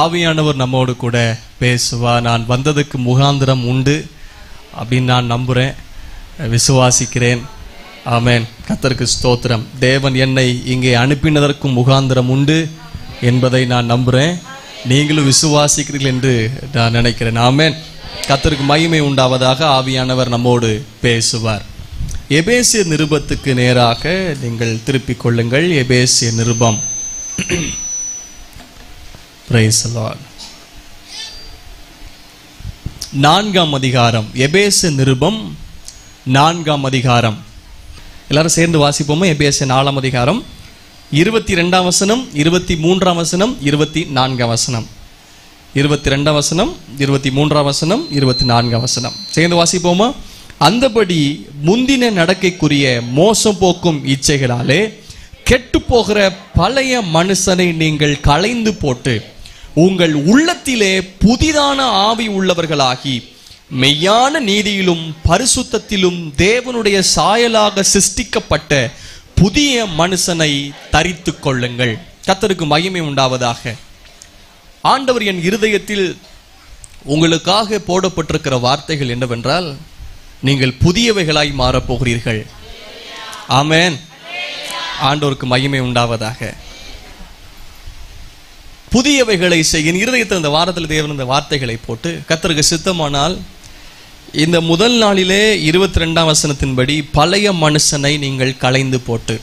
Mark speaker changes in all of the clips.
Speaker 1: ஆவியானவர் நம்மோடு கூட பேசுவா நான் வந்ததுக்கு முகாந்திரம் உண்டு அப்படின்னு நான் நம்புகிறேன் விசுவாசிக்கிறேன் ஆமேன் கத்தருக்கு ஸ்தோத்திரம் தேவன் என்னை இங்கே அனுப்பினதற்கும் முகாந்திரம் உண்டு என்பதை நான் நம்புகிறேன் நீங்களும் விசுவாசிக்கிறீர்கள் என்று நான் நினைக்கிறேன் ஆமேன் கத்தருக்கு மகிமை உண்டாவதாக ஆவியானவர் நம்மோடு பேசுவார் எபேசிய நிருபத்துக்கு நேராக நீங்கள் திருப்பிக் கொள்ளுங்கள் எபேசிய நிருபம் பிரைஸ் நான்காம் அதிகாரம் எபேச நிருபம் நான்காம் அதிகாரம் எல்லாரும் சேர்ந்து வாசிப்போமோ எபேச நாலாம் அதிகாரம் இருபத்தி ரெண்டாம் வசனம் இருபத்தி மூன்றாம் வசனம் இருபத்தி நான்காம் வசனம் இருபத்தி ரெண்டாம் வசனம் இருபத்தி மூன்றாம் வசனம் இருபத்தி நான்காம் வசனம் சேர்ந்து வாசிப்போமா அந்தபடி முந்தின நடக்கைக்குரிய மோசம் போக்கும் இச்சைகளாலே கெட்டு போகிற பழைய மனுஷனை நீங்கள் களைந்து போட்டு உங்கள் உள்ளத்திலே புதிதான ஆவி உள்ளவர்களாகி மெய்யான நீதியிலும் பரிசுத்தத்திலும் தேவனுடைய சாயலாக சிருஷ்டிக்கப்பட்ட புதிய மனுஷனை தரித்து கொள்ளுங்கள் கத்தருக்கு மகிமை உண்டாவதாக ஆண்டவர் என் இருதயத்தில் உங்களுக்காக போடப்பட்டிருக்கிற வார்த்தைகள் என்னவென்றால் நீங்கள் புதியவைகளாய் மாறப்போகிறீர்கள் ஆமேன் ஆண்டோருக்கு மகிமை உண்டாவதாக புதியவைகளை செய்ய இருதயத்தில் இந்த வாரத்தில் தேவன் இந்த வார்த்தைகளை போட்டு கத்தருக்கு சித்தமானால் இந்த முதல் நாளிலே இருபத்தி ரெண்டாம் வசனத்தின்படி பழைய மனுஷனை நீங்கள் களைந்து போட்டு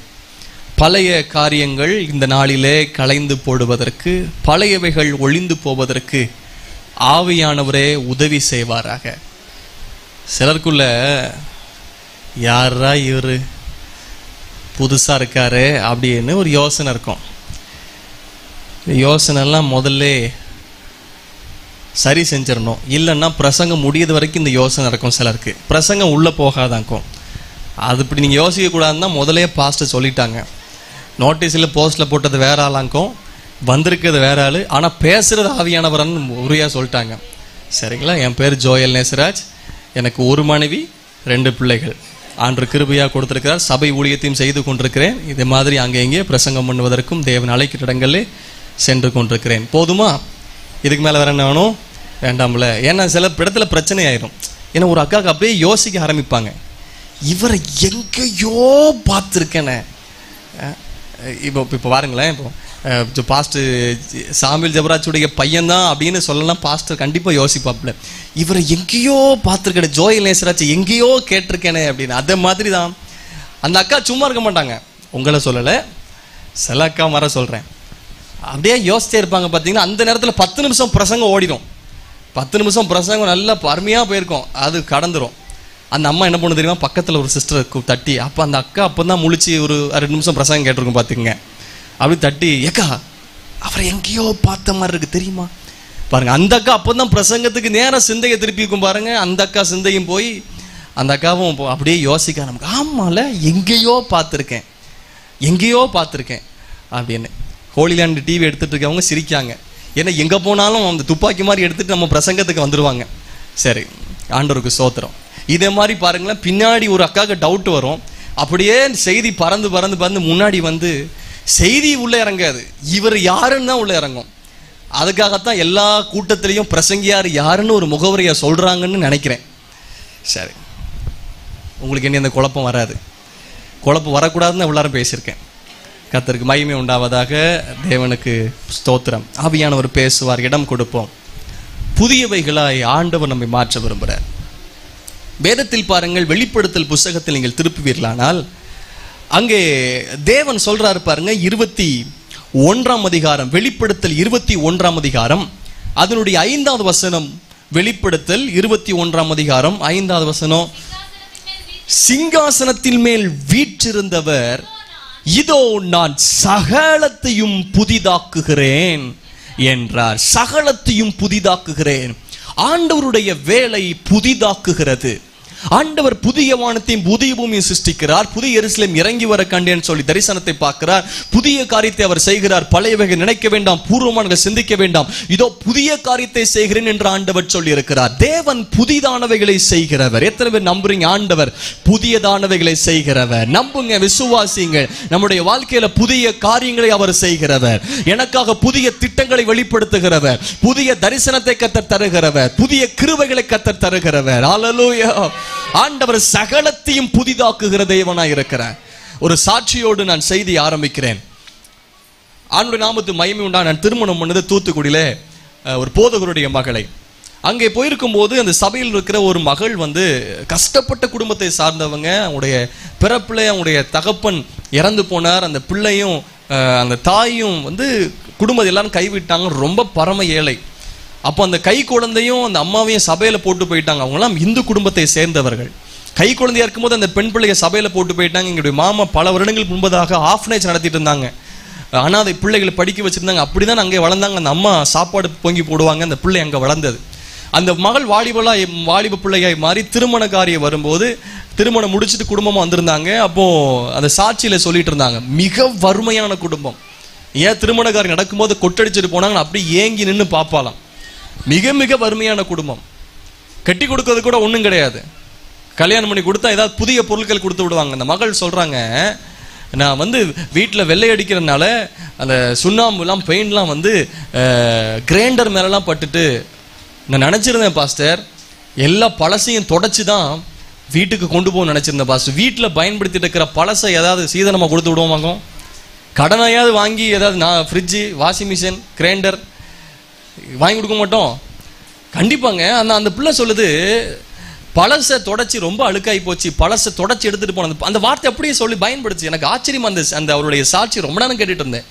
Speaker 1: பழைய காரியங்கள் இந்த நாளிலே களைந்து போடுவதற்கு பழையவைகள் ஒளிந்து போவதற்கு ஆவியானவரே உதவி செய்வாராக சிலருக்குள்ள யாரா இவர் புதுசாக இருக்காரு அப்படின்னு ஒரு யோசனை இருக்கும் யோசனைலாம் முதல்ல சரி செஞ்சிடணும் இல்லைன்னா பிரசங்கம் முடியது வரைக்கும் இந்த யோசனை நடக்கும் சிலருக்கு பிரசங்கம் உள்ளே போகாதாக்கும் அது இப்படி நீங்கள் யோசிக்கக்கூடாதுன்னா முதலே பாஸ்ட்டு சொல்லிட்டாங்க நோட்டீஸில் போஸ்ட்டில் போட்டது வேற ஆளாக்கும் வந்திருக்கிறது வேற ஆள் ஆனால் பேசுகிறது ஆவியானவரன் உரியாக சொல்லிட்டாங்க சரிங்களா என் பேர் ஜோயல் நேசராஜ் எனக்கு ஒரு மனைவி ரெண்டு பிள்ளைகள் ஆண்டு கிருபையாக கொடுத்துருக்கிறார் சபை ஊழியத்தையும் செய்து கொண்டிருக்கிறேன் இதே மாதிரி அங்கே இங்கே பிரசங்கம் பண்ணுவதற்கும் தேவன் அழைக்கிற இடங்களில் சென்று கொண்டிருக்கிறேன் போதுமா இதுக்கு மேலே வேற என்ன வேணும் வேண்டாம்ல ஏன்னா சில இடத்துல பிரச்சனை ஆயிரும் ஏன்னா ஒரு அக்காவுக்கு அப்படியே யோசிக்க ஆரம்பிப்பாங்க இவரை எங்கேயோ பார்த்துருக்கேனே இப்போ இப்போ பாருங்களேன் இப்போ பாஸ்டர் சாமியில் ஜபராஜுடைய பையன்தான் அப்படின்னு சொல்லலாம் பாஸ்டர் கண்டிப்பாக யோசிப்பாப்புல இவரை எங்கேயோ பார்த்துருக்கேன் ஜோயில் நேசராஜ் எங்கேயோ கேட்டிருக்கேனே அப்படின்னு அதே மாதிரி தான் அந்த அக்கா சும்மா இருக்க மாட்டாங்க உங்களை சொல்லலை சில அக்கா மர சொல்கிறேன் அப்படியே யோசிச்சே இருப்பாங்க பார்த்தீங்கன்னா அந்த நேரத்தில் பத்து நிமிஷம் பிரசங்கம் ஓடிடும் பத்து நிமிஷம் பிரசங்கம் நல்லா பருமையாக போயிருக்கும் அது கடந்துடும் அந்த அம்மா என்ன பண்ணு தெரியுமா பக்கத்தில் ஒரு சிஸ்டர் தட்டி அப்போ அந்த அக்கா அப்போ தான் முழிச்சு ஒரு ரெண்டு நிமிஷம் பிரசங்கம் கேட்டிருக்கும் பார்த்துக்குங்க அப்படி தட்டி ஏக்கா அவரை எங்கேயோ பார்த்த மாதிரி இருக்குது தெரியுமா பாருங்கள் அந்த அக்கா அப்போ தான் பிரசங்கத்துக்கு நேராக சிந்தையை திருப்பிக்கும் பாருங்கள் அந்த அக்கா சிந்தையும் போய் அந்த அக்காவும் அப்படியே யோசிக்க நமக்கு ஆமாம்ல எங்கேயோ பார்த்துருக்கேன் எங்கேயோ பார்த்துருக்கேன் அப்படின்னு ஹோலிலேண்ட் டிவி எடுத்துகிட்டு இருக்கவங்க சிரிக்காங்க ஏன்னா எங்கே போனாலும் அந்த துப்பாக்கி மாதிரி எடுத்துகிட்டு நம்ம பிரசங்கத்துக்கு வந்துடுவாங்க சரி ஆண்டோருக்கு சோத்திரம் இதே மாதிரி பாருங்களேன் பின்னாடி ஒரு அக்காவுக்கு டவுட் வரும் அப்படியே செய்தி பறந்து பறந்து பறந்து முன்னாடி வந்து செய்தி உள்ளே இறங்காது இவர் யாருன்னு தான் உள்ளே இறங்கும் அதுக்காகத்தான் எல்லா கூட்டத்திலையும் பிரசங்கியார் யாருன்னு ஒரு முகவரியை சொல்கிறாங்கன்னு நினைக்கிறேன் சரி உங்களுக்கு என்ன அந்த குழப்பம் வராது குழப்பம் வரக்கூடாதுன்னு எல்லாரும் பேசியிருக்கேன் கத்தருக்கு மகிமை உண்டாவதாக தேவனுக்கு ஸ்தோத்திரம் ஆவியானவர் பேசுவார் இடம் கொடுப்போம் புதியவைகளாய் ஆண்டவர் நம்மை மாற்ற விரும்புகிறார் வேதத்தில் பாருங்கள் வெளிப்படுத்தல் புஸ்தகத்தில் நீங்கள் திருப்புவீர்களானால் அங்கே தேவன் சொல்றாரு பாருங்க இருபத்தி ஒன்றாம் அதிகாரம் வெளிப்படுத்தல் இருபத்தி ஒன்றாம் அதிகாரம் அதனுடைய ஐந்தாவது வசனம் வெளிப்படுத்தல் இருபத்தி ஒன்றாம் அதிகாரம் ஐந்தாவது வசனம் சிங்காசனத்தின் மேல் வீற்றிருந்தவர் இதோ நான் சகலத்தையும் புதிதாக்குகிறேன் என்றார் சகலத்தையும் புதிதாக்குகிறேன் ஆண்டவருடைய வேலை புதிதாக்குகிறது ஆண்டவர் புதிய வானத்தையும் புதிய பூமியை சிருஷ்டிக்கிறார் புதிய எருசலேம் இறங்கி வர கண்டேன்னு சொல்லி தரிசனத்தை பார்க்கிறார் புதிய காரியத்தை அவர் செய்கிறார் பழையவகை நினைக்க வேண்டாம் பூர்வமான சிந்திக்க வேண்டாம் இதோ புதிய காரியத்தை செய்கிறேன் என்று ஆண்டவர் சொல்லி இருக்கிறார் தேவன் புதிதானவைகளை செய்கிறவர் எத்தனை பேர் நம்புறீங்க ஆண்டவர் புதியதானவைகளை செய்கிறவர் நம்புங்க விசுவாசிங்க நம்முடைய வாழ்க்கையில புதிய காரியங்களை அவர் செய்கிறவர் எனக்காக புதிய திட்டங்களை வெளிப்படுத்துகிறவர் புதிய தரிசனத்தை கத்தர் தருகிறவர் புதிய கிருவைகளை கத்தர் தருகிறவர் ஆலலூயா ஆண்டவர் சகலத்தையும் புதிதாக்குகிற தெய்வனா இருக்கிறார் ஒரு சாட்சியோடு நான் செய்தி ஆரம்பிக்கிறேன் ஆண்டு நாமத்து மயமி உண்டா நான் திருமணம் பண்ணது தூத்துக்குடியில ஒரு போதகருடைய மகளை அங்கே போயிருக்கும் போது அந்த சபையில் இருக்கிற ஒரு மகள் வந்து கஷ்டப்பட்ட குடும்பத்தை சார்ந்தவங்க அவங்களுடைய பிறப்பில் அவங்களுடைய தகப்பன் இறந்து போனார் அந்த பிள்ளையும் அந்த தாயும் வந்து குடும்பத்தை எல்லாரும் கைவிட்டாங்க ரொம்ப பரம ஏழை அப்போ அந்த கை குழந்தையும் அந்த அம்மாவையும் சபையில் போட்டு போயிட்டாங்க அவங்களாம் இந்து குடும்பத்தை சேர்ந்தவர்கள் கை குழந்தையா இருக்கும்போது அந்த பெண் பிள்ளைய சபையில் போட்டு போயிட்டாங்க எங்களுடைய மாமா பல வருடங்கள் முன்பதாக ஆஃப்னேஜ் நடத்திட்டு இருந்தாங்க ஆனால் அதை பிள்ளைகளை படிக்க வச்சுருந்தாங்க அப்படி தான் அங்கே வளர்ந்தாங்க அந்த அம்மா சாப்பாடு பொங்கி போடுவாங்க அந்த பிள்ளை அங்கே வளர்ந்தது அந்த மகள் வாலிபலாக வாலிப பிள்ளையாய் மாறி திருமண காரியம் வரும்போது திருமணம் முடிச்சுட்டு குடும்பமாக வந்திருந்தாங்க அப்போது அந்த சாட்சியில் சொல்லிட்டு இருந்தாங்க மிக வறுமையான குடும்பம் ஏன் திருமண காரியம் நடக்கும்போது கொட்டடிச்சிட்டு போனாங்கன்னு அப்படி ஏங்கி நின்று பார்ப்பாலாம் மிக மிக வறுமையான குடும்பம் கட்டி கொடுக்கறது கூட ஒன்றும் கிடையாது கல்யாணம் பண்ணி கொடுத்தா ஏதாவது புதிய பொருட்கள் கொடுத்து விடுவாங்க அந்த மகள் சொல்கிறாங்க நான் வந்து வீட்டில் வெள்ளை அடிக்கிறதுனால அந்த சுண்ணாம்புலாம் பெயிண்ட்லாம் வந்து கிரைண்டர் மேலெலாம் பட்டுட்டு நான் நினச்சிருந்தேன் பாஸ்டர் எல்லா பழசையும் தொடச்சி தான் வீட்டுக்கு கொண்டு போக நினச்சிருந்தேன் பாஸ்டர் வீட்டில் பயன்படுத்திட்டு இருக்கிற பழசை ஏதாவது சீதனமாக கொடுத்து விடுவோம் வாங்கும் கடனையாவது வாங்கி ஏதாவது நான் ஃப்ரிட்ஜு வாஷிங் மிஷின் கிரைண்டர் வாங்கி கொடுக்க மாட்டோம் கண்டிப்பாங்க ஆனால் அந்த பிள்ளை சொல்லுது பழசை தொடச்சி ரொம்ப அழுக்காகி போச்சு பழசை தொடச்சி எடுத்துகிட்டு போனது அந்த வார்த்தை அப்படியே சொல்லி பயன்படுச்சு எனக்கு ஆச்சரியம் அந்த அந்த அவருடைய சாட்சி ரொம்ப நேரம் கேட்டுட்டு இருந்தேன்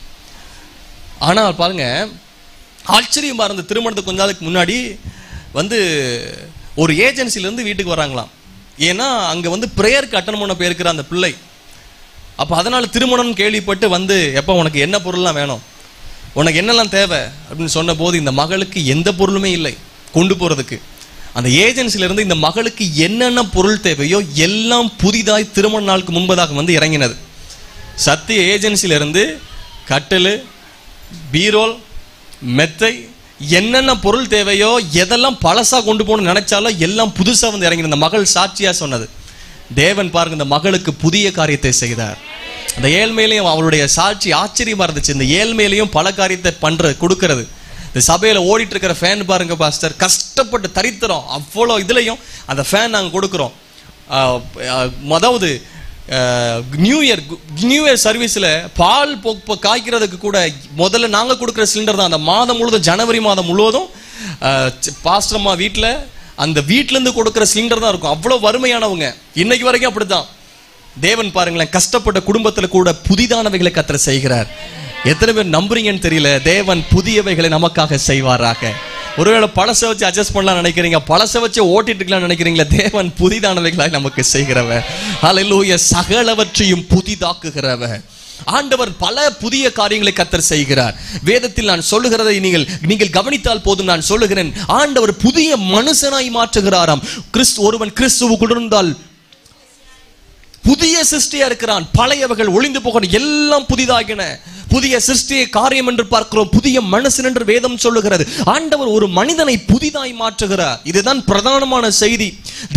Speaker 1: ஆனால் பாருங்க ஆச்சரியமாக இருந்த திருமணத்துக்கு கொஞ்ச நாளுக்கு முன்னாடி வந்து ஒரு ஏஜென்சிலேருந்து வீட்டுக்கு வராங்களாம் ஏன்னா அங்கே வந்து ப்ரேயருக்கு அட்டன் பண்ண போயிருக்கிற அந்த பிள்ளை அப்போ அதனால் திருமணம்னு கேள்விப்பட்டு வந்து எப்போ உனக்கு என்ன பொருள்லாம் வேணும் உனக்கு என்னெல்லாம் தேவை அப்படின்னு சொன்ன போது இந்த மகளுக்கு எந்த பொருளுமே இல்லை கொண்டு போகிறதுக்கு அந்த ஏஜென்சிலிருந்து இந்த மகளுக்கு என்னென்ன பொருள் தேவையோ எல்லாம் புதிதாய் திருமண நாளுக்கு முன்பதாக வந்து இறங்கினது சத்திய இருந்து கட்டில் பீரோல் மெத்தை என்னென்ன பொருள் தேவையோ எதெல்லாம் பழசாக கொண்டு போகணும்னு நினச்சாலோ எல்லாம் புதுசாக வந்து இறங்கின இந்த மகள் சாட்சியாக சொன்னது தேவன் பாருங்க இந்த மகளுக்கு புதிய காரியத்தை செய்தார் அந்த ஏழ்மையிலையும் அவளுடைய சாட்சி ஆச்சரியமா இருந்துச்சு இந்த ஏழ்மையிலையும் பல காரியத்தை பண்ற கொடுக்கறது இந்த சபையில் ஓடிட்டு இருக்கிற ஃபேன் பாருங்க பாஸ்டர் கஷ்டப்பட்டு தரித்திரம் அவ்வளோ இதுலையும் அந்த ஃபேன் நாங்கள் கொடுக்குறோம் அதாவது நியூ இயர் நியூ இயர் சர்வீஸில் பால் பொ காய்க்கிறதுக்கு கூட முதல்ல நாங்கள் கொடுக்குற சிலிண்டர் தான் அந்த மாதம் முழுவதும் ஜனவரி மாதம் முழுவதும் பாஸ்டர்மா வீட்டில் அந்த வீட்டிலேருந்து கொடுக்குற சிலிண்டர் தான் இருக்கும் அவ்வளோ வறுமையானவங்க இன்னைக்கு வரைக்கும் அப்படி தான் தேவன் பாருங்களேன் கஷ்டப்பட்ட குடும்பத்தில் கூட புதிதானவைகளை கத்திர செய்கிறார் எத்தனை பேர் நம்புறீங்கன்னு தெரியல தேவன் புதியவைகளை நமக்காக செய்வாராக ஒருவேளை பழசை வச்சு அட்ஜஸ்ட் பண்ணலாம் நினைக்கிறீங்க பழசை வச்சு ஓட்டிட்டு இருக்கலாம் நினைக்கிறீங்களா தேவன் புதிதானவைகளாய் நமக்கு செய்கிறவ அலையிலூய சகலவற்றையும் புதிதாக்குகிறவ ஆண்டவர் பல புதிய காரியங்களை கத்தர் செய்கிறார் வேதத்தில் நான் சொல்லுகிறதை நீங்கள் நீங்கள் கவனித்தால் போதும் நான் சொல்லுகிறேன் ஆண்டவர் புதிய மனுஷனாய் மாற்றுகிறாராம் கிறிஸ்து ஒருவன் கிறிஸ்துவுக்குள் இருந்தால் புதிய சிருஷ்டியா இருக்கிறான் பழையவர்கள் ஒளிந்து போகணும் எல்லாம் புதிதாகின புதிய சிருஷ்டியை காரியம் என்று பார்க்கிறோம் புதிய மனசு என்று வேதம் சொல்லுகிறது ஆண்டவர் ஒரு மனிதனை புதிதாய் மாற்றுகிறார் இதுதான் பிரதானமான செய்தி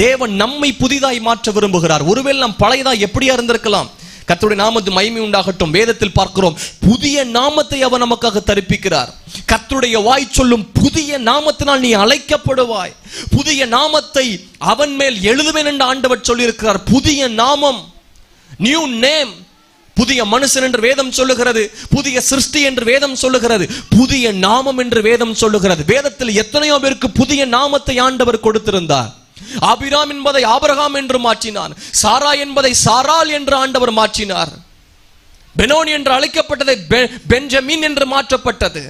Speaker 1: தேவன் நம்மை புதிதாய் மாற்ற விரும்புகிறார் ஒருவேளை நாம் பழையதா எப்படியா இருந்திருக்கலாம் கத்துடைய நாமத்து மயிமை உண்டாகட்டும் வேதத்தில் பார்க்கிறோம் புதிய நாமத்தை அவர் நமக்காக தரிப்பிக்கிறார் கத்துடைய வாய் சொல்லும் புதிய நாமத்தினால் நீ அழைக்கப்படுவாய் புதிய நாமத்தை அவன் மேல் எழுதுவேன் என்று ஆண்டவர் சொல்லியிருக்கிறார் புதிய நாமம் நியூ நேம் புதிய மனுஷன் என்று வேதம் சொல்லுகிறது புதிய சிருஷ்டி என்று வேதம் சொல்லுகிறது புதிய நாமம் என்று வேதம் சொல்லுகிறது வேதத்தில் எத்தனையோ பேருக்கு புதிய நாமத்தை ஆண்டவர் கொடுத்திருந்தார் அபிராம் என்பதை ஆபரகாம் என்று மாற்றினான் சாரா என்பதை சாரால் என்று ஆண்டவர் மாற்றினார் பெனோன் என்று அழைக்கப்பட்டதை பெஞ்சமின் என்று மாற்றப்பட்டது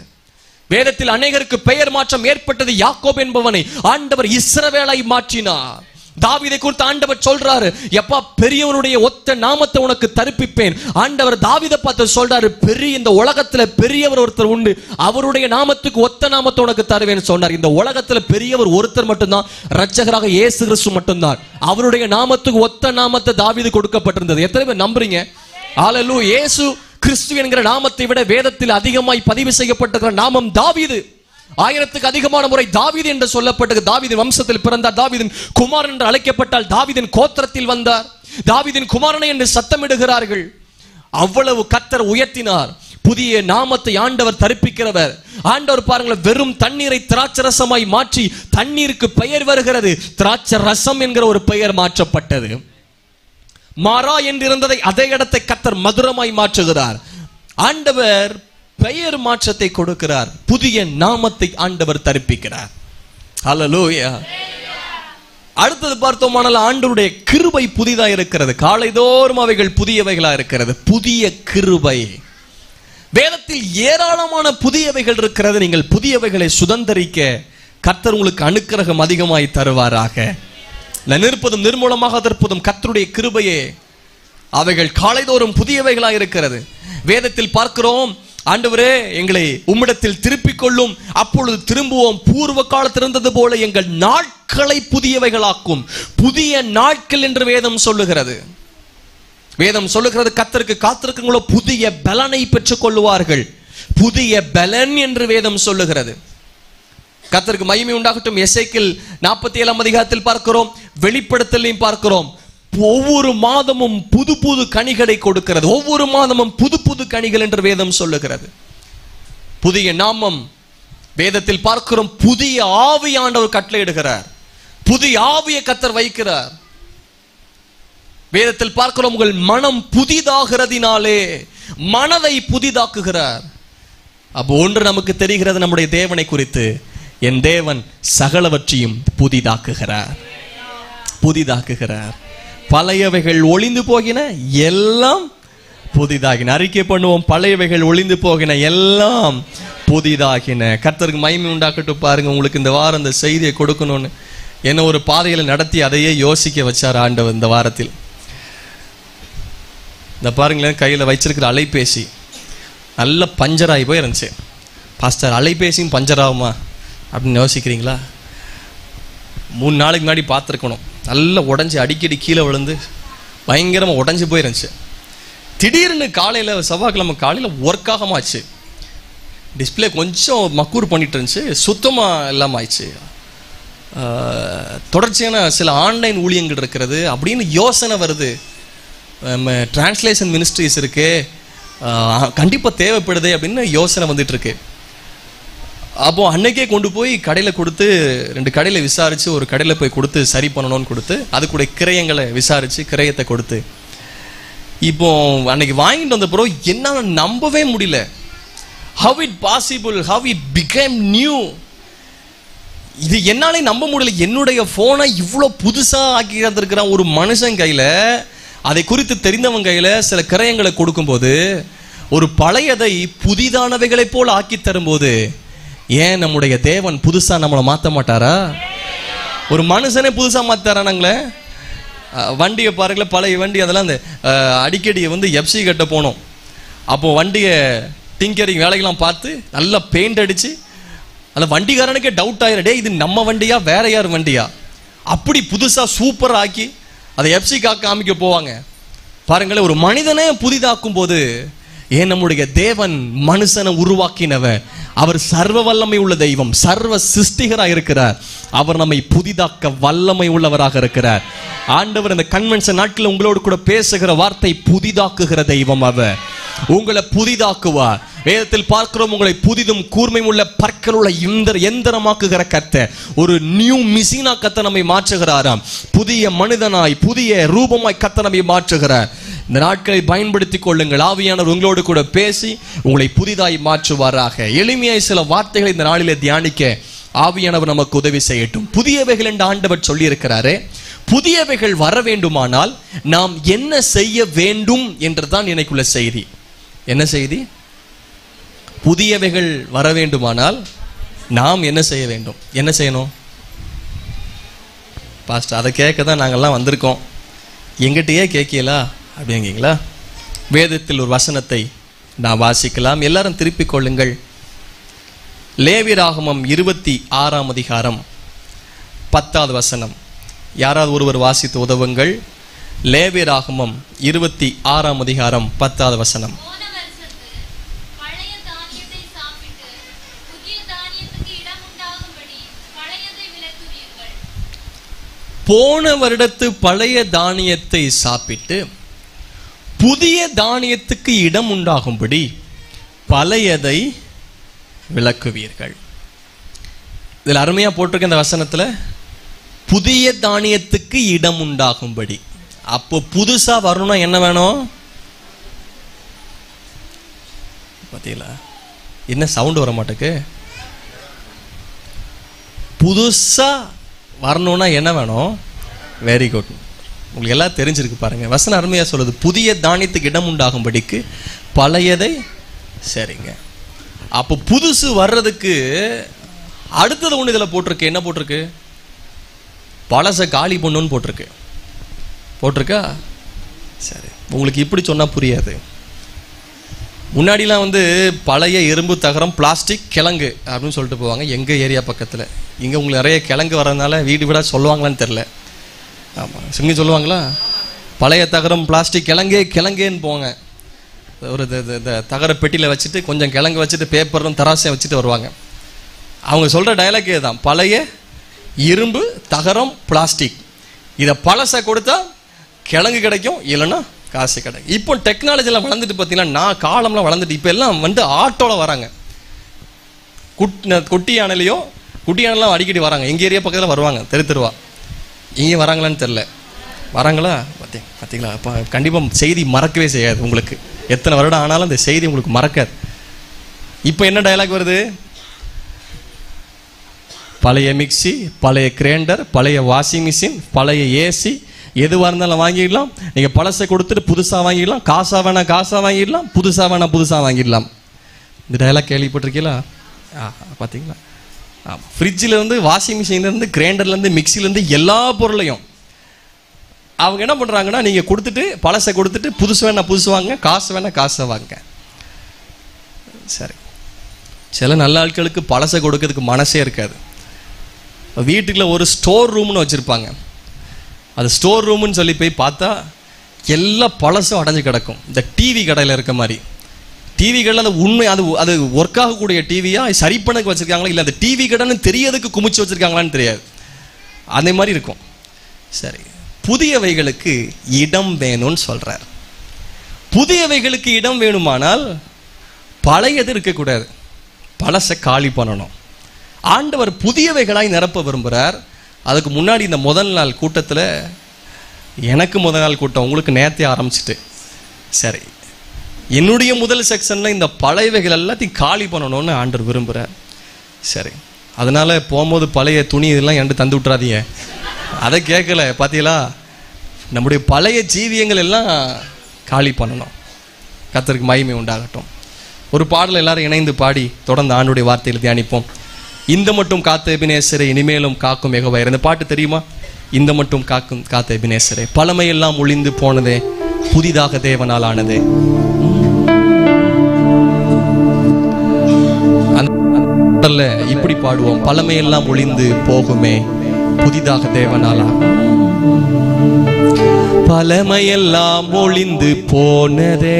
Speaker 1: வேதத்தில் அநேகருக்கு பெயர் மாற்றம் ஏற்பட்டது யாக்கோப் என்பவனை ஆண்டவர் இஸ்ரவேலை மாற்றினார் தாவிதை குறித்து ஆண்டவர் சொல்றாரு எப்பா பெரியவனுடைய ஒத்த நாமத்தை உனக்கு தருப்பிப்பேன் ஆண்டவர் தாவித பார்த்து சொல்றாரு பெரிய இந்த உலகத்துல பெரியவர் ஒருத்தர் உண்டு அவருடைய நாமத்துக்கு ஒத்த நாமத்தை உனக்கு தருவேன் சொன்னார் இந்த உலகத்துல பெரியவர் ஒருத்தர் மட்டும்தான் ரட்சகராக இயேசு கிறிஸ்து மட்டும்தான் அவருடைய நாமத்துக்கு ஒத்த நாமத்தை தாவிது கொடுக்கப்பட்டிருந்தது எத்தனை பேர் நம்புறீங்க ஆலலு இயேசு கிறிஸ்து என்கிற நாமத்தை விட வேதத்தில் அதிகமாய் பதிவு செய்யப்பட்டிருக்கிற நாமம் தாவிது ஆயிரத்துக்கு அதிகமான முறை தாவிது என்று சொல்லப்பட்டது தாவிதின் வம்சத்தில் பிறந்தார் தாவிதின் குமாரன் என்று அழைக்கப்பட்டால் தாவிதின் கோத்திரத்தில் வந்தார் தாவிதின் குமாரனை என்று சத்தமிடுகிறார்கள் அவ்வளவு கத்தர் உயர்த்தினார் புதிய நாமத்தை ஆண்டவர் தரிப்பிக்கிறவர் ஆண்டவர் பாருங்கள் வெறும் தண்ணீரை திராட்சரசமாய் ரசமாய் மாற்றி தண்ணீருக்கு பெயர் வருகிறது திராட்சரசம் ரசம் என்கிற ஒரு பெயர் மாற்றப்பட்டது மாறா என்றிருந்ததை அதே இடத்தை கத்தர் மதுரமாய் மாற்றுகிறார் ஆண்டவர் பெயர் மாற்றத்தை கொடுக்கிறார் புதிய நாமத்தை ஆண்டவர் தரிப்பிக்கிறார் ஹலலூயா அடுத்தது பார்த்தோமானால் ஆண்டருடைய கிருபை புதிதா இருக்கிறது காலைதோறும் அவைகள் புதியவைகளா இருக்கிறது புதிய கிருபை வேதத்தில் ஏராளமான புதியவைகள் இருக்கிறது நீங்கள் புதியவைகளை சுதந்திரிக்க கர்த்தர் உங்களுக்கு அனுக்கிரகம் அதிகமாய் தருவாராக நிற்பதும் நிர்மூலமாக தற்போதும் கர்த்தருடைய கிருபையே அவைகள் காலைதோறும் புதியவைகளாக இருக்கிறது வேதத்தில் பார்க்கிறோம் ஆண்டவரே எங்களை உம்மிடத்தில் திருப்பிக் கொள்ளும் அப்பொழுது திரும்புவோம் பூர்வ காலத்திருந்தது போல எங்கள் நாட்களை புதியவைகளாக்கும் புதிய நாட்கள் என்று வேதம் சொல்லுகிறது வேதம் சொல்லுகிறது கத்தருக்கு காத்திருக்கங்களோ புதிய பலனை பெற்றுக் கொள்ளுவார்கள் புதிய பலன் என்று வேதம் சொல்லுகிறது கத்தருக்கு மகிமை உண்டாகட்டும் எசைக்கில் நாற்பத்தி ஏழாம் அதிகாரத்தில் பார்க்கிறோம் வெளிப்படுத்தலையும் பார்க்கிறோம் ஒவ்வொரு மாதமும் புது புது கனிகளை கொடுக்கிறது ஒவ்வொரு மாதமும் புது புது கனிகள் என்று வேதம் சொல்லுகிறது புதிய நாமம் வேதத்தில் பார்க்கிறோம் புதிய ஆவியாண்டவர் கட்டளையிடுகிறார் புதிய ஆவிய கத்தர் வைக்கிறார் வேதத்தில் பார்க்கிறோம் உங்கள் மனம் புதிதாகிறதினாலே மனதை புதிதாக்குகிறார் அப்போ ஒன்று நமக்கு தெரிகிறது நம்முடைய தேவனை குறித்து என் தேவன் சகலவற்றையும் புதிதாக்குகிறார் புதிதாக்குகிறார் பழையவைகள் ஒளிந்து போகின எல்லாம் புதிதாகின அறிக்கை பண்ணுவோம் பழையவைகள் ஒளிந்து போகின எல்லாம் புதிதாகின கர்த்தருக்கு மயிமை உண்டாக்கட்டும் பாருங்க உங்களுக்கு இந்த வாரம் இந்த செய்தியை கொடுக்கணும்னு என்ன ஒரு பாதையில் நடத்தி அதையே யோசிக்க வச்சார் ஆண்டவர் இந்த வாரத்தில் இந்த பாருங்களேன் கையில் வச்சிருக்கிற அலைபேசி நல்ல பஞ்சராகி போய் இருந்துச்சு பாஸ்டர் அலைபேசியும் பஞ்சர் ஆகுமா அப்படின்னு யோசிக்கிறீங்களா மூணு நாளைக்கு முன்னாடி பார்த்துருக்கணும் நல்லா உடஞ்சி அடிக்கடி கீழே விழுந்து பயங்கரமாக உடஞ்சி போயிருந்துச்சு திடீர்னு காலையில் செவ்வாய்க்கிழமை காலையில் ஒர்க் ஆகமாச்சு ஆச்சு டிஸ்பிளே கொஞ்சம் மக்கூர் பண்ணிட்டு இருந்துச்சு சுத்தமாக இல்லாமல் ஆயிடுச்சு தொடர்ச்சியான சில ஆன்லைன் ஊழியங்கள் இருக்கிறது அப்படின்னு யோசனை வருது நம்ம டிரான்ஸ்லேஷன் மினிஸ்ட்ரிஸ் இருக்குது கண்டிப்பாக தேவைப்படுது அப்படின்னு யோசனை வந்துட்டுருக்கு அப்போ அன்னைக்கே கொண்டு போய் கடையில் கொடுத்து ரெண்டு கடையில் விசாரித்து ஒரு கடையில் போய் கொடுத்து சரி பண்ணணும்னு கொடுத்து கூட கிரையங்களை விசாரித்து கிரையத்தை கொடுத்து இப்போ அன்னைக்கு வாங்கிட்டு வந்த பிறகு என்னால் நம்பவே முடியல how it possible how it became new இது என்னாலே நம்ப முடியல என்னுடைய ஃபோனை இவ்வளோ புதுசாக ஆக்கி இருக்கிறான் ஒரு மனுஷன் கையில் அதை குறித்து தெரிந்தவன் கையில் சில கிரயங்களை கொடுக்கும்போது ஒரு பழையதை புதிதானவைகளைப் போல் ஆக்கி தரும்போது ஏன் நம்முடைய தேவன் புதுசாக நம்மளை மாற்ற மாட்டாரா ஒரு மனுஷனே புதுசாக மாற்றாரா வண்டியை பாருங்களேன் பழைய வண்டி அதெல்லாம் அந்த அடிக்கடி வந்து எஃப்சி கட்ட போனோம் அப்போது வண்டியை டிங்கரிங் வேலைகள்லாம் பார்த்து நல்லா பெயிண்ட் அடித்து அந்த வண்டிக்காரனுக்கே டவுட் ஆகிடே இது நம்ம வண்டியா வேற யார் வண்டியா அப்படி புதுசாக சூப்பர் ஆக்கி அதை எப்சி காக்க காமிக்க போவாங்க பாருங்களேன் ஒரு மனிதனே புதிதாக்கும் போது ஏன் நம்முடைய தேவன் மனுஷனை உருவாக்கினவர் அவர் சர்வ வல்லமை உள்ள தெய்வம் சர்வ சிருஷ்டிகராக இருக்கிறார் அவர் நம்மை புதிதாக்க வல்லமை உள்ளவராக இருக்கிறார் ஆண்டவர் இந்த கன்வென்ஷன் நாட்களில் உங்களோடு கூட பேசுகிற வார்த்தை புதிதாக்குகிற தெய்வம் அவர் உங்களை புதிதாக்குவார் வேதத்தில் பார்க்கிறோம் உங்களை புதிதும் கூர்மையும் உள்ள பற்கள் உள்ள எந்திரமாக்குகிற கத்தை ஒரு நியூ மிசினா கத்த நம்மை மாற்றுகிறாராம் புதிய மனிதனாய் புதிய ரூபமாய் கத்த நம்மை மாற்றுகிறார் இந்த நாட்களை பயன்படுத்தி கொள்ளுங்கள் ஆவியானவர் உங்களோடு கூட பேசி உங்களை புதிதாய் மாற்றுவாராக எளிமையாய் சில வார்த்தைகளை இந்த நாளிலே தியானிக்க ஆவியானவர் நமக்கு உதவி செய்யட்டும் புதியவைகள் என்று ஆண்டவர் சொல்லியிருக்கிறாரே புதியவைகள் வர வேண்டுமானால் நாம் என்ன செய்ய வேண்டும் என்றுதான் எனக்குள்ள செய்தி என்ன செய்தி புதியவைகள் வர வேண்டுமானால் நாம் என்ன செய்ய வேண்டும் என்ன செய்யணும் பாஸ்ட் அதை கேட்க தான் நாங்கள்லாம் வந்திருக்கோம் எங்கிட்டயே கேட்கலா அப்படிங்கிங்களா வேதத்தில் ஒரு வசனத்தை நான் வாசிக்கலாம் எல்லாரும் திருப்பிக் கொள்ளுங்கள் லேவிராகமம் இருபத்தி ஆறாம் அதிகாரம் பத்தாவது வசனம் யாராவது ஒருவர் வாசித்து உதவுங்கள் லேவிராகமம் இருபத்தி ஆறாம் அதிகாரம் பத்தாவது வசனம் போன வருடத்து பழைய தானியத்தை சாப்பிட்டு புதிய தானியத்துக்கு இடம் உண்டாகும்படி பழையதை விளக்குவீர்கள் இதில் அருமையாக போட்டிருக்க இந்த வசனத்தில் புதிய தானியத்துக்கு இடம் உண்டாகும்படி அப்போ புதுசாக வரணும் என்ன வேணும் பார்த்தீங்களா என்ன சவுண்டு வர மாட்டேக்கு புதுசாக வரணும்னா என்ன வேணும் வெரி குட் உங்களுக்கு எல்லாம் தெரிஞ்சிருக்கு பாருங்கள் வசன அருமையாக சொல்லுது புதிய தானியத்துக்கு இடம் உண்டாகும்படிக்கு பழையதை சரிங்க அப்போ புதுசு வர்றதுக்கு அடுத்தது ஒன்று இதில் போட்டிருக்கு என்ன போட்டிருக்கு பழசை காலி பண்ணுன்னு போட்டிருக்கு போட்டிருக்கா சரி உங்களுக்கு இப்படி சொன்னால் புரியாது முன்னாடிலாம் வந்து பழைய இரும்பு தகரம் பிளாஸ்டிக் கிழங்கு அப்படின்னு சொல்லிட்டு போவாங்க எங்கள் ஏரியா பக்கத்தில் இங்கே உங்களுக்கு நிறைய கிழங்கு வரதுனால வீடு வீடாக சொல்லுவாங்களான்னு தெரில ஆமாம் சிங்கி சொல்லுவாங்களா பழைய தகரம் பிளாஸ்டிக் கிழங்கே கிழங்கேன்னு போவாங்க ஒரு இந்த தகர பெட்டியில் வச்சுட்டு கொஞ்சம் கிழங்கு வச்சுட்டு பேப்பரும் தராசையும் வச்சுட்டு வருவாங்க அவங்க சொல்கிற டைலாக்கே தான் பழைய இரும்பு தகரம் பிளாஸ்டிக் இதை பழசை கொடுத்தா கிழங்கு கிடைக்கும் இல்லைன்னா காசு கிடைக்கும் இப்போ டெக்னாலஜியில் வளர்ந்துட்டு பார்த்தீங்கன்னா நான் காலம்லாம் வளர்ந்துட்டு இப்போ எல்லாம் வந்து ஆட்டோவில் வராங்க குட் குட்டி யானையிலையும் குட்டி யானைலாம் அடிக்கடி வராங்க எங்கள் ஏரியா பக்கத்தில் வருவாங்க தெரு தெருவா இங்கே வராங்களான்னு தெரில வராங்களா பார்த்தீங்க பார்த்தீங்களா அப்போ கண்டிப்பாக செய்தி மறக்கவே செய்யாது உங்களுக்கு எத்தனை வருடம் ஆனாலும் அந்த செய்தி உங்களுக்கு மறக்காது இப்போ என்ன டைலாக் வருது பழைய மிக்சி பழைய கிரைண்டர் பழைய வாஷிங் மிஷின் பழைய ஏசி எதுவாக இருந்தாலும் வாங்கிடலாம் நீங்கள் பழசை கொடுத்துட்டு புதுசாக வாங்கிடலாம் காசாக வேணால் காசாக வாங்கிடலாம் புதுசாக வேணால் புதுசாக வாங்கிடலாம் இந்த டயலாக் கேள்விப்பட்டிருக்கீங்களா ஆ பார்த்தீங்களா ஆமாம் ஃப்ரிட்ஜிலேருந்து வாஷிங் மிஷின்லேருந்து கிரைண்டர்லேருந்து மிக்சிலேருந்து எல்லா பொருளையும் அவங்க என்ன பண்ணுறாங்கன்னா நீங்கள் கொடுத்துட்டு பழசை கொடுத்துட்டு புதுசு வேணால் புதுசு வாங்க காசு வேணால் காசை வாங்க சரி சில நல்ல ஆட்களுக்கு பழசை கொடுக்கறதுக்கு மனசே இருக்காது வீட்டுக்குள்ள ஒரு ஸ்டோர் ரூம்னு வச்சுருப்பாங்க அது ஸ்டோர் ரூம்னு சொல்லி போய் பார்த்தா எல்லா பழசும் அடைஞ்சு கிடக்கும் இந்த டிவி கடையில் இருக்க மாதிரி டிவி கடையில் அது உண்மை அது அது ஒர்க் ஆகக்கூடிய டிவியா சரி பண்ணக்கு வச்சுருக்காங்களா இல்லை அந்த டிவி கடைன்னு தெரியறதுக்கு குமிச்சு வச்சுருக்காங்களான்னு தெரியாது அதே மாதிரி இருக்கும் சரி புதியவைகளுக்கு இடம் வேணும்னு சொல்கிறார் புதியவைகளுக்கு இடம் வேணுமானால் பழையது இருக்கக்கூடாது பழசை காலி பண்ணணும் ஆண்டவர் புதியவைகளாய் நிரப்ப விரும்புகிறார் அதுக்கு முன்னாடி இந்த முதல் நாள் கூட்டத்தில் எனக்கு முதல் நாள் கூட்டம் உங்களுக்கு நேர்த்தே ஆரம்பிச்சிட்டு சரி என்னுடைய முதல் செக்ஷனில் இந்த பழையவைகள் எல்லாத்தையும் காலி பண்ணணும்னு ஆண்டர் விரும்புகிறார் சரி அதனால் போகும்போது பழைய துணி இதெல்லாம் என்கிட்ட தந்து விட்றாதீங்க அதை கேட்கல பார்த்தீங்களா நம்முடைய பழைய ஜீவியங்கள் எல்லாம் காலி பண்ணணும் கத்தருக்கு மகிமை உண்டாகட்டும் ஒரு பாடல் எல்லாரும் இணைந்து பாடி தொடர்ந்து ஆண்டுடைய வார்த்தையில் தியானிப்போம் இந்த மட்டும் காத்த எபினேசரை இனிமேலும் காக்கும் எகவாயர் இந்த பாட்டு தெரியுமா இந்த மட்டும் காக்கும் காத்த எபினேசரை பழமையெல்லாம் ஒளிந்து போனதே புதிதாக தேவனால் ஆனது இப்படி பாடுவோம் பழமையெல்லாம் ஒளிந்து போகுமே புதிதாக தேவனாலா பழமையெல்லாம் ஒளிந்து போனதே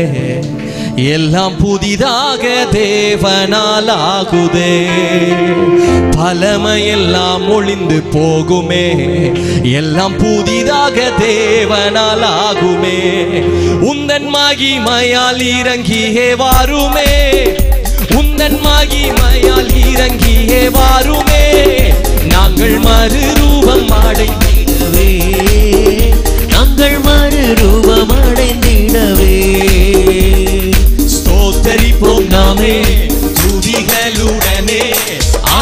Speaker 2: எல்லாம் புதிதாக தேவனாலாகுதே ஆகுதே பழமையெல்லாம் ஒளிந்து போகுமே எல்லாம் புதிதாக தேவனாலாகுமே உந்தன் மாகி மயால் இறங்கியே வாருமே உந்தன் மாகி மயால் இறங்கியே வாருமே நாங்கள் மறு ரூபம் அடைந்திடவே நாங்கள் மறு ரூபம் அடைந்திடவே ஸ்தோத்தரிப்போம் நாமே துதிகளுடனே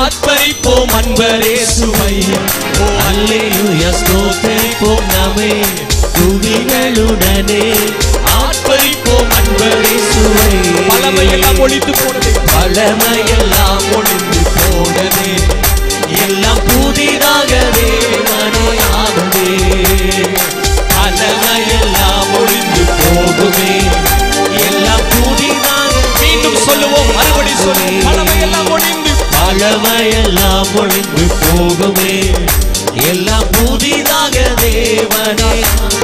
Speaker 2: ஆத்மரிப்போம் அன்பரே சுவை ஓ அல்லேலுய ஸ்தோத்தரிப்போம் நாமே துதிகளுடனே ஆத்மரிப்போம் அன்பரே சுவை பழமையெல்லாம் ஒழித்து போனது பழமையெல்லாம் ஒழிந்து போனதே எல்லாம் புதிதாகவே மனையாகவே பழமையெல்லாம் ஒழிந்து போகுமே எல்லாம் புதிதாக மீண்டும் சொல்லுவோம் மறுபடி சொல்லி பழமையெல்லாம் ஒளிந்து போகுமே எல்லாம் புதிதாக தேவனே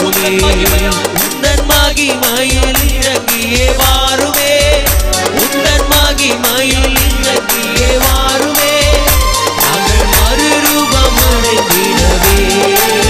Speaker 2: உந்தன் மகிமையில் இறங்கியே வாருமே உந்தன் மயில் இறங்கியே வாருமே நாங்கள் மறுரூபம் அடைந்திடவே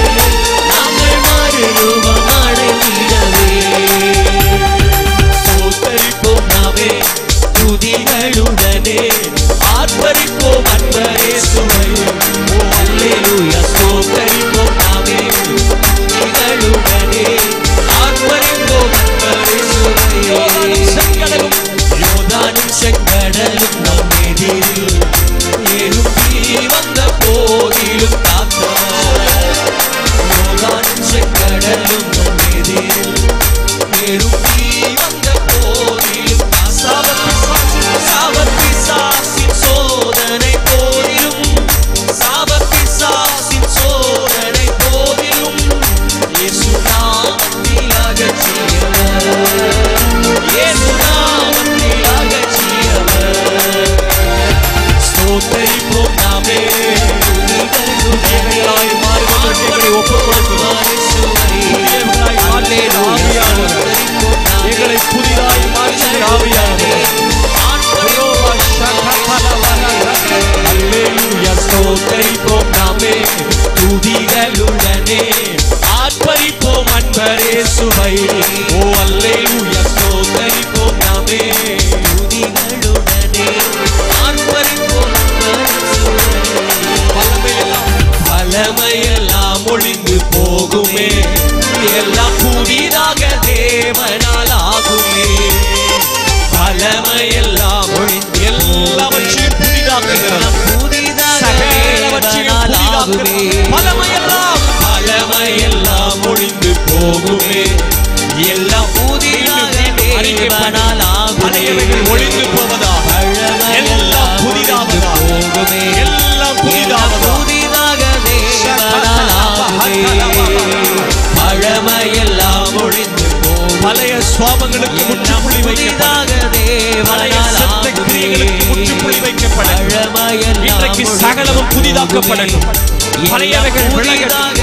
Speaker 2: ಒಪ್ಪಡನ್ನು ಹಳೆಯ ಬೆಳಗಟ್ಟು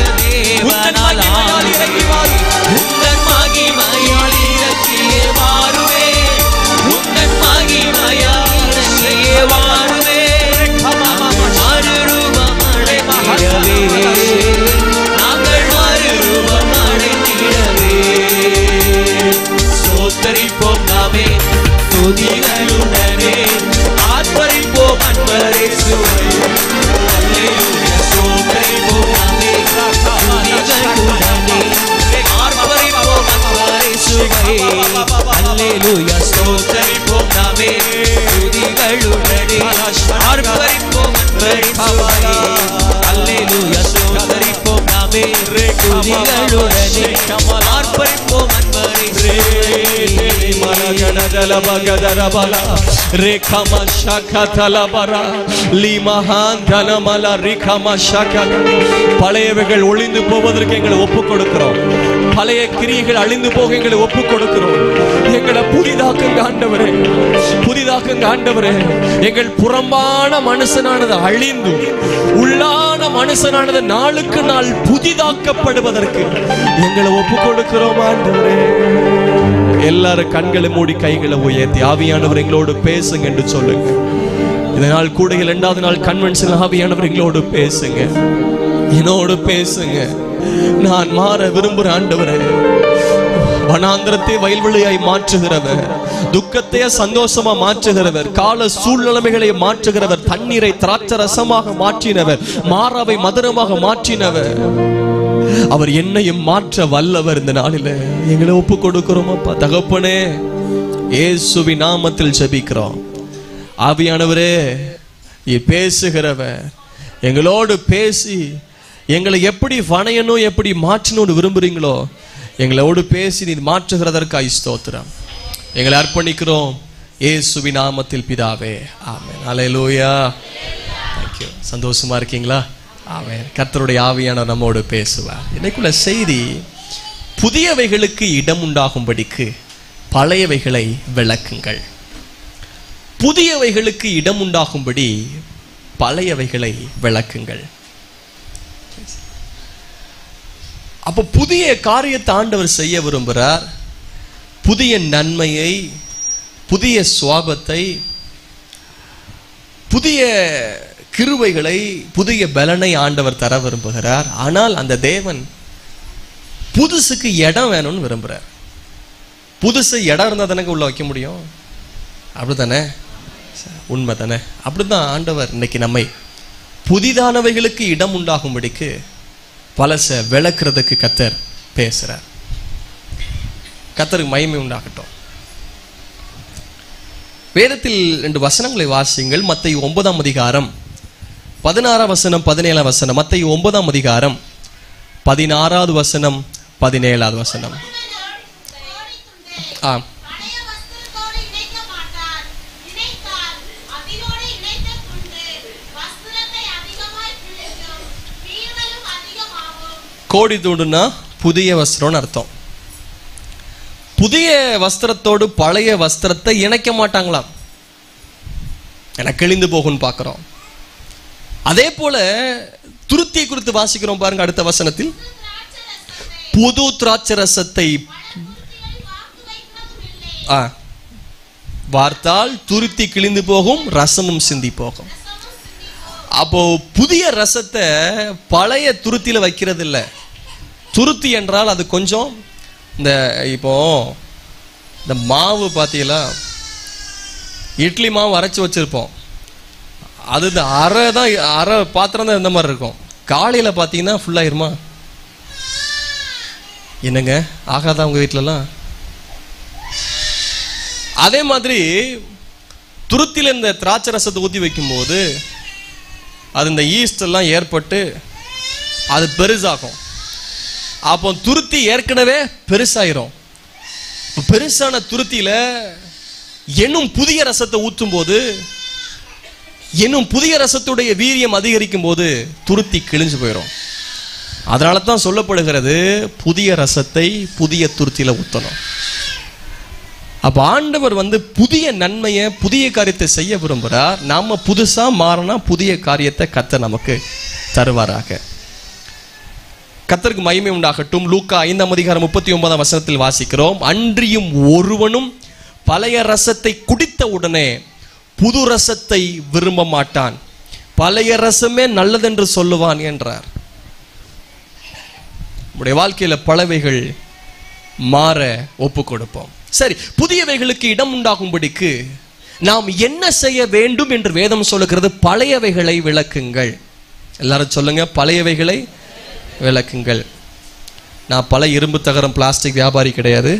Speaker 2: గదరబల రేఖమ శఖ తలబర లీమహాంధనమల
Speaker 1: பழையவைகள் ஒளிந்து போவதற்கு எங்களை ஒப்பு கொடுக்கிறோம் பழைய கிரியைகள் அழிந்து போக எங்களை ஒப்பு கொடுக்கிறோம் எங்களை புதிதாக்குங்க காண்டவரே புதிதாக்குங்க காண்டவரே எங்கள் புறம்பான மனுஷனானது அழிந்து உள்ளான மனுஷனானது நாளுக்கு நாள் புதிதாக்கப்படுவதற்கு எங்களை ஒப்பு கொடுக்கிறோம் ஆண்டவரே எல்லாரும் கண்களை மூடி கைகளை உயர்த்தி ஆவியானவர் எங்களோடு பேசுங்க என்று சொல்லுங்க இதனால் கூட இரண்டாவது நாள் கன்வென்ஷன் ஆவியானவர் எங்களோடு பேசுங்க என்னோடு பேசுங்க நான் மாற விரும்புற ஆண்டவரே வனாந்திரத்தை வயல்வெளியாய் மாற்றுகிறவர் துக்கத்தையே சந்தோஷமா மாற்றுகிறவர் கால சூழ்நிலைமைகளை மாற்றுகிறவர் தண்ணீரை திராட்சரசமாக மாற்றினவர் மாறாவை மதுரமாக மாற்றினவர் அவர் என்னையும் மாற்ற வல்லவர் இந்த நாளில எங்களை ஒப்பு அப்பா தகப்பனே ஏசுவி நாமத்தில் ஜபிக்கிறோம் ஆவியானவரே பேசுகிறவர் எங்களோடு பேசி எங்களை எப்படி வணையணும் எப்படி மாற்றணும்னு விரும்புறீங்களோ எங்களோடு பேசி நீ மாற்றுகிறதற்காய் ஸ்தோத்திரம் எங்களை அர்ப்பணிக்கிறோம் ஏசுவி நாமத்தில் பிதாவே ஆமே அலையலூயா தேங்க்யூ சந்தோஷமா இருக்கீங்களா அவர் கத்தருடைய ஆவியான நம்மோடு பேசுவார் இன்னைக்குள்ள செய்தி புதியவைகளுக்கு இடம் உண்டாகும்படிக்கு பழையவைகளை விளக்குங்கள் புதியவைகளுக்கு இடம் உண்டாகும்படி பழையவைகளை விளக்குங்கள் அப்போ புதிய காரியத்தை ஆண்டவர் செய்ய விரும்புகிறார் புதிய நன்மையை புதிய சுவாபத்தை புதிய கிருவைகளை புதிய பலனை ஆண்டவர் தர விரும்புகிறார் ஆனால் அந்த தேவன் புதுசுக்கு இடம் வேணும்னு விரும்புகிறார் புதுசு இடம் இருந்தால் தானே உள்ளே வைக்க முடியும் அப்படி தானே உண்மை தானே அப்படி தான் ஆண்டவர் இன்னைக்கு நம்மை புதிதானவைகளுக்கு இடம் உண்டாகும்படிக்கு பலச விளக்குறதுக்கு கத்தர் பேசுகிறார் கத்தருக்கு மயமை உண்டாகட்டும் வேதத்தில் ரெண்டு வசனங்களை வாசியுங்கள் மற்ற ஒன்பதாம் அதிகாரம் பதினாறாம் வசனம் பதினேழாம் வசனம் மத்த ஒன்பதாம் அதிகாரம் பதினாறாவது வசனம் பதினேழாவது வசனம் ஆ கோடி தூடுனா புதிய வஸ்திரம்னு அர்த்தம் புதிய வஸ்திரத்தோடு பழைய வஸ்திரத்தை இணைக்க மாட்டாங்களாம் என கிழிந்து போகும்னு பார்க்குறோம் அதே போல துருத்தியை குறித்து வாசிக்கிறோம் பாருங்க அடுத்த வசனத்தில் புது திராட்சரசத்தை வார்த்தால் துருத்தி கிழிந்து போகும் ரசமும் சிந்தி போகும் அப்போ புதிய ரசத்தை பழைய துருத்தியில் வைக்கிறது இல்லை துருத்தி என்றால் அது கொஞ்சம் இந்த இப்போ இந்த மாவு பார்த்தீங்களா இட்லி மாவு அரைச்சி வச்சிருப்போம் அது இந்த அரை தான் அரை பாத்திரம் தான் இந்த மாதிரி இருக்கும் காலையில் பார்த்தீங்கன்னா ஃபுல்லாயிருமா என்னங்க ஆகாதா உங்கள் வீட்டிலலாம் அதே மாதிரி துருத்தியில் இந்த திராட்சை ரசத்தை ஊற்றி வைக்கும்போது அது இந்த ஈஸ்டெல்லாம் ஏற்பட்டு அது பெருசாகும் அப்போ துருத்தி ஏற்கனவே பெருசாயிரும் பெருசான துருத்தியில் இன்னும் புதிய ரசத்தை ஊற்றும் போது இன்னும் புதிய ரசத்துடைய வீரியம் அதிகரிக்கும் போது துருத்தி கிழிஞ்சு போயிடும் அதனால தான் சொல்லப்படுகிறது புதிய ரசத்தை புதிய துருத்தியில் ஊற்றணும் அப்போ ஆண்டவர் வந்து புதிய நன்மையை புதிய காரியத்தை செய்ய விரும்புகிறார் நாம் புதுசாக மாறினா புதிய காரியத்தை கத்த நமக்கு தருவாராக கத்தருக்கு மகிமை உண்டாகட்டும் லூக்கா ஐந்தாம் அதிகாரம் முப்பத்தி ஒன்பதாம் வசனத்தில் வாசிக்கிறோம் அன்றியும் ஒருவனும் பழைய ரசத்தை குடித்த உடனே புது ரசத்தை விரும்ப மாட்டான் பழைய ரசமே நல்லதென்று சொல்லுவான் என்றார் நம்முடைய வாழ்க்கையில் பழவைகள் மாற ஒப்பு கொடுப்போம் சரி புதியவைகளுக்கு இடம் உண்டாகும்படிக்கு நாம் என்ன செய்ய வேண்டும் என்று வேதம் சொல்லுகிறது பழையவைகளை விளக்குங்கள் எல்லாரும் சொல்லுங்க பழையவைகளை விளக்குங்கள் நான் பல இரும்பு தகரம் பிளாஸ்டிக் வியாபாரி கிடையாது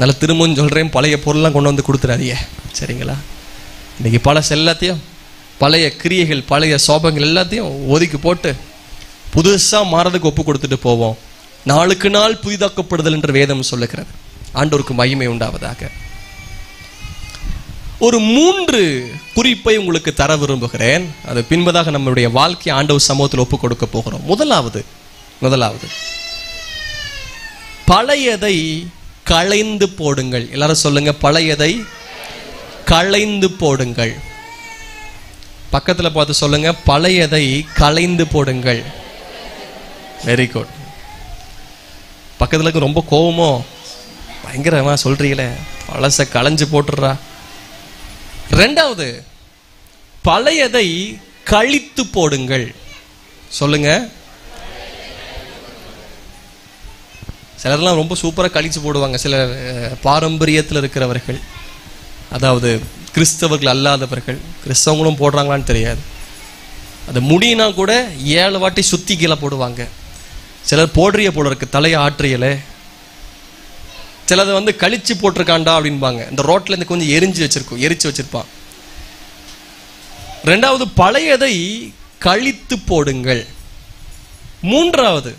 Speaker 1: நல்ல திரும்பவும் சொல்கிறேன் பழைய பொருள்லாம் கொண்டு வந்து கொடுத்துடாதீங்க சரிங்களா இன்னைக்கு பழசு எல்லாத்தையும் பழைய கிரியைகள் பழைய சோபங்கள் எல்லாத்தையும் ஒதுக்கி போட்டு புதுசாக மாறதுக்கு ஒப்பு கொடுத்துட்டு போவோம் நாளுக்கு நாள் புதிதாக்கப்படுதல் என்று வேதம் சொல்லுகிறது ஆண்டோருக்கு மகிமை உண்டாவதாக ஒரு மூன்று குறிப்பை உங்களுக்கு தர விரும்புகிறேன் அது பின்பதாக நம்மளுடைய வாழ்க்கை ஆண்டவர் சமூகத்தில் ஒப்பு கொடுக்க போகிறோம் முதலாவது முதலாவது பழையதை களைந்து போடுங்கள் எல்லாரும் சொல்லுங்க பழையதை களைந்து போடுங்கள் பக்கத்தில் பார்த்து சொல்லுங்க பழையதை களைந்து போடுங்கள் வெரி குட் பக்கத்தில் ரொம்ப கோபமோ பயங்கரமா சொல்றீங்களே பழச களைஞ்சு போட்டுடுறா ரெண்டாவது பழையதை கழித்து போடுங்கள் சொல்லுங்க சிலர்லாம் ரொம்ப சூப்பராக கழித்து போடுவாங்க சில பாரம்பரியத்தில் இருக்கிறவர்கள் அதாவது கிறிஸ்தவர்கள் அல்லாதவர்கள் கிறிஸ்தவங்களும் போடுறாங்களான்னு தெரியாது அது முடினா கூட ஏழு வாட்டி சுற்றி கீழே போடுவாங்க சிலர் போடுறிய போல இருக்கு தலையை ஆற்றியலை சிலது வந்து கழிச்சு போட்டிருக்காண்டா அப்படின்பாங்க இந்த ரோட்டில் இருந்து கொஞ்சம் எரிஞ்சு வச்சிருக்கும் எரிச்சு வச்சிருப்பான் ரெண்டாவது பழையதை கழித்து போடுங்கள் மூன்றாவது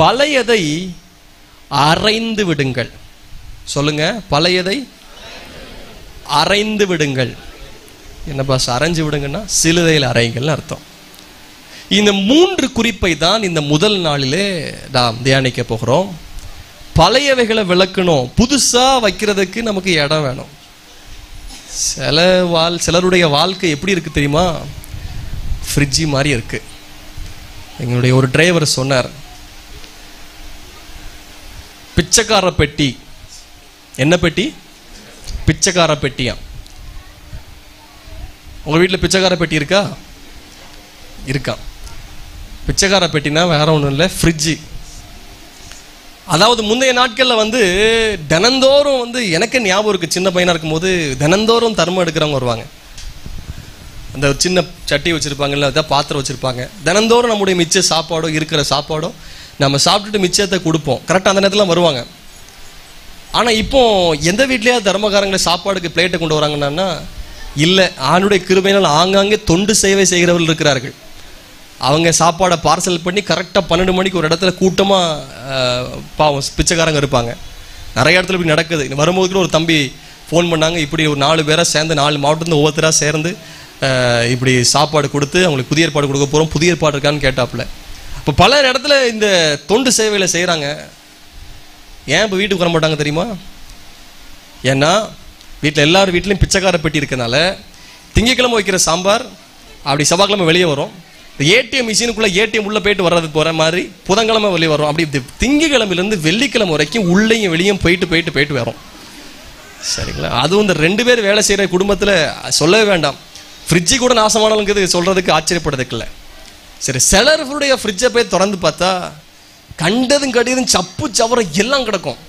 Speaker 1: பழையதை அரைந்து விடுங்கள் சொல்லுங்க பழையதை அரைந்து விடுங்கள் என்ன பாஸ் அரைஞ்சு விடுங்கன்னா சிலுவையில் அரைங்கள் அர்த்தம் இந்த மூன்று குறிப்பை தான் இந்த முதல் நாளிலே நாம் தியானிக்க போகிறோம் பழையவைகளை விளக்கணும் புதுசாக வைக்கிறதுக்கு நமக்கு இடம் வேணும் சில வாழ் சிலருடைய வாழ்க்கை எப்படி இருக்குது தெரியுமா ஃப்ரிட்ஜி மாதிரி இருக்குது எங்களுடைய ஒரு டிரைவர் சொன்னார் பிச்சைக்கார பெட்டி என்ன பெட்டி பிச்சைக்கார பெட்டியா உங்கள் வீட்டில் பிச்சைக்கார பெட்டி இருக்கா இருக்கா பிச்சைக்கார பெட்டினா வேற ஒன்றும் இல்லை ஃப்ரிட்ஜு அதாவது முந்தைய நாட்களில் வந்து தினந்தோறும் வந்து எனக்கு ஞாபகம் இருக்குது சின்ன பையனாக இருக்கும்போது தினந்தோறும் தர்மம் எடுக்கிறவங்க வருவாங்க அந்த சின்ன சட்டி வச்சுருப்பாங்கல்ல அதான் பாத்திரம் வச்சுருப்பாங்க தினந்தோறும் நம்முடைய மிச்ச சாப்பாடோ இருக்கிற சாப்பாடோ நம்ம சாப்பிட்டுட்டு மிச்சத்தை கொடுப்போம் கரெக்டாக அந்த நேரத்தில் வருவாங்க ஆனால் இப்போ எந்த வீட்லேயாவது தர்மகாரங்களை சாப்பாடுக்கு பிளேட்டை கொண்டு வராங்கன்னா இல்லை ஆணுடைய கிருபையினால் ஆங்காங்கே தொண்டு சேவை செய்கிறவர்கள் இருக்கிறார்கள் அவங்க சாப்பாடை பார்சல் பண்ணி கரெக்டாக பன்னெண்டு மணிக்கு ஒரு இடத்துல கூட்டமாக பாவம் பிச்சைக்காரங்க இருப்பாங்க நிறைய இடத்துல இப்படி நடக்குது வரும்போது கூட ஒரு தம்பி ஃபோன் பண்ணாங்க இப்படி ஒரு நாலு பேராக சேர்ந்து நாலு மாவட்டத்தில் ஒவ்வொருத்தராக சேர்ந்து இப்படி சாப்பாடு கொடுத்து அவங்களுக்கு புதிய ஏற்பாடு கொடுக்க போகிறோம் புதிய ஏற்பாடு இருக்கான்னு கேட்டாப்புல இப்போ பல இடத்துல இந்த தொண்டு சேவையில் செய்கிறாங்க ஏன் இப்போ வீட்டுக்கு வர மாட்டாங்க தெரியுமா ஏன்னா வீட்டில் எல்லார் வீட்லேயும் பிச்சைக்கார பெட்டி இருக்கனால திங்கக்கிழமை வைக்கிற சாம்பார் அப்படி செவ்வாய்க்கிழமை வெளியே வரும் ஏடிஎம் மிஷினுக்குள்ளே ஏடிஎம் உள்ளே போயிட்டு வர்றது போகிற மாதிரி புதன்கிழமை வெளியே வரும் அப்படி திங்கக்கிழமையிலேருந்து வெள்ளிக்கிழமை வரைக்கும் உள்ளேயும் வெளியும் போயிட்டு போயிட்டு போயிட்டு வரும் சரிங்களா அதுவும் இந்த ரெண்டு பேர் வேலை செய்கிற குடும்பத்தில் சொல்லவே வேண்டாம் ஃப்ரிட்ஜு கூட நாசமானாலுங்கிறது சொல்கிறதுக்கு ஆச்சரியப்படுறதுக்கு இல்லை சரி சிலர்களுடைய ஃப்ரிட்ஜை போய் திறந்து பார்த்தா கண்டதும் கடிதம் சப்பு சவரம் எல்லாம் கிடக்கும்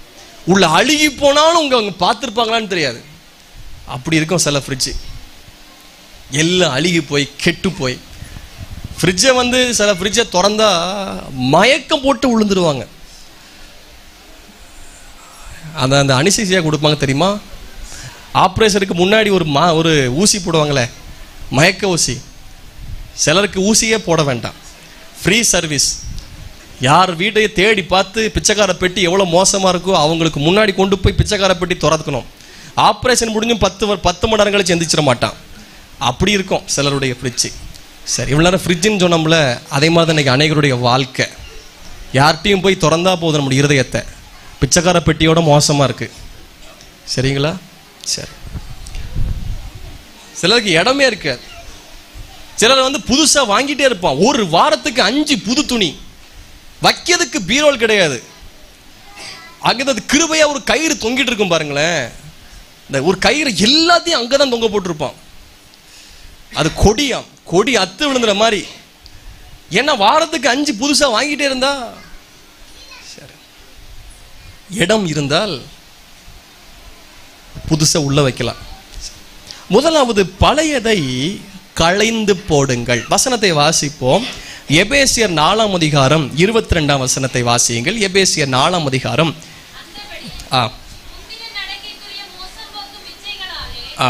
Speaker 1: உள்ள அழுகி போனாலும் உங்க அவங்க பார்த்துருப்பாங்களான்னு தெரியாது அப்படி இருக்கும் சில ஃப்ரிட்ஜு எல்லாம் அழுகி போய் கெட்டு போய் ஃப்ரிட்ஜை வந்து சில ஃப்ரிட்ஜை திறந்தா மயக்கம் போட்டு விழுந்துருவாங்க அந்த அந்த அனுசிசியாக கொடுப்பாங்க தெரியுமா ஆப்ரேஷனுக்கு முன்னாடி ஒரு மா ஒரு ஊசி போடுவாங்களே மயக்க ஊசி சிலருக்கு ஊசியே போட வேண்டாம் ஃப்ரீ சர்வீஸ் யார் வீட்டையை தேடி பார்த்து பிச்சைக்கார பெட்டி எவ்வளோ மோசமாக இருக்கோ அவங்களுக்கு முன்னாடி கொண்டு போய் பிச்சைக்கார பெட்டி திறக்கணும் ஆப்ரேஷன் முடிஞ்சும் பத்து பத்து மணி நேரங்களை சந்திச்சிட மாட்டான் அப்படி இருக்கும் சிலருடைய ஃப்ரிட்ஜு சரி இவ்வளோ நேரம் ஃப்ரிட்ஜுன்னு சொன்னோம்ல அதே மாதிரி தான் இன்றைக்கி அநேகருடைய வாழ்க்கை யார்கிட்டையும் போய் திறந்தா போதும் நம்முடைய இருதயத்தை பிச்சைக்கார பெட்டியோட மோசமாக இருக்குது சரிங்களா சரி சிலருக்கு இடமே இருக்காது சிலர் வந்து புதுசாக வாங்கிட்டே இருப்பான் ஒரு வாரத்துக்கு அஞ்சு புது துணி வைக்கிறதுக்கு பீரோல் கிடையாது அங்கே அது கிருபையாக ஒரு கயிறு தொங்கிட்டு இருக்கும் பாருங்களேன் இந்த ஒரு கயிறு எல்லாத்தையும் அங்கே தான் தொங்க போட்டிருப்பான் அது கொடியாம் கொடி அத்து விழுந்துற மாதிரி ஏன்னா வாரத்துக்கு அஞ்சு புதுசாக வாங்கிட்டே இருந்தா சரி இடம் இருந்தால் புதுசாக உள்ள வைக்கலாம் முதலாவது பழையதை களைந்து போடுங்கள் வசனத்தை வாசிப்போம் எபேசியர் நாலாம் அதிகாரம் இருபத்தி ரெண்டாம் வசனத்தை வாசியுங்கள் எபேசியர் நாலாம் அதிகாரம் ஆ ஆ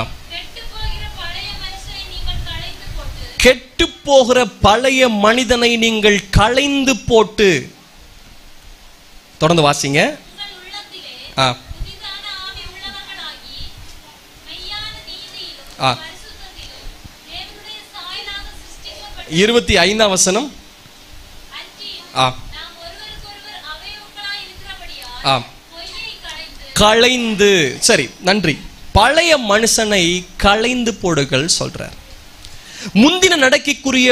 Speaker 1: கெட்டு போகிற பழைய மனிதனை நீங்கள் களைந்து போட்டு தொடர்ந்து வாசிங்க ஆ ஆ இருபத்தி ஐந்தாம் வசனம் ஆ ஆ களைந்து சரி நன்றி பழைய மனுஷனை களைந்து போடுகள் சொல்றார் முந்தின நடக்கைக்குரிய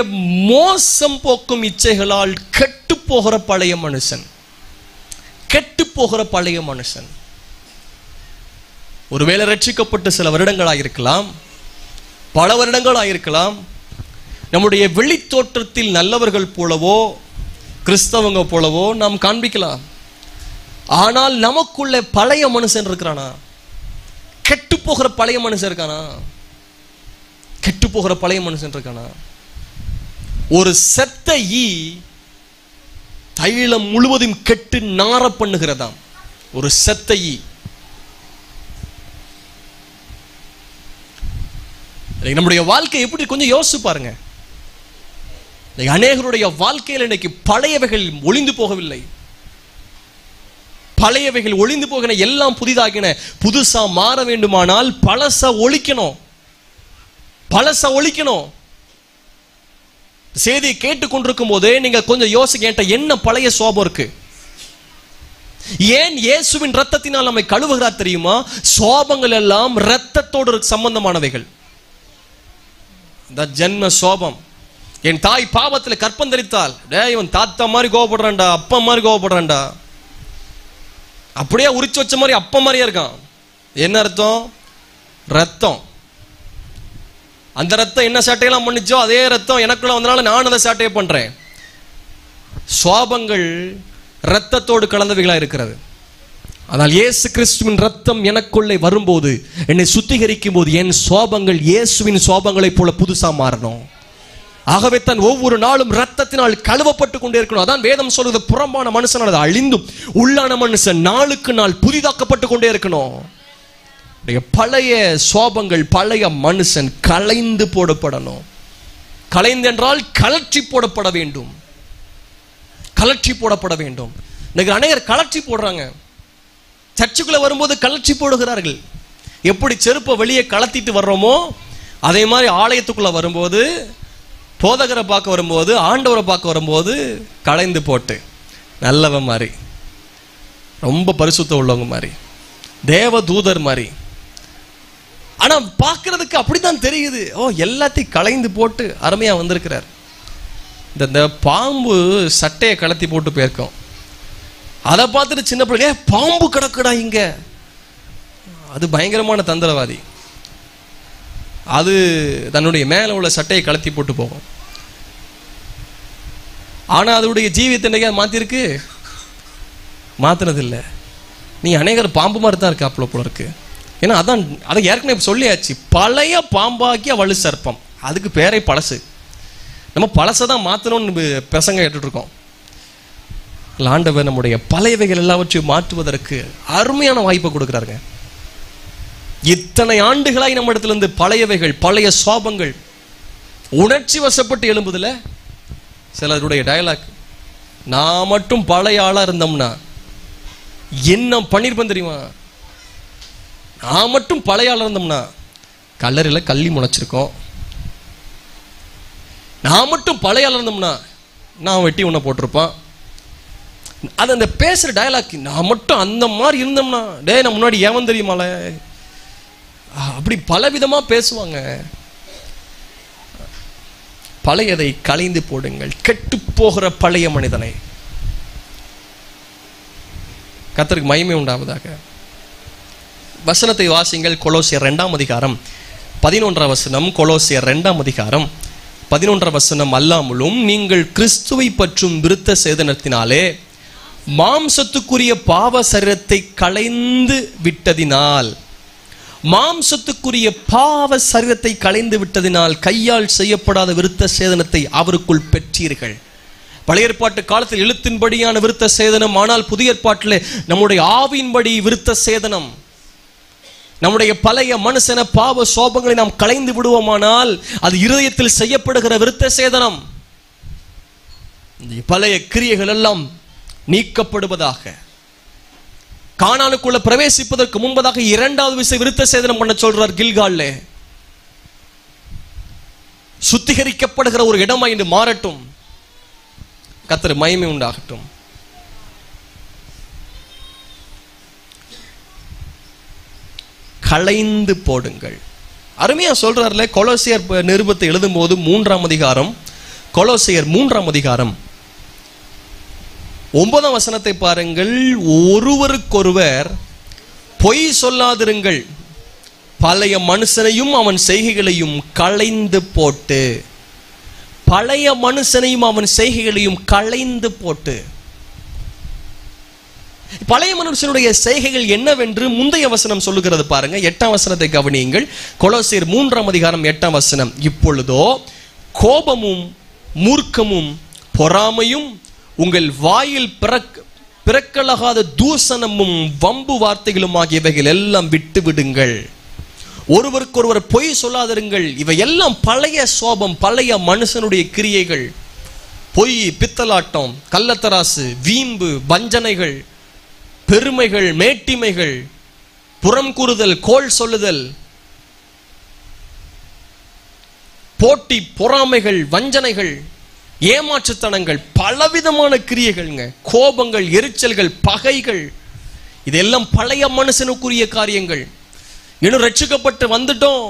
Speaker 1: மோசம் போக்கும் இச்சைகளால் கெட்டு போகிற பழைய மனுஷன் கெட்டு போகிற பழைய மனுஷன் ஒருவேளை ரட்சிக்கப்பட்டு சில வருடங்களாக இருக்கலாம் பல வருடங்களாக இருக்கலாம் நம்முடைய வெளித்தோற்றத்தில் நல்லவர்கள் போலவோ கிறிஸ்தவங்க போலவோ நாம் காண்பிக்கலாம் ஆனால் நமக்குள்ள பழைய மனுஷன் இருக்கிறானா கெட்டு போகிற பழைய மனுஷன் இருக்கானா கெட்டு போகிற பழைய மனுஷன் இருக்கானா ஒரு செத்த ஈ தைலம் முழுவதும் கெட்டு நார பண்ணுகிறதாம் ஒரு செத்த ஈ நம்முடைய வாழ்க்கை எப்படி கொஞ்சம் யோசிச்சு பாருங்க அநேகருடைய வாழ்க்கையில் இன்னைக்கு பழையவைகள் ஒளிந்து போகவில்லை பழையவைகள் ஒளிந்து போகின எல்லாம் புதிதாகின புதுசா மாற வேண்டுமானால் பழச ஒழிக்கணும் பழச ஒழிக்கணும் செய்தியை கேட்டுக்கொண்டிருக்கும் போதே நீங்க கொஞ்சம் யோசிக்க என்ன பழைய சோபம் இருக்கு ஏன் இயேசுவின் ரத்தத்தினால் நம்மை கழுவுகிறார் தெரியுமா சோபங்கள் எல்லாம் ரத்தத்தோடு சம்பந்தமானவைகள் ஜென்ம சோபம் என் தாய் பாவத்தில் கற்பம் தரித்தாள் இவன் தாத்தா மாதிரி கோவப்படுறான்டா அப்பா மாதிரி கோவப்படுறான்டா அப்படியே உரிச்சு வச்ச மாதிரி அப்ப மாதிரியே இருக்கான் என்ன அர்த்தம் ரத்தம் அந்த ரத்தம் என்ன சேட்டையெல்லாம் பண்ணிச்சோ அதே ரத்தம் எனக்குள்ள வந்தனால நானும் அதை சேட்டையை பண்றேன் சுவாபங்கள் ரத்தத்தோடு கலந்தவைகளா இருக்கிறது ஆனால் இயேசு கிறிஸ்துவின் ரத்தம் எனக்குள்ளே வரும்போது என்னை சுத்திகரிக்கும் போது என் சோபங்கள் இயேசுவின் சோபங்களைப் போல புதுசா மாறணும் ஆகவே தான் ஒவ்வொரு நாளும் ரத்தத்தினால் கழுவப்பட்டு கொண்டே இருக்கணும் அதான் வேதம் சொல்வது புறம்பான மனுஷன் அழிந்தும் உள்ளான மனுஷன் நாளுக்கு நாள் புதிதாக்கப்பட்டு கொண்டே இருக்கணும் பழைய சோபங்கள் பழைய மனுஷன் கலைந்து போடப்படணும் கலைந்தென்றால் கலற்றி போடப்பட வேண்டும் கலற்றி போடப்பட வேண்டும் இன்னைக்கு அநேகர் கலற்றி போடுறாங்க சர்ச்சுக்குள்ள வரும்போது கலற்றி போடுகிறார்கள் எப்படி செருப்பை வெளியே கலத்திட்டு வர்றோமோ அதே மாதிரி ஆலயத்துக்குள்ள வரும்போது போதகரை பார்க்க வரும்போது ஆண்டவரை பார்க்க வரும்போது களைந்து போட்டு நல்லவன் மாதிரி ரொம்ப பரிசுத்தம் உள்ளவங்க மாதிரி தேவ தூதர் மாதிரி ஆனால் பார்க்கறதுக்கு அப்படிதான் தெரியுது ஓ எல்லாத்தையும் களைந்து போட்டு அருமையாக வந்திருக்கிறார் இந்த இந்த பாம்பு சட்டையை கலத்தி போட்டு போயிருக்கோம் அதை பார்த்துட்டு சின்ன பிள்ளைங்க பாம்பு கிடக்குடா இங்கே அது பயங்கரமான தந்திரவாதி அது தன்னுடைய மேலே உள்ள சட்டையை கலத்தி போட்டு போகும் ஆனால் அதனுடைய ஜீவியத்தன்னைக்கு அது மாற்றிருக்கு மாற்றினதில்லை நீ அநேகர் பாம்பு மாதிரி தான் இருக்கு அப்பளோ போல இருக்கு ஏன்னா அதான் அதை ஏற்கனவே சொல்லியாச்சு பழைய பாம்பாக்கிய வலு சர்ப்பம் அதுக்கு பேரே பழசு நம்ம பழசை தான் மாற்றணும்னு பசங்க இருக்கோம் லாண்டவர் நம்முடைய பழையவைகள் எல்லாவற்றையும் மாற்றுவதற்கு அருமையான வாய்ப்பை கொடுக்குறாருங்க இத்தனை ஆண்டுகளாய் நம்ம இடத்துல இருந்து பழையவைகள் பழைய சுவாபங்கள் உணர்ச்சி வசப்பட்டு எழும்புதில் சிலருடைய டயலாக் நான் மட்டும் பழைய ஆளாக இருந்தோம்னா என்ன பண்ணியிருப்பேன் தெரியுமா நான் மட்டும் பழைய ஆளாக இருந்தோம்னா கல்லறையில் கள்ளி முளைச்சிருக்கோம் நான் மட்டும் பழைய ஆளாக இருந்தோம்னா நான் வெட்டி உன்னை போட்டிருப்பான் அது அந்த பேசுகிற டயலாக் நான் மட்டும் அந்த மாதிரி இருந்தோம்னா டே நான் முன்னாடி ஏவன் தெரியுமால அப்படி பலவிதமாக பேசுவாங்க பழையதை கலைந்து போடுங்கள் கெட்டு போகிற பழைய மனிதனை கத்தருக்கு மயமே உண்டாவதாக வசனத்தை வாசிங்கள் கொலோசியர் ரெண்டாம் அதிகாரம் பதினொன்றாம் வசனம் கொலோசியர் ரெண்டாம் அதிகாரம் பதினொன்றாம் வசனம் அல்லாமலும் நீங்கள் கிறிஸ்துவை பற்றும் விருத்த சேதனத்தினாலே மாம்சத்துக்குரிய பாவ சரீரத்தை களைந்து விட்டதினால் மாம்சத்துக்குரிய பாவ சரீரத்தை களைந்து விட்டதினால் கையால் செய்யப்படாத விருத்த சேதனத்தை அவருக்குள் பெற்றீர்கள் பழைய ஏற்பாட்டு காலத்தில் எழுத்தின்படியான விருத்த சேதனம் ஆனால் புதிய ஏற்பாட்டில் நம்முடைய ஆவியின்படி விருத்த சேதனம் நம்முடைய பழைய மனுஷன பாவ சோபங்களை நாம் களைந்து விடுவோமானால் அது இருதயத்தில் செய்யப்படுகிற விருத்த சேதனம் பழைய கிரியைகள் எல்லாம் நீக்கப்படுவதாக கானானுக்குள்ள பிரவேசிப்பதற்கு முன்பதாக இரண்டாவது விசை விருத்த சேதனம் பண்ண சொல்றார் கில்கால்ல சுத்திகரிக்கப்படுகிற ஒரு இடமா இன்று மாறட்டும் கத்திர மயமே உண்டாகட்டும் களைந்து போடுங்கள் அருமையா சொல்றாருல கொலோசியர் நிருபத்தை எழுதும் போது மூன்றாம் அதிகாரம் கொலோசியர் மூன்றாம் அதிகாரம் ஒன்பதாம் வசனத்தை பாருங்கள் ஒருவருக்கொருவர் பொய் சொல்லாதிருங்கள் பழைய மனுஷனையும் அவன் செய்கைகளையும் களைந்து போட்டு பழைய மனுஷனையும் அவன் செய்கைகளையும் களைந்து போட்டு பழைய மனுஷனுடைய செய்கைகள் என்னவென்று முந்தைய வசனம் சொல்லுகிறது பாருங்க எட்டாம் வசனத்தை கவனியுங்கள் கொலோசியர் மூன்றாம் அதிகாரம் எட்டாம் வசனம் இப்பொழுதோ கோபமும் மூர்க்கமும் பொறாமையும் உங்கள் வாயில் பிறக்க பிறக்கலகாத தூசணமும் வம்பு வார்த்தைகளும் ஆகியவைகள் எல்லாம் விட்டு விடுங்கள் ஒருவருக்கொருவர் பொய் சொல்லாதிருங்கள் இவை எல்லாம் பழைய சோபம் பழைய மனுஷனுடைய கிரியைகள் பொய் பித்தலாட்டம் கள்ளத்தராசு வீம்பு வஞ்சனைகள் பெருமைகள் மேட்டிமைகள் புறம் கூறுதல் கோல் சொல்லுதல் போட்டி பொறாமைகள் வஞ்சனைகள் ஏமாற்றுத்தனங்கள் பலவிதமான கிரியைகள்ங்க கோபங்கள் எரிச்சல்கள் பகைகள் இதெல்லாம் பழைய மனுஷனுக்குரிய காரியங்கள் இன்னும் ரட்சிக்கப்பட்டு வந்துட்டோம்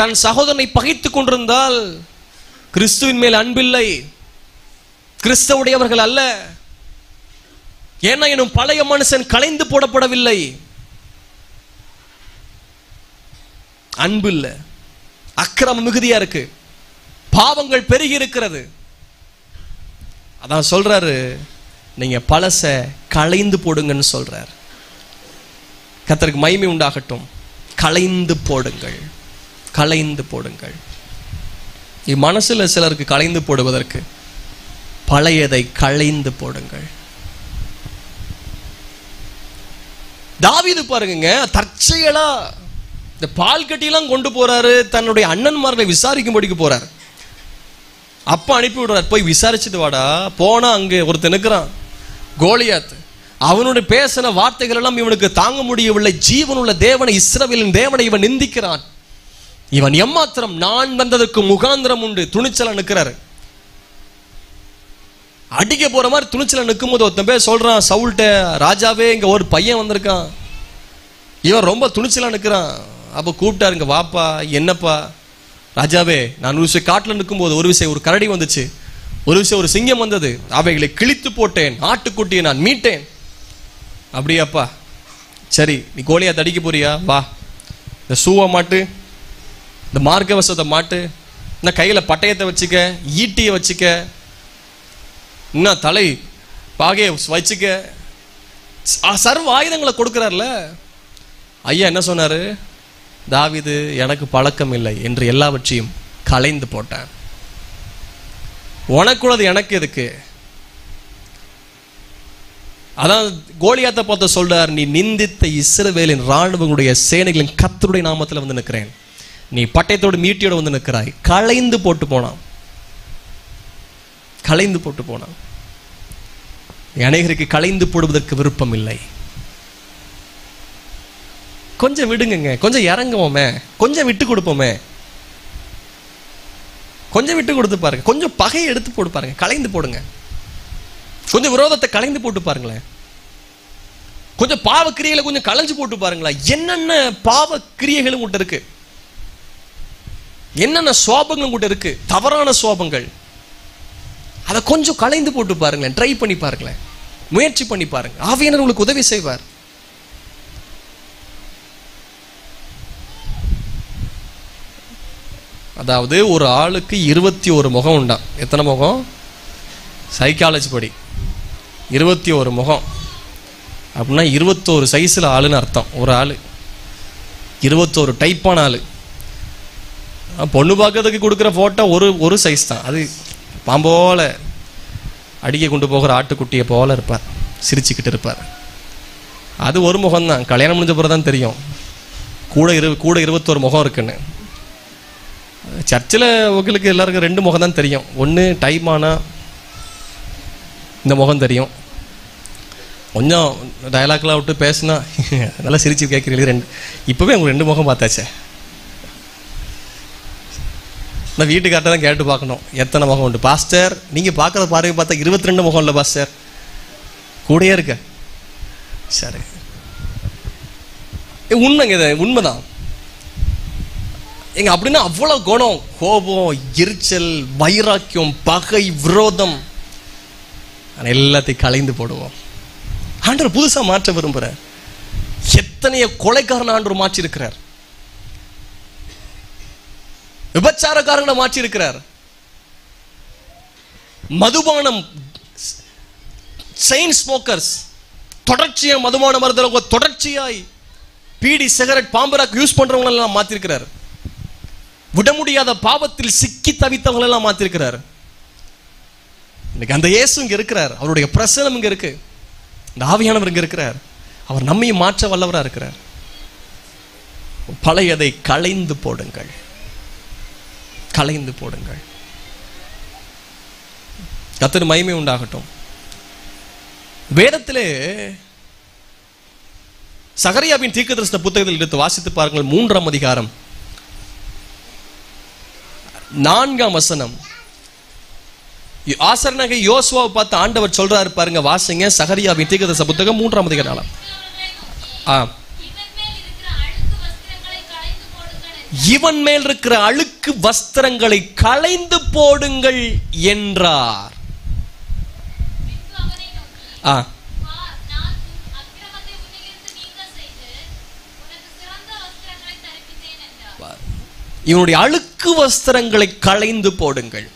Speaker 1: தன் சகோதரனை பகைத்து கொண்டிருந்தால் கிறிஸ்துவின் மேல் அன்பில்லை கிறிஸ்தவுடையவர்கள் அல்ல ஏன்னா இன்னும் பழைய மனுஷன் கலைந்து போடப்படவில்லை அன்பு இல்லை அக்கிரம மிகுதியா இருக்கு பாவங்கள் பெருகி இருக்கிறது அதான் சொல்றாரு நீங்கள் பழசை களைந்து போடுங்கன்னு சொல்றார் கத்தருக்கு மயிமை உண்டாகட்டும் களைந்து போடுங்கள் களைந்து போடுங்கள் இம்மனசில் சிலருக்கு களைந்து போடுவதற்கு பழையதை களைந்து போடுங்கள் தாவிது பாருங்க தற்செயலா இந்த பால் கட்டியெல்லாம் கொண்டு போறாரு தன்னுடைய அண்ணன்மார்களை விசாரிக்கும்படிக்கு போறாரு அப்போ அனுப்பி விடுறார் போய் விசாரிச்சது வாடா போனா அங்கே ஒருத்தன் நிற்கிறான் கோலியாத் அவனுடைய பேசின வார்த்தைகள் எல்லாம் இவனுக்கு தாங்க முடியவில்லை ஜீவனுள்ள தேவனை இஸ்ரவேலின் தேவனை இவன் நிந்திக்கிறான் இவன் எம்மாத்திரம் நான் வந்ததற்கு முகாந்திரம் உண்டு துணிச்சல நிற்கிறாரு அடிக்க போற மாதிரி துணிச்சல நிற்கும் போது ஒருத்தன் பேர் சொல்றான் சவுல்ட்ட ராஜாவே இங்க ஒரு பையன் வந்திருக்கான் இவன் ரொம்ப துணிச்சலா நிற்கிறான் அப்போ கூப்பிட்டாருங்க வாப்பா என்னப்பா ராஜாவே நான் ஒரு விஷயம் காட்டில் நிற்கும் போது ஒரு விஷயம் ஒரு கரடி வந்துச்சு ஒரு விஷயம் ஒரு சிங்கம் வந்தது அவைகளை கிழித்து போட்டேன் ஆட்டுக்குட்டியை நான் மீட்டேன் அப்படியாப்பா சரி நீ கோழியா தடிக்க போறியா வா இந்த சூவை மாட்டு இந்த மார்க்கவசத்தை மாட்டு இன்னும் கையில் பட்டயத்தை வச்சுக்க ஈட்டியை வச்சுக்க இன்னும் தலை பாகையை வச்சுக்க சர்வ ஆயுதங்களை கொடுக்குறாருல ஐயா என்ன சொன்னார் தாவிது எனக்கு பழக்கம் இல்லை என்று எல்லாவற்றையும் கலைந்து போட்டேன் உனக்குள்ளது எனக்கு எதுக்கு அதான் கோலியாத்தை பார்த்த சொல்றார் நீ நிந்தித்த இஸ்ரவேலின் இராணுவங்களுடைய சேனைகளின் கத்தருடைய நாமத்தில் வந்து நிற்கிறேன் நீ பட்டயத்தோடு மீட்டியோடு வந்து நிற்கிறாய் கலைந்து போட்டு போனான் கலைந்து போட்டு போனான் அநேகருக்கு கலைந்து போடுவதற்கு விருப்பம் இல்லை கொஞ்சம் விடுங்க கொஞ்சம் இறங்குவோமே கொஞ்சம் விட்டு கொடுப்போமே கொஞ்சம் விட்டு கொடுத்து பாருங்க கொஞ்சம் பகையை எடுத்து போட்டு பாருங்க கலைந்து போடுங்க கொஞ்சம் விரோதத்தை கலைந்து போட்டு பாருங்களேன் கொஞ்சம் பாவ கிரியைகளை கொஞ்சம் களைஞ்சு போட்டு பாருங்களேன் என்னென்ன பாவ கிரியைகள் உங்கள்கிட்ட இருக்கு என்னென்ன சோபங்களும் உங்கள்கிட்ட இருக்கு தவறான சோபங்கள் அதை கொஞ்சம் கலைந்து போட்டு பாருங்களேன் ட்ரை பண்ணி பாருங்களேன் முயற்சி பண்ணி பாருங்க ஆவியனர் உங்களுக்கு உதவி செய்வார் அதாவது ஒரு ஆளுக்கு இருபத்தி ஒரு முகம் உண்டான் எத்தனை முகம் சைக்காலஜி படி இருபத்தி ஒரு முகம் அப்படின்னா இருபத்தோரு சைஸில் ஆளுன்னு அர்த்தம் ஒரு ஆள் இருபத்தோரு டைப்பான ஆள் பொண்ணு பார்க்கறதுக்கு கொடுக்குற ஃபோட்டோ ஒரு ஒரு சைஸ் தான் அது பாம்போல அடிக்க கொண்டு போகிற ஆட்டுக்குட்டியை போல இருப்பார் சிரிச்சுக்கிட்டு இருப்பார் அது ஒரு முகம்தான் கல்யாணம் முடிஞ்ச பிறகு தான் தெரியும் கூட இரு கூட இருபத்தோரு முகம் இருக்குன்னு சர்ச்சில் உங்களுக்கு எல்லாருக்கும் ரெண்டு முகம் தான் தெரியும் ஒன்று டைம் ஆனால் இந்த முகம் தெரியும் கொஞ்சம் டயலாக்லாம் விட்டு பேசுனா நல்லா சிரிச்சு கேட்குறீங்க ரெண்டு இப்போவே உங்களுக்கு ரெண்டு முகம் பார்த்தாச்சே நான் வீட்டுக்கார்ட்ட தான் கேட்டு பார்க்கணும் எத்தனை முகம் உண்டு பாஸ்டர் நீங்கள் பார்க்குற பார்வை பார்த்தா இருபத்தி ரெண்டு முகம் இல்லை பாஸ்டர் கூடையே இருக்க சரி உண்மைங்க உண்மைதான் எங்க அப்படின்னா அவ்வளவு குணம் கோபம் எரிச்சல் வைராக்கியம் பகை விரோதம் எல்லாத்தையும் கலைந்து போடுவோம் ஆண்டவர் புதுசா மாற்ற விரும்புற எத்தனைய கொலைக்காரன் விபச்சார மாற்றிருக்கிறார் விபச்சாரக்காரங்களை மாற்றிருக்கிறார் மதுபானம் செயின் ஸ்மோக்கர்ஸ் தொடர்ச்சியாக மதுபான மருந்து தொடர்ச்சியாய் பீடி சிகரெட் பாம்பராக்கு யூஸ் பண்ணுறவங்களெல்லாம் மாத்திருக்கிறார் விட முடியாத பாவத்தில் சிக்கி தவித்தவங்களை எல்லாம் மாத்திருக்கிறார் இன்னைக்கு அந்த இயேசு இங்க இருக்கிறார் அவருடைய பிரசனம் இங்க இருக்கு இந்த ஆவியானவர் இங்க இருக்கிறார் அவர் நம்மையும் மாற்ற வல்லவராக இருக்கிறார் பழையதை களைந்து போடுங்கள் களைந்து போடுங்கள் கத்தர் மயிமை உண்டாகட்டும் வேதத்திலே சகரியாவின் தீர்க்கதரிசன புத்தகத்தில் எடுத்து வாசித்து பாருங்கள் மூன்றாம் அதிகாரம் நான்காம் வசனம் ஆசரனாக யோசுவாவை பார்த்து ஆண்டவர் சொல்றாரு பாருங்க வாசிங்க சகரியா வித்திகத புத்தகம் மூன்றாம் அதிகாரம் ஆ இவன் மேல் இருக்கிற அழுக்கு வஸ்திரங்களை களைந்து போடுங்கள் என்றார் ஆ இவனுடைய அழுக்கு வஸ்திரங்களை களைந்து போடுங்கள்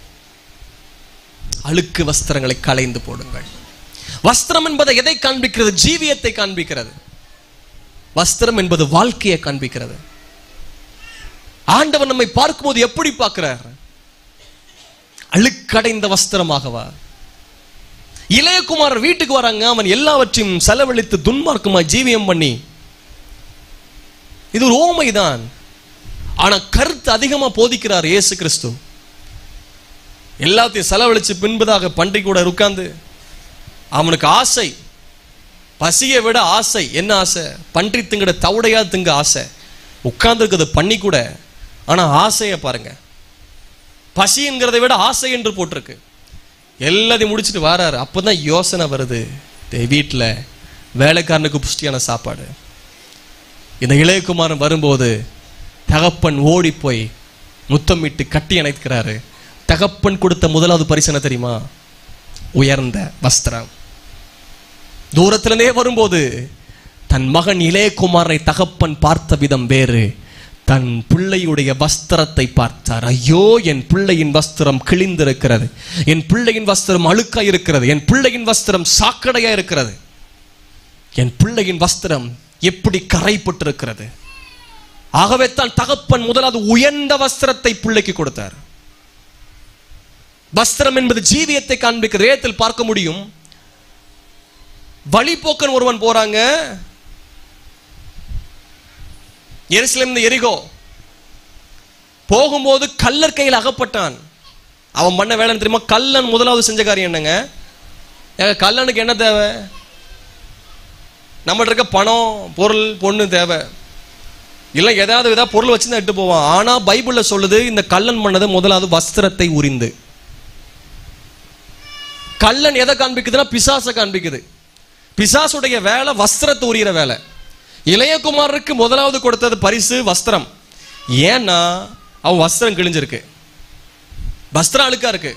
Speaker 1: அழுக்கு வஸ்திரங்களை களைந்து போடுங்கள் வஸ்திரம் என்பதை எதை காண்பிக்கிறது ஜீவியத்தை காண்பிக்கிறது வஸ்திரம் என்பது வாழ்க்கையை காண்பிக்கிறது ஆண்டவன் நம்மை பார்க்கும்போது எப்படி பார்க்கிறார் அழுக்கடைந்த வஸ்திரமாகவா இளையகுமார் வீட்டுக்கு வராங்க அவன் எல்லாவற்றையும் செலவழித்து துன்மார்க்குமா ஜீவியம் பண்ணி இது ஒரு ஓமைதான் ஆனா கருத்து அதிகமா போதிக்கிறார் இயேசு கிறிஸ்து எல்லாத்தையும் செலவழிச்சு பின்புதாக பண்டிகை கூட உட்கார்ந்து அவனுக்கு ஆசை பசியை விட ஆசை என்ன ஆசை பன்றி திங்கட தவுடையா திங்க ஆசை உட்கார்ந்துருக்குது பண்ணி கூட ஆனால் ஆசையை பாருங்க பசிங்கிறத விட ஆசை என்று போட்டிருக்கு எல்லாத்தையும் முடிச்சுட்டு வராரு அப்போ தான் யோசனை வருது வீட்டில் வேலைக்காரனுக்கு புஷ்டியான சாப்பாடு இந்த இளையகுமாரன் வரும்போது தகப்பன் ஓடி போய் முத்தமிட்டு கட்டி அணைக்கிறாரு தகப்பன் கொடுத்த முதலாவது பரிசனை தெரியுமா உயர்ந்த வஸ்திரம் தூரத்திலே வரும்போது தன் மகன் இளையகுமாரை தகப்பன் பார்த்த விதம் வேறு தன் பிள்ளையுடைய வஸ்திரத்தை பார்த்தார் ஐயோ என் பிள்ளையின் வஸ்திரம் கிழிந்திருக்கிறது என் பிள்ளையின் வஸ்திரம் அழுக்கா இருக்கிறது என் பிள்ளையின் வஸ்திரம் சாக்கடையா இருக்கிறது என் பிள்ளையின் வஸ்திரம் எப்படி கரைப்பட்டிருக்கிறது ஆகவே தான் தகப்பன் முதலாவது உயர்ந்த வஸ்திரத்தை பிள்ளைக்கு கொடுத்தார் வஸ்திரம் என்பது ஜீவியத்தை காண்பிக்கிற வேதத்தில் பார்க்க முடியும் வழிபோக்கன் ஒருவன் போறாங்க எருசலேம் எரிகோ போகும்போது கல்லர் கையில் அகப்பட்டான் அவன் பண்ண வேலை தெரியுமா கல்லன் முதலாவது செஞ்ச காரியம் என்னங்க கல்லனுக்கு என்ன தேவை நம்மள்ட இருக்க பணம் பொருள் பொண்ணு தேவை இல்ல ஏதாவது ஏதாவது பொருள் வச்சு தான் எட்டு போவான் ஆனா பைபிள்ல சொல்லுது இந்த கல்லன் பண்ணது முதலாவது வஸ்திரத்தை உரிந்து கல்லன் எதை காண்பிக்குதுன்னா பிசாசை காண்பிக்குது பிசாசுடைய வேலை வஸ்திரத்தை உரிய வேலை இளையகுமாரருக்கு முதலாவது கொடுத்தது பரிசு வஸ்திரம் ஏன்னா அவன் வஸ்திரம் கிழிஞ்சிருக்கு வஸ்திரம் அழுக்கா இருக்கு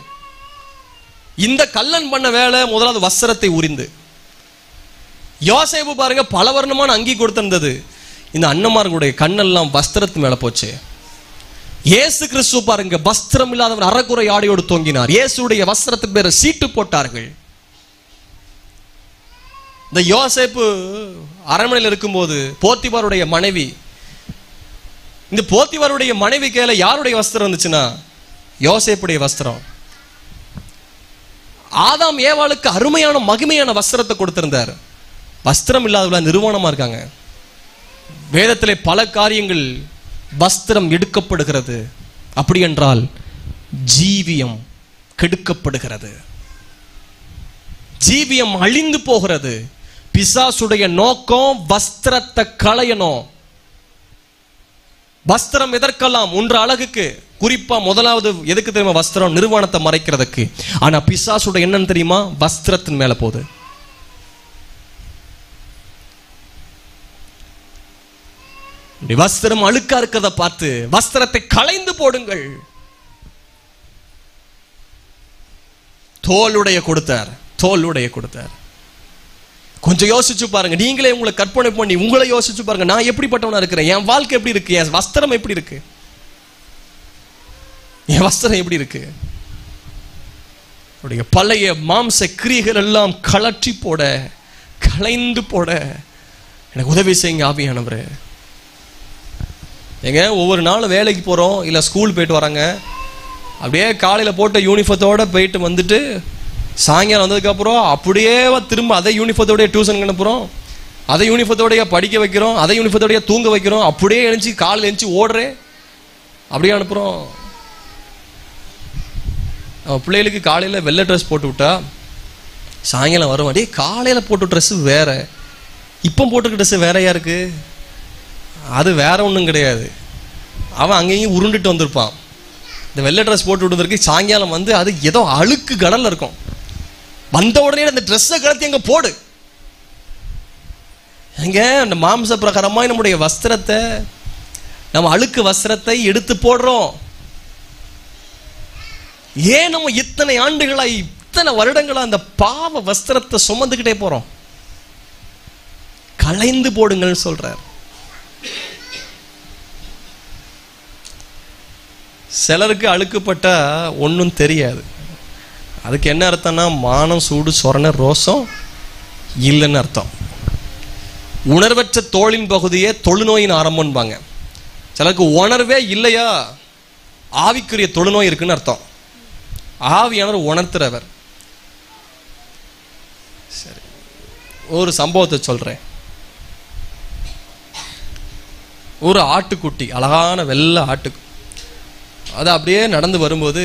Speaker 1: இந்த கல்லன் பண்ண வேலை முதலாவது வஸ்திரத்தை உரிந்து யோசேபு பாருங்க பல அங்கி கொடுத்திருந்தது இந்த அண்ணமார்களுடைய கண்ணெல்லாம் வஸ்திரத்து மேலே போச்சு இயேசு கிறிஸ்து பாருங்க வஸ்திரம் இல்லாதவர் அறகுறை ஆடையோடு தொங்கினார் இயேசுடைய வஸ்திரத்தின் பேர் சீட்டு போட்டார்கள் இந்த யோசேப்பு அரண்மனையில் இருக்கும்போது போத்திபாருடைய மனைவி இந்த போத்திவாருடைய மனைவி கேல யாருடைய வஸ்திரம் இருந்துச்சுன்னா யோசேப்புடைய வஸ்திரம் ஆதாம் ஏவாளுக்கு அருமையான மகிமையான வஸ்திரத்தை கொடுத்திருந்தார் வஸ்திரம் இல்லாதவள நிறுவனமாக இருக்காங்க வேதத்திலே பல காரியங்கள் வஸ்திரம் எடுக்கப்படுகிறது அப்படி என்றால் ஜீவியம் கெடுக்கப்படுகிறது ஜீவியம் அழிந்து போகிறது பிசாசுடைய நோக்கம் வஸ்திரத்தை களையணும் வஸ்திரம் எதற்கெல்லாம் ஒன்று அழகுக்கு குறிப்பா முதலாவது எதுக்கு தெரியுமா வஸ்திரம் நிறுவனத்தை மறைக்கிறதுக்கு ஆனா பிசாசுடைய என்னன்னு தெரியுமா வஸ்திரத்தின் மேல போகுது நீ வஸ்திரம் அழுக்கா இருக்கிறத பார்த்து வஸ்திரத்தை களைந்து போடுங்கள் தோளுடைய கொடுத்தார் தோளுடைய கொடுத்தார் கொஞ்சம் யோசிச்சு பாருங்க நீங்களே உங்களை கற்பனை பண்ணி உங்களை யோசிச்சு பாருங்க நான் எப்படிப்பட்டவனா இருக்கிறேன் என் வாழ்க்கை எப்படி இருக்கு என் வஸ்திரம் எப்படி இருக்கு என் வஸ்திரம் எப்படி இருக்கு அவருடைய பழைய மாம்ச கிரியைகள் எல்லாம் கலற்றி போட கலைந்து போட எனக்கு உதவி செய்யுங்க ஆவியானவர் எங்க ஒவ்வொரு நாளும் வேலைக்கு போகிறோம் இல்லை ஸ்கூல் போயிட்டு வராங்க அப்படியே காலையில் போட்ட யூனிஃபத்தோடு போயிட்டு வந்துட்டு சாயங்காலம் வந்ததுக்கப்புறம் அப்படியே திரும்ப அதே யூனிஃபத்தோடைய டியூஷனுக்கு அனுப்புகிறோம் அதை யூனிஃபத்தோடைய படிக்க வைக்கிறோம் அதை யூனிஃபத்தோடைய தூங்க வைக்கிறோம் அப்படியே எழுந்துச்சி காலில் எழுந்து ஓடுறே அப்படியே அனுப்புகிறோம் பிள்ளைகளுக்கு காலையில் வெள்ளை ட்ரெஸ் போட்டு விட்டா சாயங்காலம் வருவாடி காலையில் போட்டு ட்ரெஸ்ஸு வேறு இப்போ போட்டுருக்க ட்ரெஸ்ஸு வேறையாக இருக்குது அது வேற ஒன்றும் கிடையாது அவன் அங்கேயும் உருண்டுட்டு வந்திருப்பான் இந்த வெள்ளை ட்ரெஸ் போட்டு விடுவதற்கு சாயங்காலம் வந்து அது ஏதோ அழுக்கு கடலில் இருக்கும் வந்த உடனே அந்த ட்ரெஸ்ஸை கலத்தி அங்கே போடு எங்க அந்த மாம்ச பிரகாரமாக நம்முடைய வஸ்திரத்தை நம்ம அழுக்கு வஸ்திரத்தை எடுத்து போடுறோம் ஏன் நம்ம இத்தனை ஆண்டுகளாய் இத்தனை வருடங்களா அந்த பாவ வஸ்திரத்தை சுமந்துக்கிட்டே போறோம் கலைந்து போடுங்கள்னு சொல்றார் சிலருக்கு அழுக்குப்பட்டா ஒன்றும் தெரியாது அதுக்கு என்ன அர்த்தம்னா மானம் சூடு சொரண ரோசம் இல்லைன்னு அர்த்தம் உணர்வற்ற தோளின் பகுதியே தொழுநோயின் ஆரம்பம்பாங்க சிலருக்கு உணர்வே இல்லையா ஆவிக்குரிய தொழுநோய் இருக்குன்னு அர்த்தம் ஆவியானவர் உணர்த்துறவர் சரி ஒரு சம்பவத்தை சொல்கிறேன் ஒரு ஆட்டுக்குட்டி அழகான வெள்ளை ஆட்டு அது அப்படியே நடந்து வரும்போது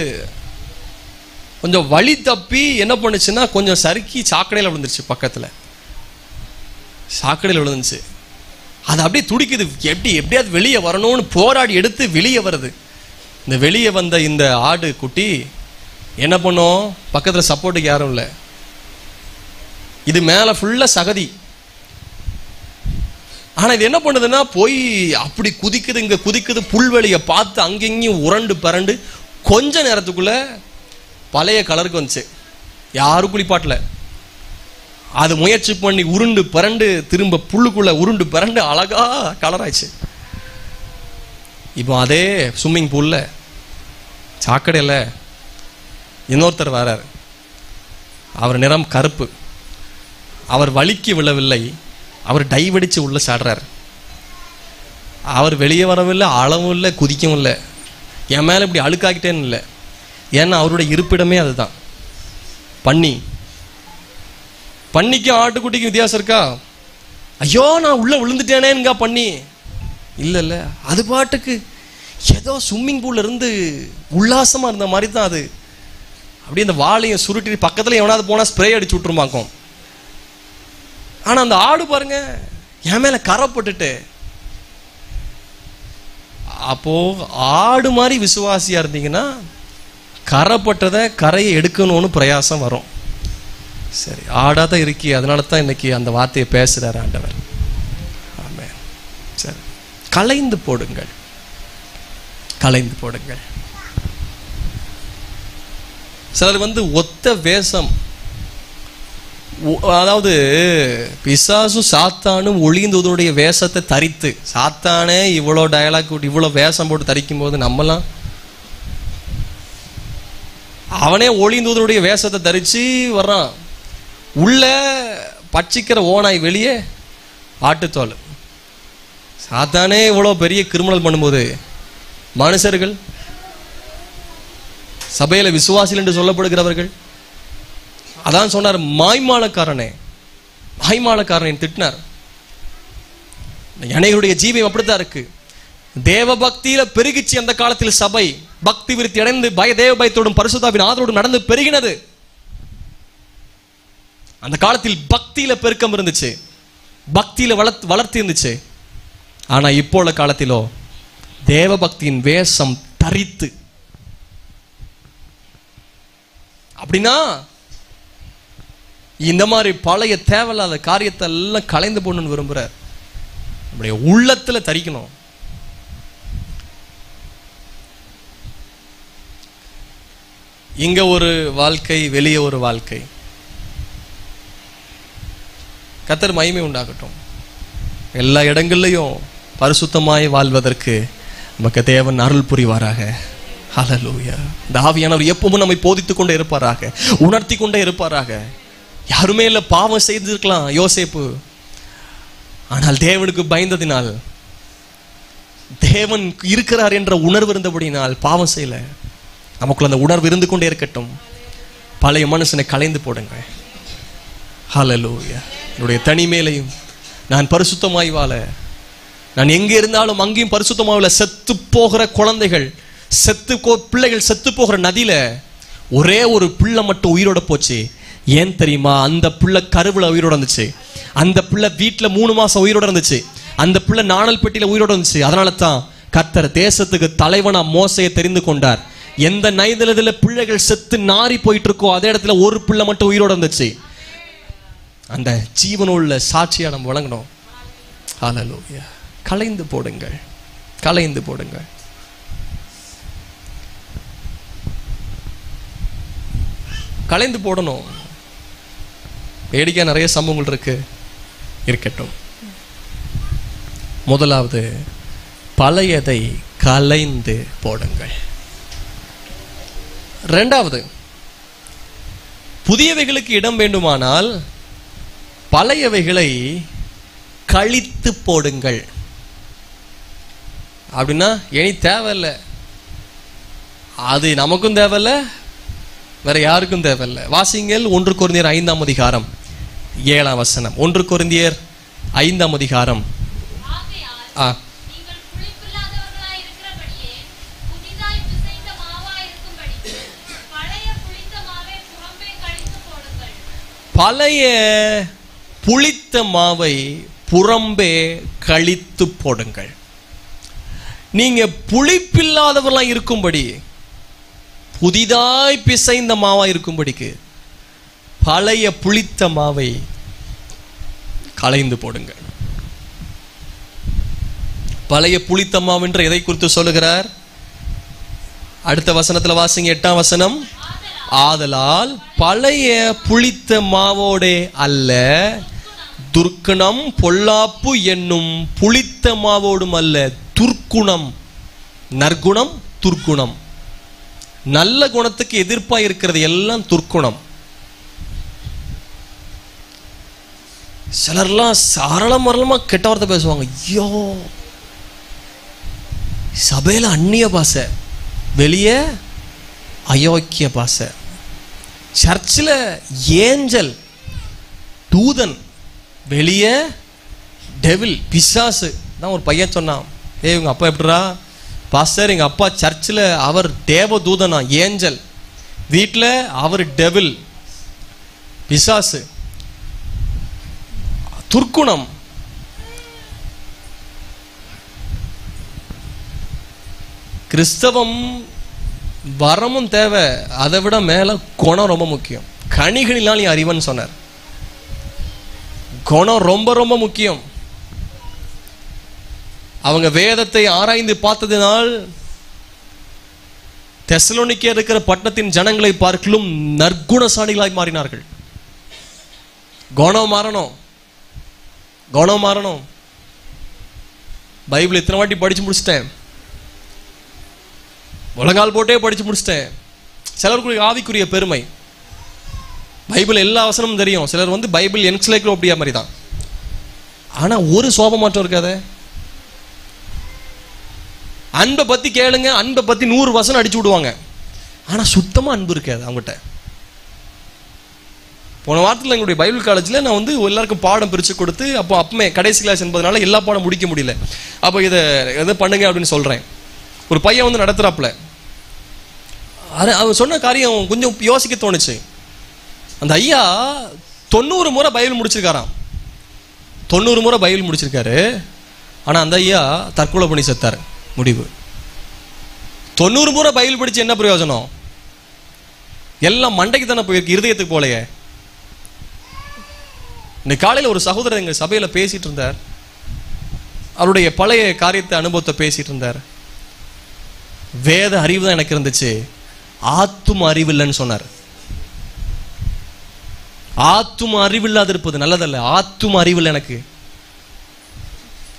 Speaker 1: கொஞ்சம் வழி தப்பி என்ன பண்ணுச்சுன்னா கொஞ்சம் சறுக்கி சாக்கடையில் விழுந்துருச்சு பக்கத்தில் சாக்கடையில் விழுந்துச்சு அது அப்படியே துடிக்குது எப்படி எப்படியாவது வெளியே வரணும்னு போராடி எடுத்து வெளியே வருது இந்த வெளியே வந்த இந்த ஆடு குட்டி என்ன பண்ணோம் பக்கத்தில் சப்போர்ட்டுக்கு யாரும் இல்லை இது மேலே ஃபுல்லாக சகதி ஆனா இது என்ன பண்ணுதுன்னா போய் அப்படி குதிக்குது இங்க குதிக்குது புல்வெளியை பார்த்து அங்கெங்கேயும் உரண்டு பரண்டு கொஞ்ச நேரத்துக்குள்ள பழைய கலருக்கு வந்துச்சு யாரும் குளிப்பாட்டல அது முயற்சி பண்ணி உருண்டு பரண்டு திரும்ப புல்லுக்குள்ள உருண்டு பரண்டு அழகா கலர் ஆயிடுச்சு இப்போ அதே ஸ்விம்மிங் பூலில் சாக்கடையில் இன்னொருத்தர் வர்றார் அவர் நிறம் கருப்பு அவர் வலிக்கு விழவில்லை அவர் டைவ் அடித்து உள்ளே சாடுறார் அவர் வெளியே வரவும் இல்லை அளவும் இல்லை குதிக்கவும் இல்லை என் மேலே இப்படி அழுக்காக்கிட்டேன்னு இல்லை ஏன்னா அவருடைய இருப்பிடமே அதுதான் பண்ணி பண்ணிக்கும் ஆட்டுக்குட்டிக்கும் வித்தியாசம் இருக்கா ஐயோ நான் உள்ளே விழுந்துட்டேனேங்கா பண்ணி இல்லை இல்லை அது பாட்டுக்கு ஏதோ ஸ்விம்மிங் பூல இருந்து உல்லாசமாக இருந்த மாதிரி தான் அது அப்படியே அந்த வாழையும் சுருட்டி பக்கத்தில் எவனாவது போனால் ஸ்ப்ரே அடிச்சு விட்ருமாக்கும் ஆனா அந்த ஆடு பாருங்க என் மேல கரை போட்டுட்டு அப்போ ஆடு மாதிரி விசுவாசியா இருந்தீங்கன்னா கரைப்பட்டதை கரையை எடுக்கணும்னு பிரயாசம் வரும் சரி ஆடாக தான் இருக்கி அதனால தான் இன்னைக்கு அந்த வார்த்தையை பேசுறாரு ஆண்டவர் ஆமே சரி கலைந்து போடுங்கள் கலைந்து போடுங்கள் சிலர் வந்து ஒத்த வேஷம் அதாவது பிசாசு சாத்தானும் ஒளிந்ததுடைய வேஷத்தை தரித்து சாத்தானே இவ்வளோ டயலாக் போட்டு இவ்வளோ வேஷம் போட்டு தரிக்கும் போது நம்மலாம் அவனே ஒளிந்ததுடைய வேஷத்தை தரித்து வர்றான் உள்ள பச்சிக்கிற ஓனாய் வெளியே ஆட்டுத்தோல் சாத்தானே இவ்வளோ பெரிய கிரிமினல் பண்ணும்போது மனுஷர்கள் சபையில் விசுவாசிகள் என்று சொல்லப்படுகிறவர்கள் அதான் சொன்னார் மாய்மாலக்காரனே மாய்மாலக்காரனை திட்டினார் இணைகளுடைய ஜீவியம் அப்படித்தான் இருக்கு தேவ பக்தியில பெருகிச்சு அந்த காலத்தில் சபை பக்தி விருத்தி அடைந்து பய தேவ பயத்தோடும் பரிசுதாவின் ஆதரவோடும் நடந்து பெருகினது அந்த காலத்தில் பக்தியில பெருக்கம் இருந்துச்சு பக்தியில வளர்த்து வளர்த்தி இருந்துச்சு ஆனா இப்போ உள்ள காலத்திலோ தேவ பக்தியின் வேஷம் தரித்து அப்படின்னா இந்த மாதிரி பழைய தேவையில்லாத காரியத்தை எல்லாம் கலைந்து போடணும்னு விரும்புகிறார் நம்முடைய உள்ளத்தில் தரிக்கணும் இங்க ஒரு வாழ்க்கை வெளியே ஒரு வாழ்க்கை கத்தர் மயிமை உண்டாகட்டும் எல்லா இடங்கள்லையும் பரிசுத்தமாய் வாழ்வதற்கு நமக்கு தேவன் அருள் புரிவாராக ஹலலூயா தாவியானவர் எப்பவும் நம்மை போதித்து கொண்டே இருப்பாராக உணர்த்தி கொண்டே இருப்பாராக யாருமே இல்லை பாவம் செய்திருக்கலாம் யோசேப்பு ஆனால் தேவனுக்கு பயந்ததினால் தேவன் இருக்கிறார் என்ற உணர்வு இருந்தபடினால் பாவம் செய்யலை நமக்குள்ள அந்த உணர்வு இருந்து கொண்டே இருக்கட்டும் பழைய மனுஷனை கலைந்து போடுங்க ஹலலூயா என்னுடைய தனிமேலையும் நான் பரிசுத்தமாய் வாழ நான் எங்கே இருந்தாலும் அங்கேயும் பரிசுத்தமாக செத்து போகிற குழந்தைகள் செத்து பிள்ளைகள் செத்து போகிற நதியில் ஒரே ஒரு பிள்ளை மட்டும் உயிரோட போச்சு ஏன் தெரியுமா அந்த புள்ள கருவில் உயிரோட இருந்துச்சு அந்த புள்ள வீட்டில் மூணு மாதம் உயிரோட இருந்துச்சு அந்த புள்ள நாணல் பெட்டியில் உயிரோட இருந்துச்சு அதனால தான் கர்த்தர் தேசத்துக்கு தலைவனாக மோசையை தெரிந்து கொண்டார் எந்த நைதலத்தில் பிள்ளைகள் செத்து நாரி போயிட்டு இருக்கோ அதே இடத்துல ஒரு பிள்ளை மட்டும் உயிரோட இருந்துச்சு அந்த ஜீவனுள்ள சாட்சியை நம்ம வழங்கணும் கலைந்து போடுங்கள் கலைந்து போடுங்கள் கலைந்து போடணும் வேடிக்கையாக நிறைய சம்பவங்கள் இருக்கு இருக்கட்டும் முதலாவது பழையதை கலைந்து போடுங்கள் ரெண்டாவது புதியவைகளுக்கு இடம் வேண்டுமானால் பழையவைகளை கழித்து போடுங்கள் அப்படின்னா இனி தேவையில்லை அது நமக்கும் தேவையில்லை வேற யாருக்கும் தேவையில்லை வாசிங்கள் ஒன்று குறைந்தர் ஐந்தாம் அதிகாரம் ஏழாம் வசனம் ஒன்று குருந்தியர் ஐந்தாம் அதிகாரம் ஆ பழைய புளித்த மாவை புறம்பே கழித்து போடுங்கள் நீங்கள் புளிப்பில்லாதவர்களாக இருக்கும்படி புதிதாய் பிசைந்த மாவாக இருக்கும்படிக்கு பழைய புளித்த மாவை களைந்து போடுங்க பழைய புளித்த மாவென்று எதை குறித்து சொல்லுகிறார் அடுத்த வசனத்தில் வாசிங்க எட்டாம் வசனம் ஆதலால் பழைய புளித்த மாவோடே அல்ல துர்க்குணம் பொல்லாப்பு என்னும் புளித்த மாவோடும் அல்ல துர்க்குணம் நற்குணம் துர்க்குணம் நல்ல குணத்துக்கு எதிர்ப்பாக இருக்கிறது எல்லாம் துர்க்குணம் சிலர்லாம் சரள மரளமாக கெட்ட வார்த்தை பேசுவாங்க ஐயோ சபையில் அந்நிய பாச வெளியே அயோக்கிய பாச சர்ச்சில் ஏஞ்சல் தூதன் வெளியே டெவில் பிசாசு தான் ஒரு பையன் சொன்னான் ஏ இவங்க அப்பா எப்படிரா பாஸ்டர் எங்கள் அப்பா சர்ச்சில் அவர் தேவ தூதனா ஏஞ்சல் வீட்டில் அவர் டெவில் பிசாசு துர்க்குணம் கிறிஸ்தவம் வரமும் தேவை அதை விட மேலே குணம் ரொம்ப முக்கியம் கனிகளினால் நீ அறிவன் சொன்னார் குணம் ரொம்ப ரொம்ப முக்கியம் அவங்க வேதத்தை ஆராய்ந்து பார்த்ததினால் தெசலோனிக்கே இருக்கிற பட்டத்தின் ஜனங்களை பார்க்கலும் நற்குணசாலிகளாய் மாறினார்கள் குணம் மாறணும் கவனம் மாறணும் பைபிள் இத்தனை வாட்டி படித்து முடிச்சிட்டேன் உலகால் போட்டே படித்து முடிச்சிட்டேன் சிலருக்கு ஆவிக்குரிய பெருமை பைபிள் எல்லா அவசரமும் தெரியும் சிலர் வந்து பைபிள் என்சைக்ளோபீடியா மாதிரி தான் ஆனால் ஒரு சோபம் மாற்றம் இருக்காத அன்பை பற்றி கேளுங்க அன்பை பற்றி நூறு வசனம் அடிச்சு விடுவாங்க ஆனால் சுத்தமாக அன்பு இருக்காது அவங்ககிட்ட போன வாரத்தில் எங்களுடைய பைபிள் காலேஜில் நான் வந்து எல்லாருக்கும் பாடம் பிரித்து கொடுத்து அப்போ அப்பமே கடைசி கிளாஸ் என்பதனால எல்லா பாடம் முடிக்க முடியல அப்போ இதை எதை பண்ணுங்க அப்படின்னு சொல்கிறேன் ஒரு பையன் வந்து நடத்துகிறாப்புல அவன் சொன்ன காரியம் கொஞ்சம் யோசிக்க தோணுச்சு அந்த ஐயா தொண்ணூறு முறை பைபிள் முடிச்சிருக்காராம் தொண்ணூறு முறை பைபிள் முடிச்சிருக்காரு ஆனால் அந்த ஐயா தற்கொலை பண்ணி செத்தார் முடிவு தொண்ணூறு முறை பைபிள் படித்து என்ன பிரயோஜனம் எல்லாம் மண்டைக்கு தானே போயிருக்கு இருதயத்துக்கு போலையே இன்னைக்கு காலையில் ஒரு சகோதரர் எங்கள் சபையில் பேசிகிட்டு இருந்தார் அவருடைய பழைய காரியத்தை அனுபவத்தை பேசிகிட்டு இருந்தார் வேத அறிவு தான் எனக்கு இருந்துச்சு ஆத்தும் அறிவு இல்லைன்னு சொன்னார் ஆத்தும் அறிவு இல்லாத இருப்பது நல்லதல்ல ஆத்தும் அறிவு இல்லை எனக்கு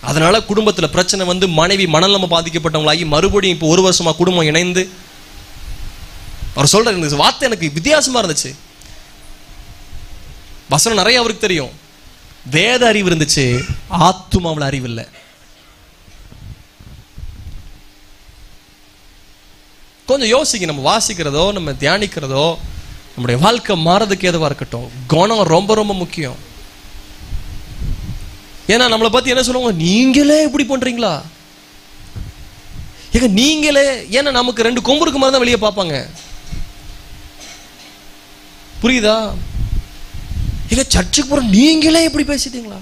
Speaker 1: அதனால குடும்பத்தில் பிரச்சனை வந்து மனைவி மனநலம பாதிக்கப்பட்டவங்களாகி மறுபடியும் இப்போ ஒரு வருஷமா குடும்பம் இணைந்து அவர் சொல்ற வார்த்தை எனக்கு வித்தியாசமா இருந்துச்சு வசனம் நிறைய அவருக்கு தெரியும் வேத அறிவு இருந்துச்சு ஆத்துமாவில் அறிவு இல்லை கொஞ்சம் யோசிக்க நம்ம வாசிக்கிறதோ நம்ம தியானிக்கிறதோ நம்முடைய வாழ்க்கை மாறதுக்கு எதுவாக இருக்கட்டும் குணம் ரொம்ப ரொம்ப முக்கியம் ஏன்னா நம்மளை பத்தி என்ன சொல்லுவாங்க நீங்களே இப்படி பண்றீங்களா ஏங்க நீங்களே ஏன்னா நமக்கு ரெண்டு கொம்பு இருக்கு மாதிரி தான் வெளியே பார்ப்பாங்க புரியுதா இல்லை சர்ச்சுக்கு போற நீங்களே இப்படி பேசிட்டீங்களா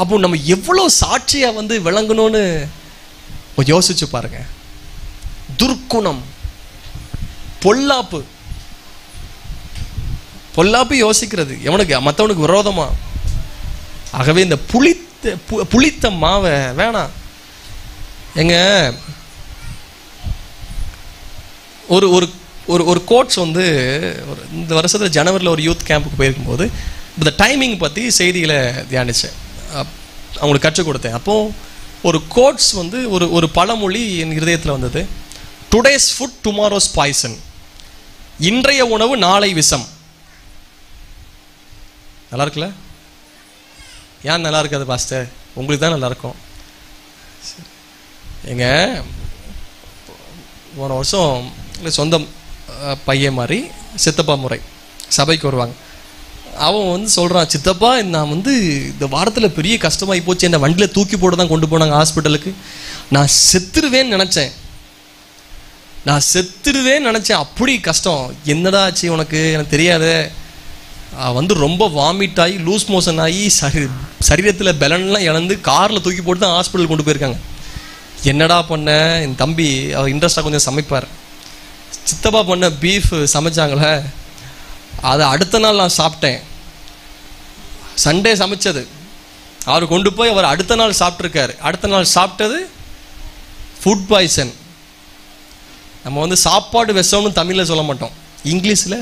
Speaker 1: அப்போ நம்ம எவ்வளவு சாட்சியா வந்து விளங்கணும்னு யோசிச்சு பாருங்க துர்க்குணம் பொல்லாப்பு பொல்லாப்பு யோசிக்கிறது எவனுக்கு மற்றவனுக்கு விரோதமா ஆகவே இந்த புளித்த புளித்த மாவை வேணாம் எங்க ஒரு ஒரு ஒரு ஒரு கோட்ஸ் வந்து ஒரு இந்த வருஷத்தில் ஜனவரியில் ஒரு யூத் கேம்புக்கு போயிருக்கும்போது இந்த டைமிங் பற்றி செய்திகளை தியானித்தேன் அவங்களுக்கு கற்றுக் கொடுத்தேன் அப்போது ஒரு கோட்ஸ் வந்து ஒரு ஒரு பழமொழி என் இருதயத்தில் வந்தது டுடேஸ் ஃபுட் டுமாரோஸ் பாய்சன் இன்றைய உணவு நாளை விஷம் நல்லா இருக்குல்ல ஏன் நல்லா இருக்காது பாஸ்டர் உங்களுக்கு தான் நல்லாயிருக்கும் எங்க போன வருஷம் சொந்தம் பையன் மாதிரி சித்தப்பா முறை சபைக்கு வருவாங்க அவன் வந்து சொல்கிறான் சித்தப்பா நான் வந்து இந்த வாரத்தில் பெரிய கஷ்டமாகி போச்சு என்னை வண்டியில் தூக்கி போட்டு தான் கொண்டு போனாங்க ஹாஸ்பிட்டலுக்கு நான் செத்துருவேன்னு நினச்சேன் நான் செத்துருவேன்னு நினச்சேன் அப்படி கஷ்டம் என்னடா ஆச்சு உனக்கு எனக்கு தெரியாது வந்து ரொம்ப வாமிட் ஆகி லூஸ் மோஷன் ஆகி சரி சரீரத்தில் பெலன்லாம் இழந்து காரில் தூக்கி போட்டு தான் ஹாஸ்பிட்டல் கொண்டு போயிருக்காங்க என்னடா பண்ண என் தம்பி அவர் இன்ட்ரெஸ்டாக கொஞ்சம் சமைப்பார் சித்தப்பா பண்ண பீஃப் சமைச்சாங்களே அதை அடுத்த நாள் நான் சாப்பிட்டேன் சண்டே சமைச்சது அவர் கொண்டு போய் அவர் அடுத்த நாள் சாப்பிட்ருக்காரு அடுத்த நாள் சாப்பிட்டது ஃபுட் பாய்சன் நம்ம வந்து சாப்பாடு விஷம்னு தமிழில் சொல்ல மாட்டோம் இங்கிலீஷில்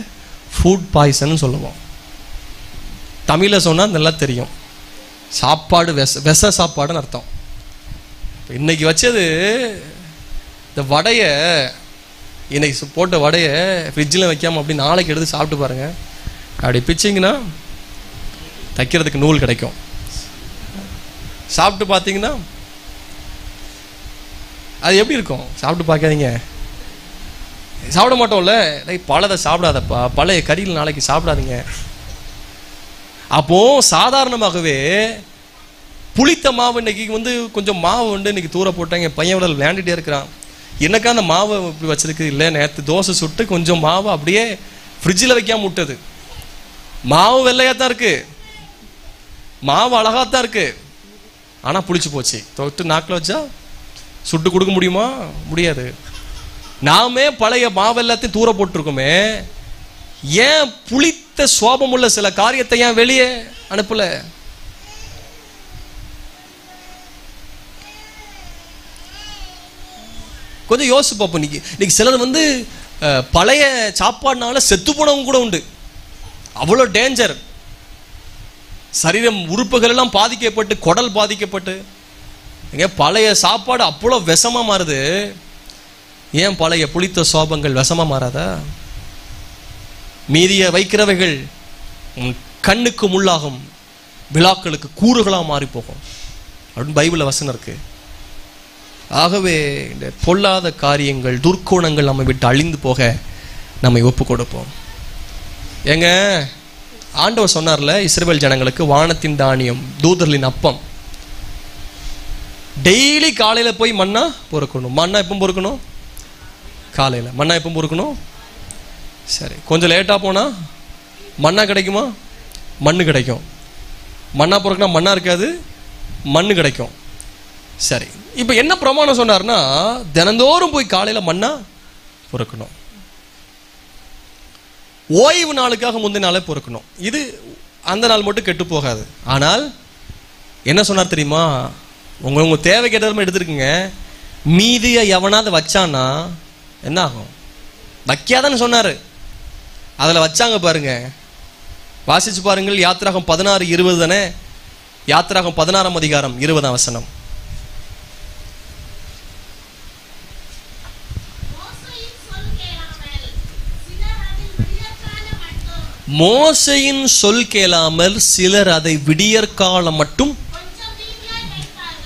Speaker 1: ஃபுட் பாய்சன் சொல்லுவோம் தமிழில் சொன்னால் நல்லா தெரியும் சாப்பாடு விச விச சாப்பாடுன்னு அர்த்தம் இன்னைக்கு வச்சது இந்த வடையை இன்றைக்கி போட்ட வடையை ஃப்ரிட்ஜில் வைக்காமல் அப்படி நாளைக்கு எடுத்து சாப்பிட்டு பாருங்கள் அப்படி பிச்சிங்கன்னா தைக்கிறதுக்கு நூல் கிடைக்கும் சாப்பிட்டு பார்த்தீங்கன்னா அது எப்படி இருக்கும் சாப்பிட்டு பார்க்காதீங்க சாப்பிட மாட்டோம்ல லைக் பழதை சாப்பிடாதப்பா பழைய கறியில் நாளைக்கு சாப்பிடாதீங்க அப்போது சாதாரணமாகவே புளித்த மாவு இன்னைக்கு வந்து கொஞ்சம் மாவு வந்து இன்னைக்கு தூர போட்டாங்க பையன் விட விளையாண்டுட்டே இருக்கிறான் என்னக்கா அந்த மாவை இப்படி வச்சிருக்கு இல்லை நேற்று தோசை சுட்டு கொஞ்சம் மாவு அப்படியே ஃப்ரிட்ஜில் வைக்காம விட்டது மாவு வெள்ளையாக தான் இருக்குது மாவு அழகாக தான் இருக்குது ஆனால் புளிச்சு போச்சு தொட்டு நாக்கில் வச்சா சுட்டு கொடுக்க முடியுமா முடியாது நாமே பழைய மாவு எல்லாத்தையும் தூர போட்டிருக்கோமே ஏன் புளித்த சோபமுள்ள சில காரியத்தை ஏன் வெளியே அனுப்பலை கொஞ்சம் யோசிச்சு பார்ப்போம் இன்னைக்கு இன்னைக்கு சிலர் வந்து பழைய சாப்பாடுனால செத்து போனவங்க கூட உண்டு அவ்வளோ டேஞ்சர் சரீரம் உறுப்புகள் எல்லாம் பாதிக்கப்பட்டு குடல் பாதிக்கப்பட்டு எங்க பழைய சாப்பாடு அவ்வளோ விஷமாக மாறுது ஏன் பழைய புளித்த சோபங்கள் விஷமாக மாறாதா மீதியை வைக்கிறவைகள் கண்ணுக்கு முள்ளாகும் விழாக்களுக்கு கூறுகளாக மாறிப்போகும் போகும் அப்படின்னு பைபிளில் வசனம் இருக்குது ஆகவே இந்த பொல்லாத காரியங்கள் துர்க்கோணங்கள் நம்மை விட்டு அழிந்து போக நம்மை ஒப்பு கொடுப்போம் எங்க ஆண்டவர் சொன்னார்ல இஸ்ரேல் ஜனங்களுக்கு வானத்தின் தானியம் தூதர்களின் அப்பம் டெய்லி காலையில் போய் மண்ணா பொறுக்கணும் மண்ணா எப்போ பொறுக்கணும் காலையில் மண்ணா எப்போ பொறுக்கணும் சரி கொஞ்சம் லேட்டாக போனால் மண்ணா கிடைக்குமா மண் கிடைக்கும் மண்ணா பொறுக்கினா மண்ணாக இருக்காது மண் கிடைக்கும் சரி இப்போ என்ன பிரமாணம் சொன்னார்னா தினந்தோறும் போய் காலையில் மண்ணா பொறுக்கணும் ஓய்வு நாளுக்காக முந்தின நாளே பொறுக்கணும் இது அந்த நாள் மட்டும் கெட்டு போகாது ஆனால் என்ன சொன்னார் தெரியுமா உங்க உங்க தேவை கேட்டதுமே எடுத்துருக்குங்க மீதியை எவனாவது வச்சானா என்ன ஆகும் வைக்காதன்னு சொன்னார் அதில் வச்சாங்க பாருங்க வாசிச்சு பாருங்கள் யாத்திராகம் பதினாறு இருபது தானே யாத்திராகம் பதினாறாம் அதிகாரம் இருபதாம் வசனம் மோசையின் சொல் கேளாமல் சிலர் அதை விடியற்காலம் மட்டும்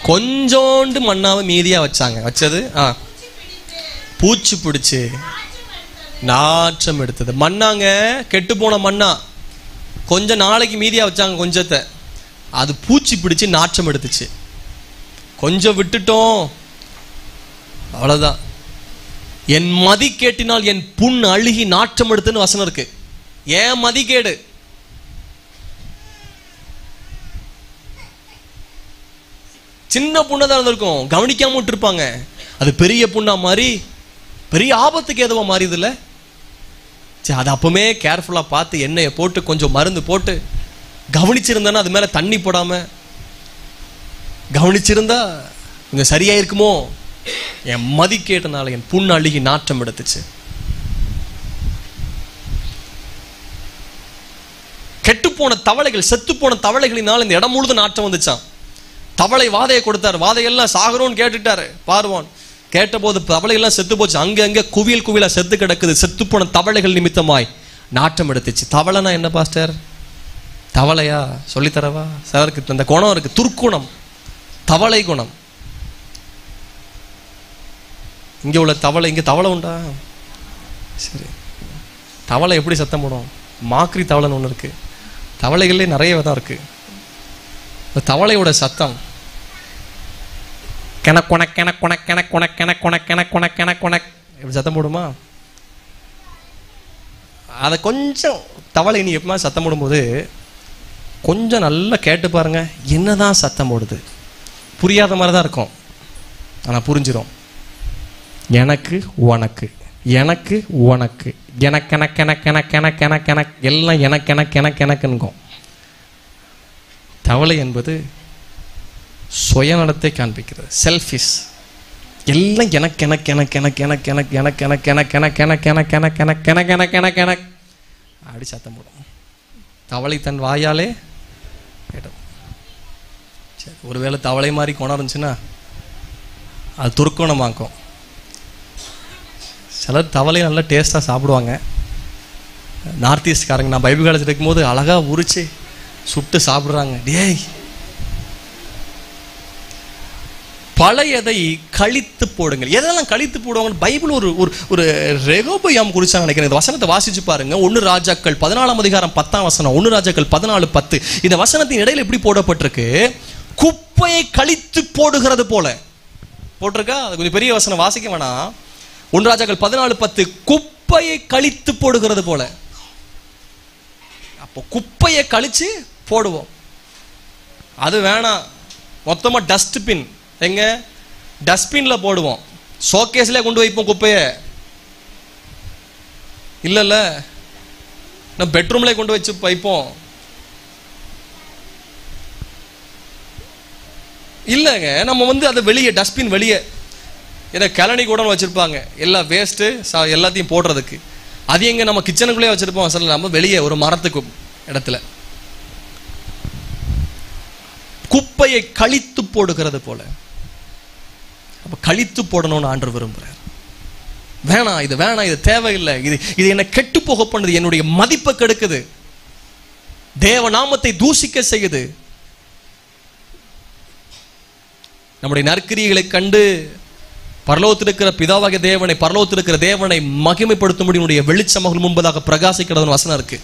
Speaker 1: கொஞ்சோண்டு மண்ணாவை மீதியாக வச்சாங்க வச்சது ஆ பூச்சி பிடிச்சி நாற்றம் எடுத்தது மண்ணாங்க கெட்டு போன மண்ணா கொஞ்சம் நாளைக்கு மீதியாக வச்சாங்க கொஞ்சத்தை அது பூச்சி பிடிச்சி நாற்றம் எடுத்துச்சு கொஞ்சம் விட்டுட்டோம் அவ்வளோதான் என் மதி கேட்டினால் என் புண் அழுகி நாற்றம் எடுத்துன்னு வசனம் இருக்குது ஏன் மதிக்கேடு சின்ன புண்ணை தான் இருந்திருக்கும் கவனிக்காம விட்டுருப்பாங்க அது பெரிய புண்ணா மாதிரி பெரிய ஆபத்துக்கு எதுவோ மாறியதில்ல சரி அது அப்பவுமே கேர்ஃபுல்லாக பார்த்து எண்ணெயை போட்டு கொஞ்சம் மருந்து போட்டு கவனிச்சிருந்தா அது மேலே தண்ணி போடாம கவனிச்சிருந்தா இங்கே சரியாயிருக்குமோ என் மதி கேட்டனால என் புண்ணு அழுகி நாற்றம் எடுத்துச்சு கெட்டுப்போன தவளைகள் செத்துப்போன தவளைகளினால் இந்த இடம் முழுது நாற்றம் வந்துச்சான் தவளை வாதையை கொடுத்தார் வாதையெல்லாம் சாகரோன்னு கேட்டுட்டாரு பார்வான் கேட்டபோது தவளையெல்லாம் செத்து போச்சு அங்கே அங்கே குவியல் குவியலாக செத்து கிடக்குது செத்துப்போன தவளைகள் நிமித்தமாய் நாட்டம் எடுத்துச்சு தவளைனா என்ன பாஸ்டர் தவளையா சொல்லித்தரவா சிலருக்கு இந்த குணம் இருக்குது துர்க்குணம் தவளை குணம் இங்கே உள்ள தவளை இங்கே தவளை உண்டா சரி தவளை எப்படி சத்தம் போடும் மாக்ரி தவளைன்னு ஒன்று இருக்குது தவளைகள்லேயே நிறைய தான் இருக்குது இந்த தவளையோட சத்தம் கிணக்குண கிணக்குண கிணக்குண கிணக்குண கிணக்குண கிணக்குண இப்படி சத்தம் போடுமா அதை கொஞ்சம் தவளை நீ எப்பமா சத்தம் போடும்போது கொஞ்சம் நல்லா கேட்டு பாருங்க என்னதான் சத்தம் போடுது புரியாத மாதிரி தான் இருக்கும் ஆனால் புரிஞ்சிடும் எனக்கு உனக்கு எனக்கு உனக்கு எனக்கு எனக்கு எனக்கு எனக்கு எனக்கு எனக்கு எனக்கு எல்லாம் எனக்கு எனக்கு எனக்கு எனக்குங்கும் தவளை என்பது சுயநலத்தை காண்பிக்கிறது செல்ஃபிஸ் எல்லாம் எனக்கு எனக்கு எனக்கு எனக்கு எனக்கு எனக்கு எனக்கு எனக்கு எனக்கு எனக்கு எனக்கு எனக்கு எனக்கு எனக்கு எனக்கு எனக்கு எனக்கு எனக்கு அப்படி சத்தம் போடும் தவளை தன் வாயாலே கேட்டோம் சரி ஒருவேளை தவளை மாதிரி குணம் இருந்துச்சுன்னா அது துருக்கோணமாக்கும் சிலர் தவளையும் நல்லா டேஸ்ட்டாக சாப்பிடுவாங்க நார்த் ஈஸ்ட்காரங்க நான் பைபிள் காலேஜ் இருக்கும்போது அழகாக உரிச்சு சுட்டு சாப்பிட்றாங்க டேய் பழையதை கழித்து போடுங்கள் எதெல்லாம் கழித்து போடுவாங்க பைபிள் ஒரு ஒரு ஒரு ரெகோபயம் குறிச்சாங்க நினைக்கிறேன் இந்த வசனத்தை வாசிச்சு பாருங்க ஒன்று ராஜாக்கள் பதினாலாம் அதிகாரம் பத்தாம் வசனம் ஒன்று ராஜாக்கள் பதினாலு பத்து இந்த வசனத்தின் இடையில் எப்படி போடப்பட்டிருக்கு குப்பையை கழித்து போடுகிறது போல போட்டிருக்கா அது கொஞ்சம் பெரிய வசனம் வாசிக்க வேணாம் ஒன்று பதினாலு பத்து குப்பையை கழித்து போடுகிறது போல அப்போ குப்பையை கழிச்சு போடுவோம் அது வேணாம் மொத்தமா டஸ்ட்பின் எங்க டஸ்ட்பின்ல போடுவோம் சோகேஸ்ல கொண்டு வைப்போம் குப்பையை இல்ல நம்ம பெட்ரூம்ல கொண்டு வச்சு வைப்போம் இல்லைங்க நம்ம வந்து அதை வெளியே டஸ்ட்பின் வெளியே ஏன்னா கிளனி கூட வச்சுருப்பாங்க எல்லா வேஸ்ட்டு சா எல்லாத்தையும் போடுறதுக்கு அது எங்கே நம்ம கிச்சனுக்குள்ளேயே வச்சுருப்போம் அசல் நம்ம வெளியே ஒரு மரத்துக்கு இடத்துல குப்பையை கழித்து போடுகிறது போல அப்போ கழித்து போடணும்னு ஆண்டு விரும்புகிறார் வேணாம் இது வேணாம் இது தேவையில்லை இது இது என்னை கெட்டு போக பண்ணுது என்னுடைய மதிப்பை கெடுக்குது தேவ நாமத்தை தூசிக்க செய்யுது நம்முடைய நற்கிரிகளை கண்டு இருக்கிற பிதாவாகிய தேவனை இருக்கிற தேவனை மகிமைப்படுத்தும் என்னுடைய வெளிச்சமகள் முன்பதாக பிரகாசிக்கிறது வசனம் இருக்கு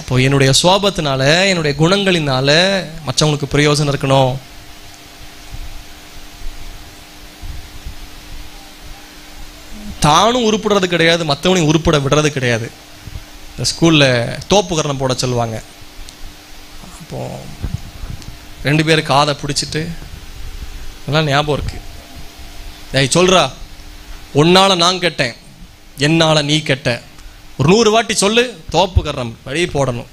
Speaker 1: அப்போ என்னுடைய சோபத்தினால என்னுடைய குணங்களினால மற்றவங்களுக்கு பிரயோஜனம் இருக்கணும் தானும் உருப்பிடுறது கிடையாது மற்றவனையும் உருப்பிட விடுறது கிடையாது இந்த ஸ்கூலில் கரணம் போட சொல்லுவாங்க அப்போ ரெண்டு பேருக்கு காதை பிடிச்சிட்டு அதெல்லாம் ஞாபகம் இருக்குது ஏய் சொல்கிறா உன்னால நான் கெட்டேன் என்னால் நீ கெட்ட ஒரு நூறு வாட்டி சொல்லு தோப்பு கர்றம் வழி போடணும்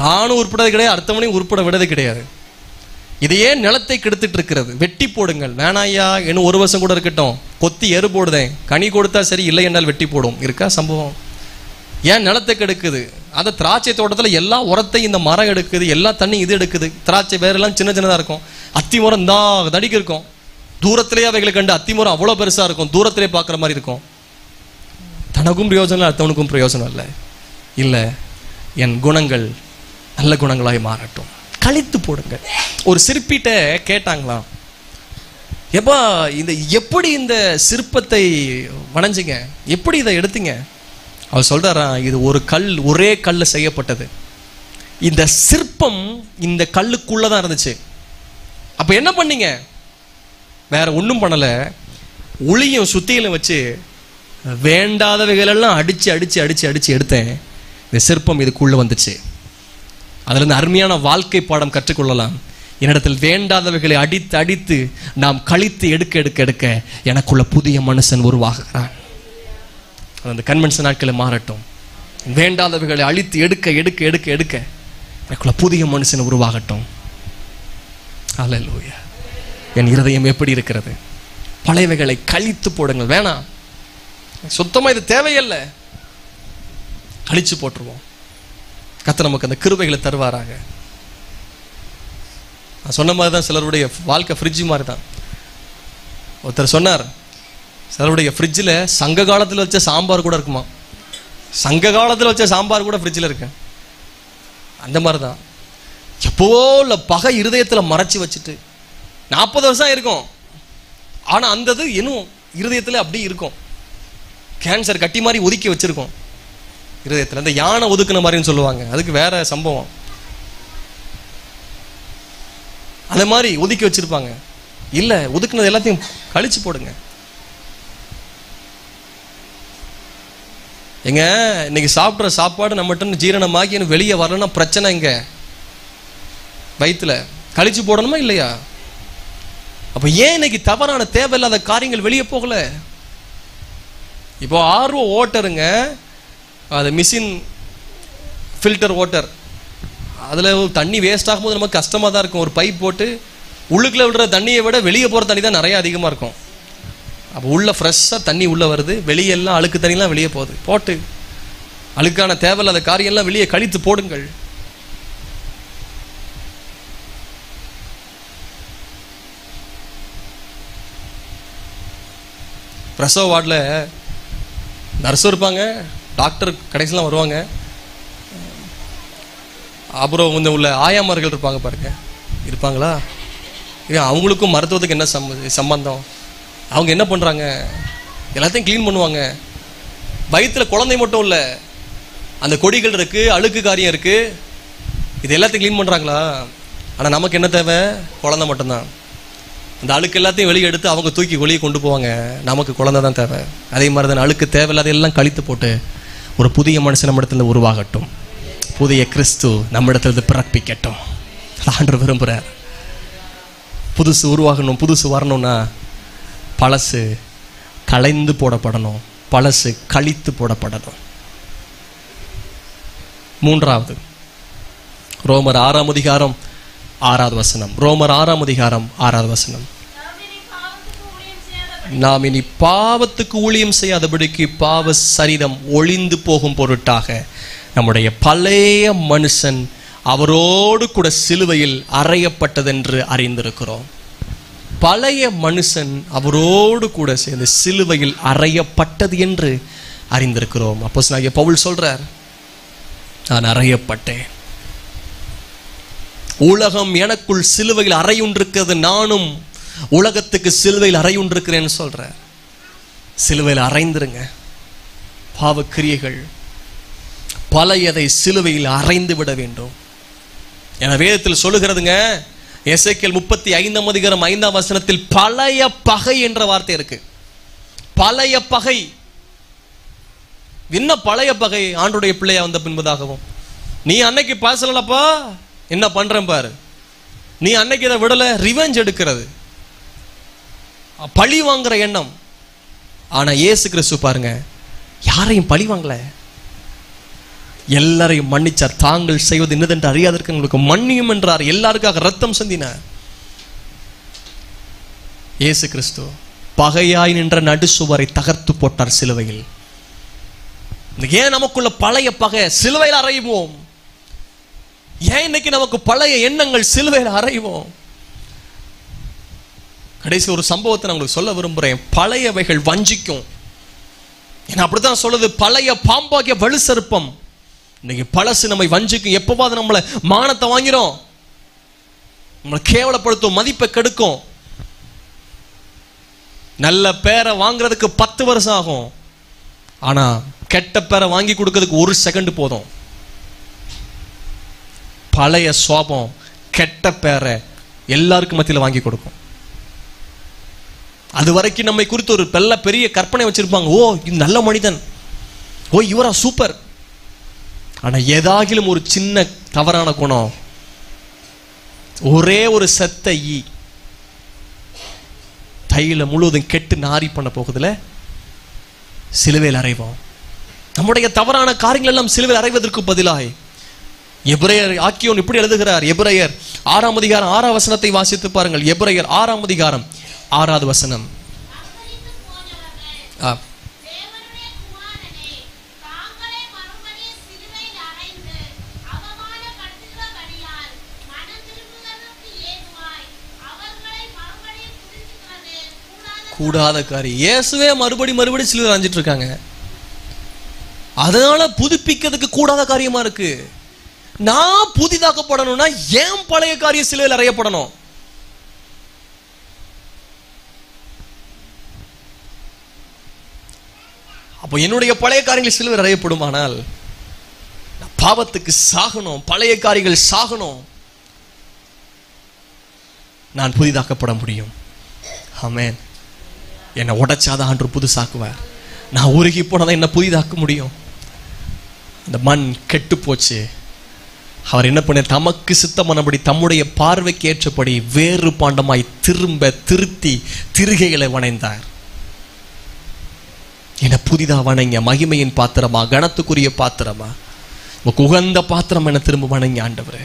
Speaker 1: தானும் உருப்படது கிடையாது அடுத்தவனையும் உருப்பிட விடுறது கிடையாது இது ஏன் நிலத்தை கெடுத்துட்டு இருக்கிறது வெட்டி போடுங்கள் வேணாயா இன்னும் ஒரு வருஷம் கூட இருக்கட்டும் கொத்தி எரு போடுதேன் கனி கொடுத்தா சரி இல்லை என்றால் வெட்டி போடும் இருக்கா சம்பவம் ஏன் நிலத்தை கெடுக்குது அந்த திராட்சை தோட்டத்தில் எல்லா உரத்தையும் இந்த மரம் எடுக்குது எல்லா தண்ணி இது எடுக்குது திராட்சை வேறெல்லாம் சின்ன சின்னதாக இருக்கும் அத்தி உரம் தான் தடிக்கு இருக்கும் தூரத்திலே அவைகளை கண்டு அத்திமுறை அவ்வளோ பெருசாக இருக்கும் தூரத்திலே பார்க்குற மாதிரி இருக்கும் தனக்கும் பிரயோஜனம் அடுத்தவனுக்கும் பிரயோஜனம் இல்லை இல்லை என் குணங்கள் நல்ல குணங்களாய் மாறட்டும் கழித்து போடுங்க ஒரு சிற்பிட்ட கேட்டாங்களாம் எப்பா இந்த எப்படி இந்த சிற்பத்தை வணஞ்சிங்க எப்படி இதை எடுத்தீங்க அவர் சொல்கிறாரா இது ஒரு கல் ஒரே கல்லில் செய்யப்பட்டது இந்த சிற்பம் இந்த கல்லுக்குள்ளே தான் இருந்துச்சு அப்போ என்ன பண்ணீங்க வேறு ஒன்றும் பண்ணலை ஒளியும் சுத்தியிலும் வச்சு வேண்டாதவைகளெல்லாம் அடித்து அடித்து அடித்து அடித்து எடுத்தேன் இந்த சிற்பம் இதுக்குள்ளே வந்துச்சு அதிலிருந்து அருமையான வாழ்க்கை பாடம் கற்றுக்கொள்ளலாம் என்னிடத்தில் வேண்டாதவைகளை அடித்து அடித்து நாம் கழித்து எடுக்க எடுக்க எடுக்க எனக்குள்ள புதிய மனுஷன் உருவாகிறான் அந்த கன்வென்ஷன் நாட்களை மாறட்டும் வேண்டாதவைகளை அழித்து எடுக்க எடுக்க எடுக்க எடுக்க எனக்குள்ள புதிய மனுஷன் உருவாகட்டும் அலலூயா என் இருதயம் எப்படி இருக்கிறது பழையவைகளை கழித்து போடுங்கள் வேணாம் சுத்தமாக இது தேவையில்ல கழித்து போட்டுருவோம் கற்று நமக்கு அந்த கிருபைகளை தருவாராங்க நான் சொன்ன மாதிரி தான் சிலருடைய வாழ்க்கை ஃப்ரிட்ஜ் மாதிரி தான் ஒருத்தர் சொன்னார் சிலருடைய ஃப்ரிட்ஜில் சங்க காலத்தில் வச்ச சாம்பார் கூட இருக்குமா சங்க காலத்தில் வச்ச சாம்பார் கூட ஃப்ரிட்ஜில் இருக்கு அந்த மாதிரி தான் எப்போ இல்லை பகை இருதயத்தில் மறைச்சி வச்சுட்டு நாற்பது வருஷம் இருக்கும் ஆனால் அந்த இது இன்னும் இருதயத்தில் அப்படி இருக்கும் கேன்சர் கட்டி மாதிரி ஒதுக்கி வச்சுருக்கோம் இருதயத்தில் அந்த யானை ஒதுக்குன மாதிரின்னு சொல்லுவாங்க அதுக்கு வேற சம்பவம் அதை மாதிரி ஒதுக்கி வச்சுருப்பாங்க இல்லை ஒதுக்குனது எல்லாத்தையும் கழிச்சு போடுங்க எங்க இன்னைக்கு சாப்பிட்ற சாப்பாடு நம்மகிட்ட ஜீரணமாகி வெளியே வரலன்னா பிரச்சனை இங்கே வயிற்றுல கழிச்சு போடணுமா இல்லையா அப்போ ஏன் இன்னைக்கு தவறான தேவையில்லாத காரியங்கள் வெளியே போகல இப்போ ஆர்வ ஓட்டருங்க அது மிஷின் ஃபில்டர் ஓட்டர் அதில் தண்ணி வேஸ்ட் ஆகும்போது நமக்கு கஷ்டமாக தான் இருக்கும் ஒரு பைப் போட்டு உள்ளுக்குள்ள விடுற தண்ணியை விட வெளியே போகிற தண்ணி தான் நிறைய அதிகமாக இருக்கும் அப்போ உள்ளே ஃப்ரெஷ்ஷாக தண்ணி உள்ளே வருது வெளியெல்லாம் அழுக்கு தண்ணிலாம் வெளியே போகுது போட்டு அழுக்கான தேவையில்லாத காரியெல்லாம் வெளியே கழித்து போடுங்கள் பிரசவ வார்டில் நர்ஸும் இருப்பாங்க டாக்டர் கடைசிலாம் வருவாங்க அப்புறம் இந்த உள்ள ஆயாமார்கள் இருப்பாங்க பாருங்க இருப்பாங்களா அவங்களுக்கும் மருத்துவத்துக்கு என்ன சம்ம சம்பந்தம் அவங்க என்ன பண்ணுறாங்க எல்லாத்தையும் க்ளீன் பண்ணுவாங்க வயிற்றில் குழந்தை மட்டும் இல்லை அந்த கொடிகள் இருக்குது அழுக்கு காரியம் இருக்குது இது எல்லாத்தையும் க்ளீன் பண்ணுறாங்களா ஆனால் நமக்கு என்ன தேவை குழந்தை மட்டும்தான் இந்த அழுக்கு எல்லாத்தையும் வெளியே எடுத்து அவங்க தூக்கி வெளியே கொண்டு போவாங்க நமக்கு குழந்தை தான் தேவை அதே மாதிரி தான் அழுக்கு தேவையில்லாத எல்லாம் கழித்து போட்டு ஒரு புதிய மனுஷன் நம்மிடத்துல உருவாகட்டும் புதிய கிறிஸ்து நம்மிடத்துல பிறப்பிக்கட்டும் ஆண்டு விரும்புகிறார் புதுசு உருவாகணும் புதுசு வரணும்னா பழசு களைந்து போடப்படணும் பழசு கழித்து போடப்படணும் மூன்றாவது ரோமர் ஆறாம் அதிகாரம் ஆறாவது வசனம் ரோமர் ஆறாம் அதிகாரம் ஆறாவது வசனம் நாம் இனி பாவத்துக்கு ஊழியம் செய்யாதபடிக்கு பாவ சரிதம் ஒளிந்து போகும் பொருட்டாக நம்முடைய பழைய மனுஷன் அவரோடு கூட சிலுவையில் அறையப்பட்டதென்று அறிந்திருக்கிறோம் பழைய மனுஷன் அவரோடு கூட சேர்ந்து சிலுவையில் அறையப்பட்டது என்று அறிந்திருக்கிறோம் அப்போ பவுல் சொல்றார் நான் அறையப்பட்டேன் உலகம் எனக்குள் சிலுவையில் அறையுண்டிருக்கிறது நானும் உலகத்துக்கு சிலுவையில் அறையுண்டிருக்கிறேன்னு சொல்கிற சிலுவையில் அறைந்துருங்க பாவக்கிரியைகள் பழையதை சிலுவையில் அறைந்து விட வேண்டும் என வேதத்தில் சொல்லுகிறதுங்க எசைக்கல் முப்பத்தி ஐந்தாம் அதிகாரம் ஐந்தாம் வசனத்தில் பழைய பகை என்ற வார்த்தை இருக்கு பழைய பகை என்ன பழைய பகை ஆண்டுடைய பிள்ளையா வந்த பின்பதாகவும் நீ அன்னைக்கு பாசலப்பா என்ன பண்றேன் பாரு நீ அன்னைக்கு இதை விடலை ரிவெஞ்ச் எடுக்கிறது பழி வாங்குற எண்ணம் ஆனால் ஏசு கிறிஸ்து பாருங்க யாரையும் பழி வாங்கல எல்லாரையும் மன்னிச்சார் தாங்கள் செய்வது என்னதென்று அறியாதற்கு உங்களுக்கு மன்னியும் என்றார் எல்லாருக்காக ரத்தம் சந்தின இயேசு கிறிஸ்து பகையாய் நின்ற நடுசுவரை தகர்த்து போட்டார் சிலுவையில் ஏன் நமக்குள்ள பழைய பகை சிலுவையில் அறையுவோம் ஏன் இன்னைக்கு நமக்கு பழைய எண்ணங்கள் சிலுவையில் அறைவோம் கடைசி ஒரு சம்பவத்தை நான் உங்களுக்கு சொல்ல விரும்புகிறேன் பழையவைகள் வஞ்சிக்கும் ஏன்னா அப்படித்தான் சொல்லுது பழைய பாம்பாகிய வலு சிறப்பம் இன்னைக்கு பழசு நம்மை வஞ்சிக்கும் எப்போவாது நம்மளை மானத்தை வாங்கிடும் நம்மளை கேவலப்படுத்தும் மதிப்பை கெடுக்கும் நல்ல பேரை வாங்குறதுக்கு பத்து வருஷம் ஆகும் ஆனால் கெட்ட பேரை வாங்கி கொடுக்கறதுக்கு ஒரு செகண்ட் போதும் பழைய சோபம் கெட்ட பேரை எல்லாருக்கும் மத்தியில் வாங்கி கொடுக்கும் அது வரைக்கும் நம்மை குறித்து ஒரு பெல்ல பெரிய கற்பனை வச்சிருப்பாங்க ஓ நல்ல மனிதன் ஓ இவரா சூப்பர் ஆனால் ஏதாகிலும் ஒரு சின்ன தவறான குணம் ஒரே ஒரு செத்த ஈ தையில முழுவதும் கெட்டு நாரி பண்ண போகுதுல சிலுவையில் அறைவோம் நம்முடைய தவறான காரியங்கள் எல்லாம் சிலுவையில் அறைவதற்கு பதிலாக எப்ரையர் ஆக்கியோன் இப்படி எழுதுகிறார் எப்ரையர் ஆறாம் அதிகாரம் ஆறாம் வசனத்தை வாசித்து பாருங்கள் எப்ரையர் ஆறாம் அதிகாரம் ஆறாவது வசனம் கூடாத காரியம் இயேசுவே மறுபடி மறுபடி சிலுவை அரைஞ்சிட்டு இருக்காங்க அதனால புதுப்பிக்கிறதுக்கு கூடாத காரியமா இருக்கு நான் புதிதாக்கப்படணும்னா ஏன் பழைய காரிய சிலையில் அறையப்படணும் அப்போ என்னுடைய பழைய காரியங்கள் சிலுவர் அறையப்படுமானால் பாவத்துக்கு சாகணும் பழைய காரியங்கள் சாகணும் நான் புதிதாக்கப்பட முடியும் ஆமேன் என்னை உடைச்சாதான் அன்று புதுசாக்குவார் நான் உருகி போனதான் என்ன புதிதாக்க முடியும் அந்த மண் கெட்டு போச்சு அவர் என்ன பண்ண தமக்கு சித்தமானபடி தம்முடைய பார்வைக்கு ஏற்றபடி வேறு பாண்டமாய் திரும்ப திருத்தி திருகைகளை வணைந்தார் என புதிதா வணங்க மகிமையின் பாத்திரமா கனத்துக்குரிய பாத்திரமா உகந்த பாத்திரம் என திரும்ப வணங்க ஆண்டவர்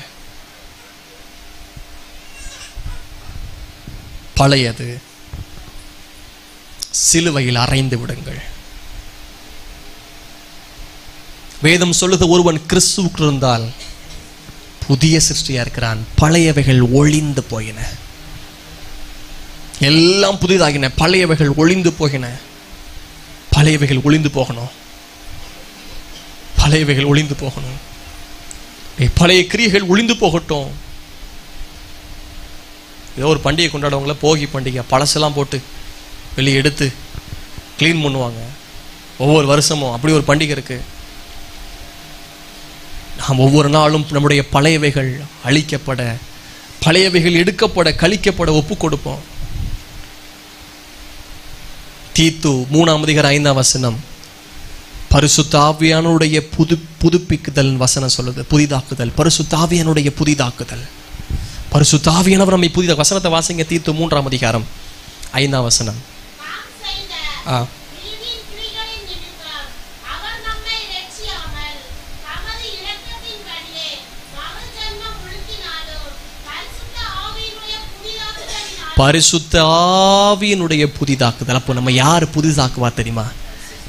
Speaker 1: பழையது சிலுவையில் அரைந்து விடுங்கள் வேதம் சொல்லுது ஒருவன் கிறிஸ்துவுக்கு இருந்தால் புதிய சிருஷ்டியா இருக்கிறான் பழையவைகள் ஒளிந்து போயின எல்லாம் புதிதாகின பழையவைகள் ஒளிந்து போகின பழையவைகள் ஒளிந்து போகணும் பழையவைகள் ஒளிந்து போகணும் பழைய கிரியைகள் ஒளிந்து போகட்டும் ஏதோ ஒரு பண்டிகை கொண்டாடுவாங்கள போகி பண்டிகை பழசெல்லாம் போட்டு வெளியே எடுத்து க்ளீன் பண்ணுவாங்க ஒவ்வொரு வருஷமும் அப்படி ஒரு பண்டிகை இருக்குது நாம் ஒவ்வொரு நாளும் நம்முடைய பழையவைகள் அழிக்கப்பட பழையவைகள் எடுக்கப்பட கழிக்கப்பட ஒப்பு கொடுப்போம் தீத்து மூணாம் அதிகார ஐந்தாம் வசனம் தாவியானுடைய புது புதுப்பிக்குதல் வசனம் சொல்லுது புதிதாக்குதல் தாவியானுடைய புதிதாக்குதல் பரிசு தாவியானவர் நம்மை புதிதாக வசனத்தை வாசிங்க தீர்த்து மூன்றாம் அதிகாரம் ஐந்தாம் வசனம் ஆ பரிசுத்தாவியனுடைய புதிதாக்குதல் அப்போ நம்ம யார் புதிதாக்குவா தெரியுமா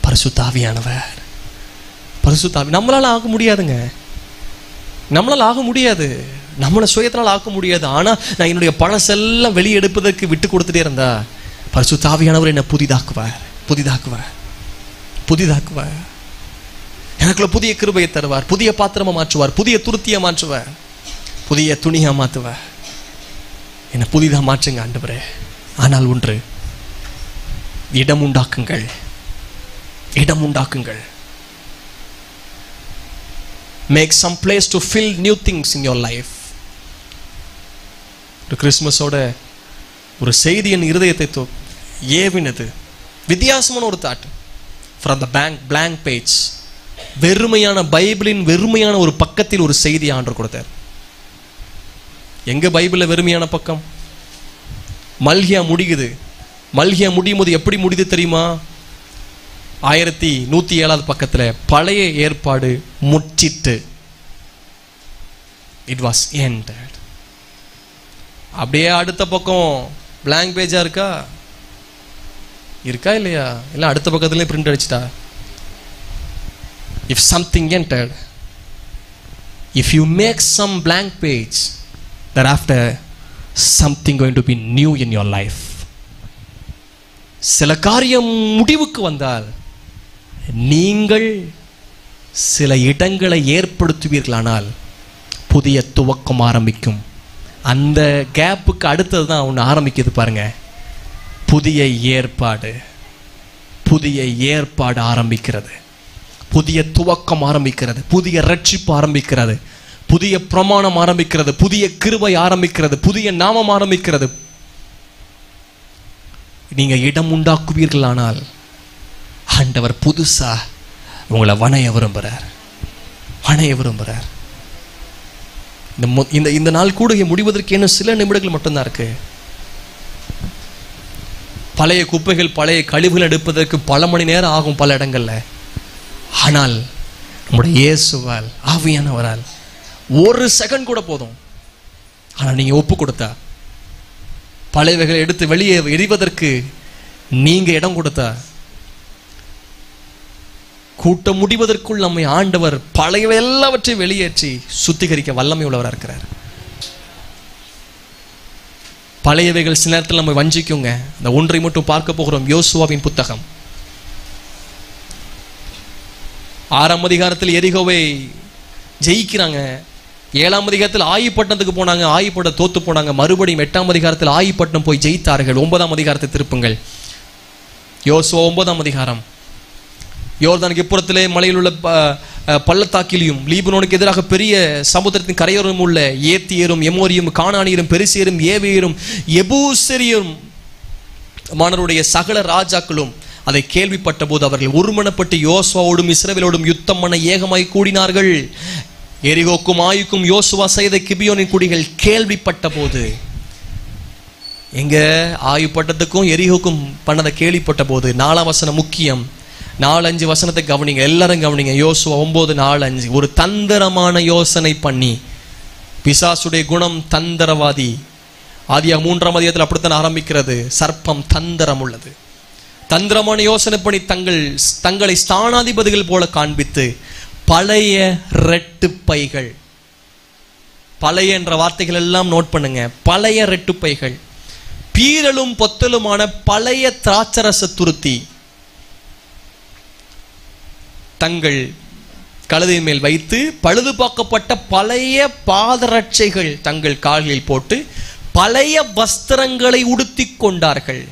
Speaker 1: பரிசுத்தாவியானவர் பரிசுத்தாவி நம்மளால் ஆக முடியாதுங்க நம்மளால் ஆக முடியாது நம்மளை சுயத்தினால் ஆக்க முடியாது ஆனால் நான் என்னுடைய பழசெல்லாம் வெளியெடுப்பதற்கு விட்டு கொடுத்துட்டே இருந்தா பரிசுத்தாவியானவர் என்னை புதிதாக்குவார் புதிதாக்குவார் புதிதாக்குவார் எனக்குள்ள புதிய கிருபையை தருவார் புதிய பாத்திரமா மாற்றுவார் புதிய துருத்தியை மாற்றுவார் புதிய துணியாக மாற்றுவார் என்னை புதிதாக மாற்றுங்க ஆண்டவரே ஆனால் ஒன்று இடம் உண்டாக்குங்கள் இடம் உண்டாக்குங்கள் make some place to fill new things in your life ஒரு கிறிஸ்மஸோட ஒரு செய்தி என் இருதயத்தை தோ ஏவினது வித்தியாசமான ஒரு thought from the bank blank page வெறுமையான பைபிளின் வெறுமையான ஒரு பக்கத்தில் ஒரு செய்தி ஆண்டு கொடுத்தார் எங்க பைபிளில் வெறுமையான பக்கம் மல்கியா முடியுது மல்கியா முடியும் போது எப்படி முடியுது தெரியுமா ஆயிரத்தி நூற்றி ஏழாவது பக்கத்தில் பழைய ஏற்பாடு முற்றிட்டு இட் வாஸ் அப்படியே அடுத்த பக்கம் பிளாங்க் பேஜா இருக்கா இருக்கா இல்லையா இல்லை அடுத்த பக்கத்துல பிரிண்ட் அடிச்சிட்டா if something ended if you make some blank page after something going to be new in your life சில காரியம் முடிவுக்கு வந்தால் நீங்கள் சில இடங்களை ஏற்படுத்துவீர்களானால் புதிய துவக்கம் ஆரம்பிக்கும் அந்த கேப்புக்கு அடுத்தது தான் ஒன்று ஆரம்பிக்குது பாருங்கள் புதிய ஏற்பாடு புதிய ஏற்பாடு ஆரம்பிக்கிறது புதிய துவக்கம் ஆரம்பிக்கிறது புதிய ரட்சிப்பு ஆரம்பிக்கிறது புதிய பிரமாணம் ஆரம்பிக்கிறது புதிய கிருவை ஆரம்பிக்கிறது புதிய நாமம் ஆரம்பிக்கிறது நீங்க இடம் உண்டாக்குவீர்களானால் ஆண்டவர் புதுசா உங்களை வணைய விரும்புகிறார் வணைய விரும்புகிறார் இந்த இந்த இந்த நாள் கூட முடிவதற்கு என்ன சில நிமிடங்கள் மட்டும்தான் இருக்கு பழைய குப்பைகள் பழைய கழிவுகள் எடுப்பதற்கு பல மணி நேரம் ஆகும் பல இடங்களில் ஆனால் நம்முடைய இயேசுவால் ஆவியானவரால் ஒரு செகண்ட் கூட போதும் ஆனால் நீங்கள் ஒப்பு கொடுத்தா பழையவைகளை எடுத்து வெளியே எரிவதற்கு நீங்கள் இடம் கொடுத்த கூட்டம் முடிவதற்குள் நம்மை ஆண்டவர் பழைய எல்லாவற்றையும் வெளியேற்றி சுத்திகரிக்க வல்லமை உள்ளவராக இருக்கிறார் பழையவைகள் சில நேரத்தில் நம்ம வஞ்சிக்குங்க இந்த ஒன்றை மட்டும் பார்க்க போகிறோம் யோசுவாவின் புத்தகம் ஆறாம் அதிகாரத்தில் எரிகோவை ஜெயிக்கிறாங்க ஏழாம் அதிகாரத்தில் ஆயிப்பட்டினத்துக்கு போனாங்க ஆயிப்பட தோத்து போனாங்க மறுபடியும் எட்டாம் அதிகாரத்தில் ஆயிப்பட்டினம் போய் ஜெயித்தார்கள் ஒன்பதாம் அதிகாரத்தை திருப்புங்கள் யோசுவா ஒன்பதாம் அதிகாரம் யோர்தானுக்கு இப்புறத்திலே மலையில் உள்ள பள்ளத்தாக்கிலையும் லீபனோனுக்கு எதிராக பெரிய சமுத்திரத்தின் கரையோரம் உள்ள ஏத்தியரும் எமோரியும் காணானியரும் பெருசியரும் ஏவியரும் எபூசரியும் மாணவருடைய சகல ராஜாக்களும் அதை கேள்விப்பட்ட போது அவர்கள் ஒருமனப்பட்டு யோசுவாவோடும் இஸ்ரேவேலோடும் யுத்தம் பண்ண ஏகமாய் கூடினார்கள் எரிகோக்கும் ஆயுக்கும் யோசுவா செய்த கிபியோனின் குடிகள் கேள்விப்பட்ட போது எங்க ஆயு பட்டத்துக்கும் எரிகோக்கும் பண்ணதை கேள்விப்பட்ட போது நாலாம் வசனம் முக்கியம் நாலஞ்சு வசனத்தை கவனிங்க எல்லாரும் கவனிங்க யோசுவா ஒம்பது நாலு அஞ்சு ஒரு தந்திரமான யோசனை பண்ணி பிசாசுடைய குணம் தந்திரவாதி ஆதியா மூன்றாம் அதிகத்தில் அப்படித்தான் ஆரம்பிக்கிறது சர்ப்பம் தந்திரம் உள்ளது தந்திரமான யோசனை பண்ணி தங்கள் தங்களை ஸ்தானாதிபதிகள் போல காண்பித்து பழைய ரெட்டுப்பைகள் பழைய என்ற வார்த்தைகள் எல்லாம் நோட் பண்ணுங்க பழைய ரெட்டுப்பைகள் பீரலும் பொத்தலுமான பழைய திராட்சரச துருத்தி தங்கள் கழுதையின் மேல் வைத்து பழுதுபாக்கப்பட்ட பழைய பாதரட்சைகள் தங்கள் கால்களில் போட்டு பழைய வஸ்திரங்களை உடுத்தி கொண்டார்கள்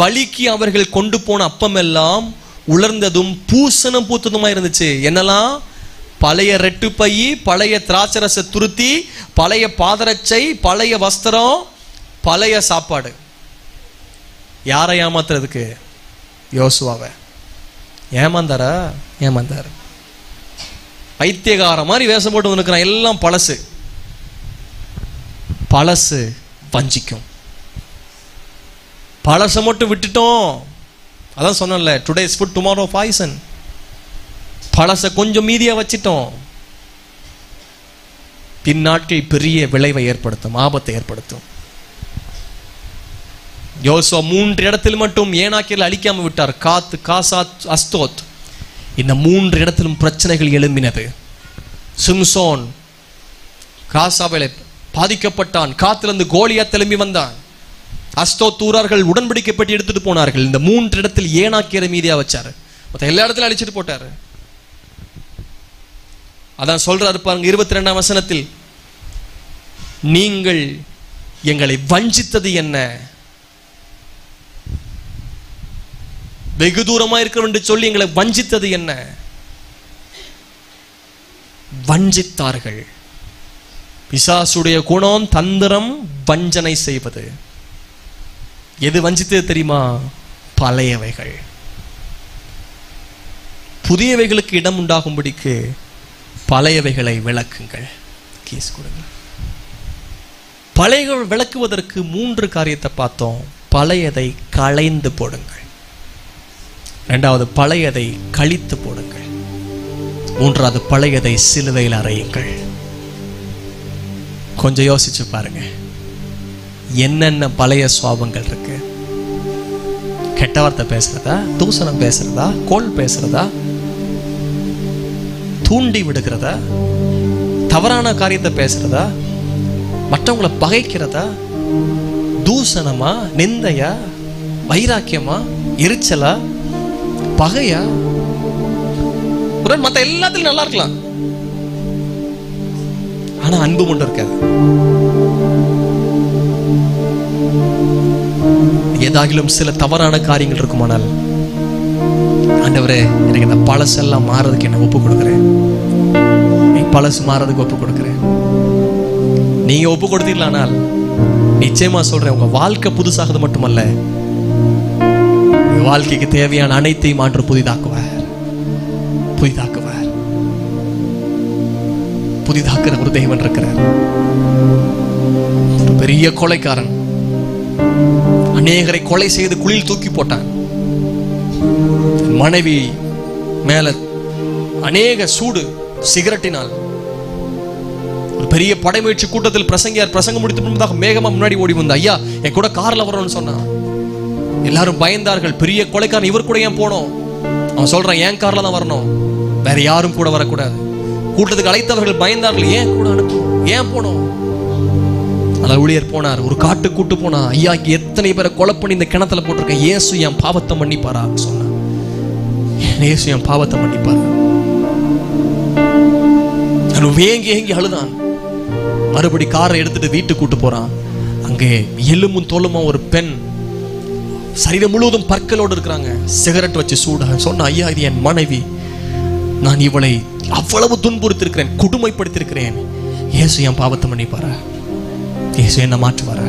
Speaker 1: வழிக்கு அவர்கள் கொண்டு போன அப்பமெல்லாம் உலர்ந்ததும் பூசணம் பூத்ததுமா இருந்துச்சு என்னெல்லாம் பழைய ரெட்டு பை பழைய திராட்சரச துருத்தி பழைய பாதரச்சை பழைய வஸ்திரம் பழைய சாப்பாடு யாரை ஏமாத்துறதுக்கு யோசுவாவை ஏமாந்தாரா ஏமாந்தார் பைத்தியகார மாதிரி வேஷம் போட்டு வந்துருக்கிறான் எல்லாம் பழசு பழசு வஞ்சிக்கும் பழச மட்டும் விட்டுட்டோம் அதான் சொன்னல டுடேஸ் ஃபுட் டுமாரோ பாய்சன் பழசை கொஞ்சம் மீதியாக வச்சிட்டோம் பின்னாட்கள் பெரிய விளைவை ஏற்படுத்தும் ஆபத்தை ஏற்படுத்தும் யோசோ மூன்று இடத்தில் மட்டும் ஏனாக்கியில் அழிக்காமல் விட்டார் காத்து காசாத் அஸ்தோத் இந்த மூன்று இடத்திலும் பிரச்சனைகள் எழும்பினது சிம்சோன் காசாவில் பாதிக்கப்பட்டான் காத்திலிருந்து கோலியா திரும்பி வந்தான் அஸ்தோ தூரார்கள் உடன்படிக்கை எடுத்துட்டு போனார்கள் இந்த மூன்று இடத்தில் ஏனாக்கிற மீதியா வச்சாரு மற்ற எல்லா இடத்துலையும் அடிச்சுட்டு போட்டாரு அதான் சொல்றாரு பாருங்க இருபத்தி ரெண்டாம் வசனத்தில் நீங்கள் எங்களை வஞ்சித்தது என்ன வெகு தூரமா இருக்கிறோம் என்று சொல்லி எங்களை வஞ்சித்தது என்ன வஞ்சித்தார்கள் பிசாசுடைய குணம் தந்திரம் வஞ்சனை செய்வது எது வஞ்சித்தது தெரியுமா பழையவைகள் புதியவைகளுக்கு இடம் உண்டாகும்படிக்கு பழையவைகளை விளக்குங்கள் கேஸ் கொடுங்க பழைய விளக்குவதற்கு மூன்று காரியத்தை பார்த்தோம் பழையதை களைந்து போடுங்கள் ரெண்டாவது பழையதை கழித்து போடுங்கள் மூன்றாவது பழையதை சிலுவையில் அறையுங்கள் கொஞ்சம் யோசிச்சு பாருங்கள் என்னென்ன பழைய சுவாபங்கள் இருக்கு கெட்ட வார்த்தை பேசுறதா தூசணம் பேசுறதா கோல் பேசுறதா தூண்டி விடுகிறதா தவறான காரியத்தை பேசுறதா மற்றவங்களை பகைக்கிறதா தூசணமா நிந்தையா வைராக்கியமா எரிச்சலா பகையா மற்ற எல்லாத்துலயும் நல்லா இருக்கலாம் ஆனா அன்பு மட்டும் இருக்காது ஏதாகிலும் சில தவறான காரியங்கள் இருக்குமானால் ஆண்டவரே எனக்கு இந்த பழசெல்லாம் மாறதுக்கு என்ன ஒப்பு கொடுக்குறேன் நீ பழசு மாறதுக்கு ஒப்பு கொடுக்குறேன் நீங்க ஒப்பு கொடுத்தீங்களானால் நிச்சயமா சொல்றேன் உங்க வாழ்க்கை புதுசாகிறது மட்டுமல்ல வாழ்க்கைக்கு தேவையான அனைத்தையும் ஆண்டு புதிதாக்குவார் புதிதாக்குவார் புதிதாக்குற ஒரு தெய்வன் இருக்கிறார் பெரிய கொலைக்காரன் அநேகரை கொலை செய்து குளியில் தூக்கி போட்டான் மனைவி மேல அநேக சூடு சிகரெட்டினால் ஒரு பெரிய படைமுயற்சி கூட்டத்தில் பிரசங்கியார் பிரசங்கம் முடித்து முன்பதாக மேகமா முன்னாடி ஓடி வந்த ஐயா என் கூட கார்ல வரணும்னு சொன்னான் எல்லாரும் பயந்தார்கள் பெரிய கொலைக்காரன் இவர் கூட ஏன் போனோம் அவன் சொல்றான் ஏன் கார்ல தான் வரணும் வேற யாரும் கூட வரக்கூடாது கூட்டத்துக்கு அழைத்தவர்கள் பயந்தார்கள் ஏன் கூட அனுப்பணும் ஏன் போனோம் அந்த ஊழியர் போனார் ஒரு காட்டு கூட்டு போனா ஐயா எத்தனை பேரை கொலை இந்த கிணத்துல போட்டிருக்கேன் ஏசு என் பாவத்தை மன்னிப்பாரா சொன்னார் ஏசு என் பாவத்தை மன்னிப்பார் வேங்கி ஏங்கி அழுதான் மறுபடி காரை எடுத்துட்டு வீட்டுக்கு கூட்டு போறான் அங்கே எலும்பும் தோலுமா ஒரு பெண் சரீரம் முழுவதும் பற்களோடு இருக்கிறாங்க சிகரெட் வச்சு சூடாக சொன்ன ஐயா இது என் மனைவி நான் இவளை அவ்வளவு துன்புறுத்திருக்கிறேன் கொடுமைப்படுத்திருக்கிறேன் ஏசு என் பாவத்தை மன்னிப்பாரா இயேசு என்ன மாற்றுவார்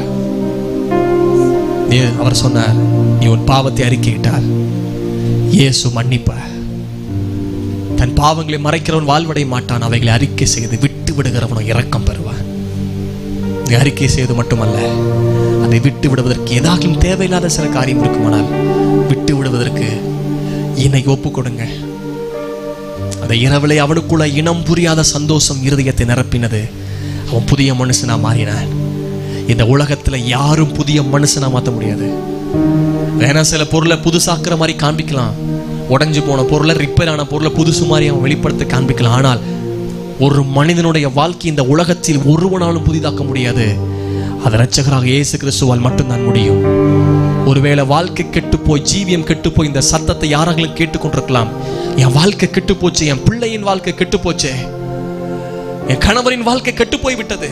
Speaker 1: அவர் சொன்னார் நீ உன் பாவத்தை அறிக்கையிட்டார் இயேசு மன்னிப்ப தன் பாவங்களை மறைக்கிறவன் வாழ்வடைய மாட்டான் அவைகளை அறிக்கை செய்து விட்டு விடுகிறவனும் இரக்கம் பெறுவான் நீ அறிக்கை செய்வது மட்டுமல்ல அதை விட்டு விடுவதற்கு ஏதாகும் தேவையில்லாத சில காரியம் இருக்குமானால் விட்டு விடுவதற்கு என்னை ஒப்பு கொடுங்க அந்த இரவிலே அவனுக்குள்ள இனம் புரியாத சந்தோஷம் இருதயத்தை நிரப்பினது அவன் புதிய மனுஷனா மாறினான் இந்த உலகத்தில் யாரும் புதிய மனுஷனாக மாற்ற முடியாது வேணா சில பொருளை புதுசாக்குற மாதிரி காண்பிக்கலாம் உடஞ்சி போன பொருளை ரிப்பேர் ஆன பொருளை புதுசு மாதிரி அவன் வெளிப்படுத்த காண்பிக்கலாம் ஆனால் ஒரு மனிதனுடைய வாழ்க்கை இந்த உலகத்தில் ஒருவனாலும் புதிதாக்க முடியாது அது ரச்சகராக இயேசு கிறிஸ்துவால் மட்டும்தான் முடியும் ஒருவேளை வாழ்க்கை கெட்டு போய் ஜீவியம் கெட்டு போய் இந்த சத்தத்தை யாராங்களும் கேட்டுக்கொண்டிருக்கலாம் என் வாழ்க்கை கெட்டு போச்சு என் பிள்ளையின் வாழ்க்கை கெட்டு போச்சு என் கணவரின் வாழ்க்கை கெட்டு போய் விட்டது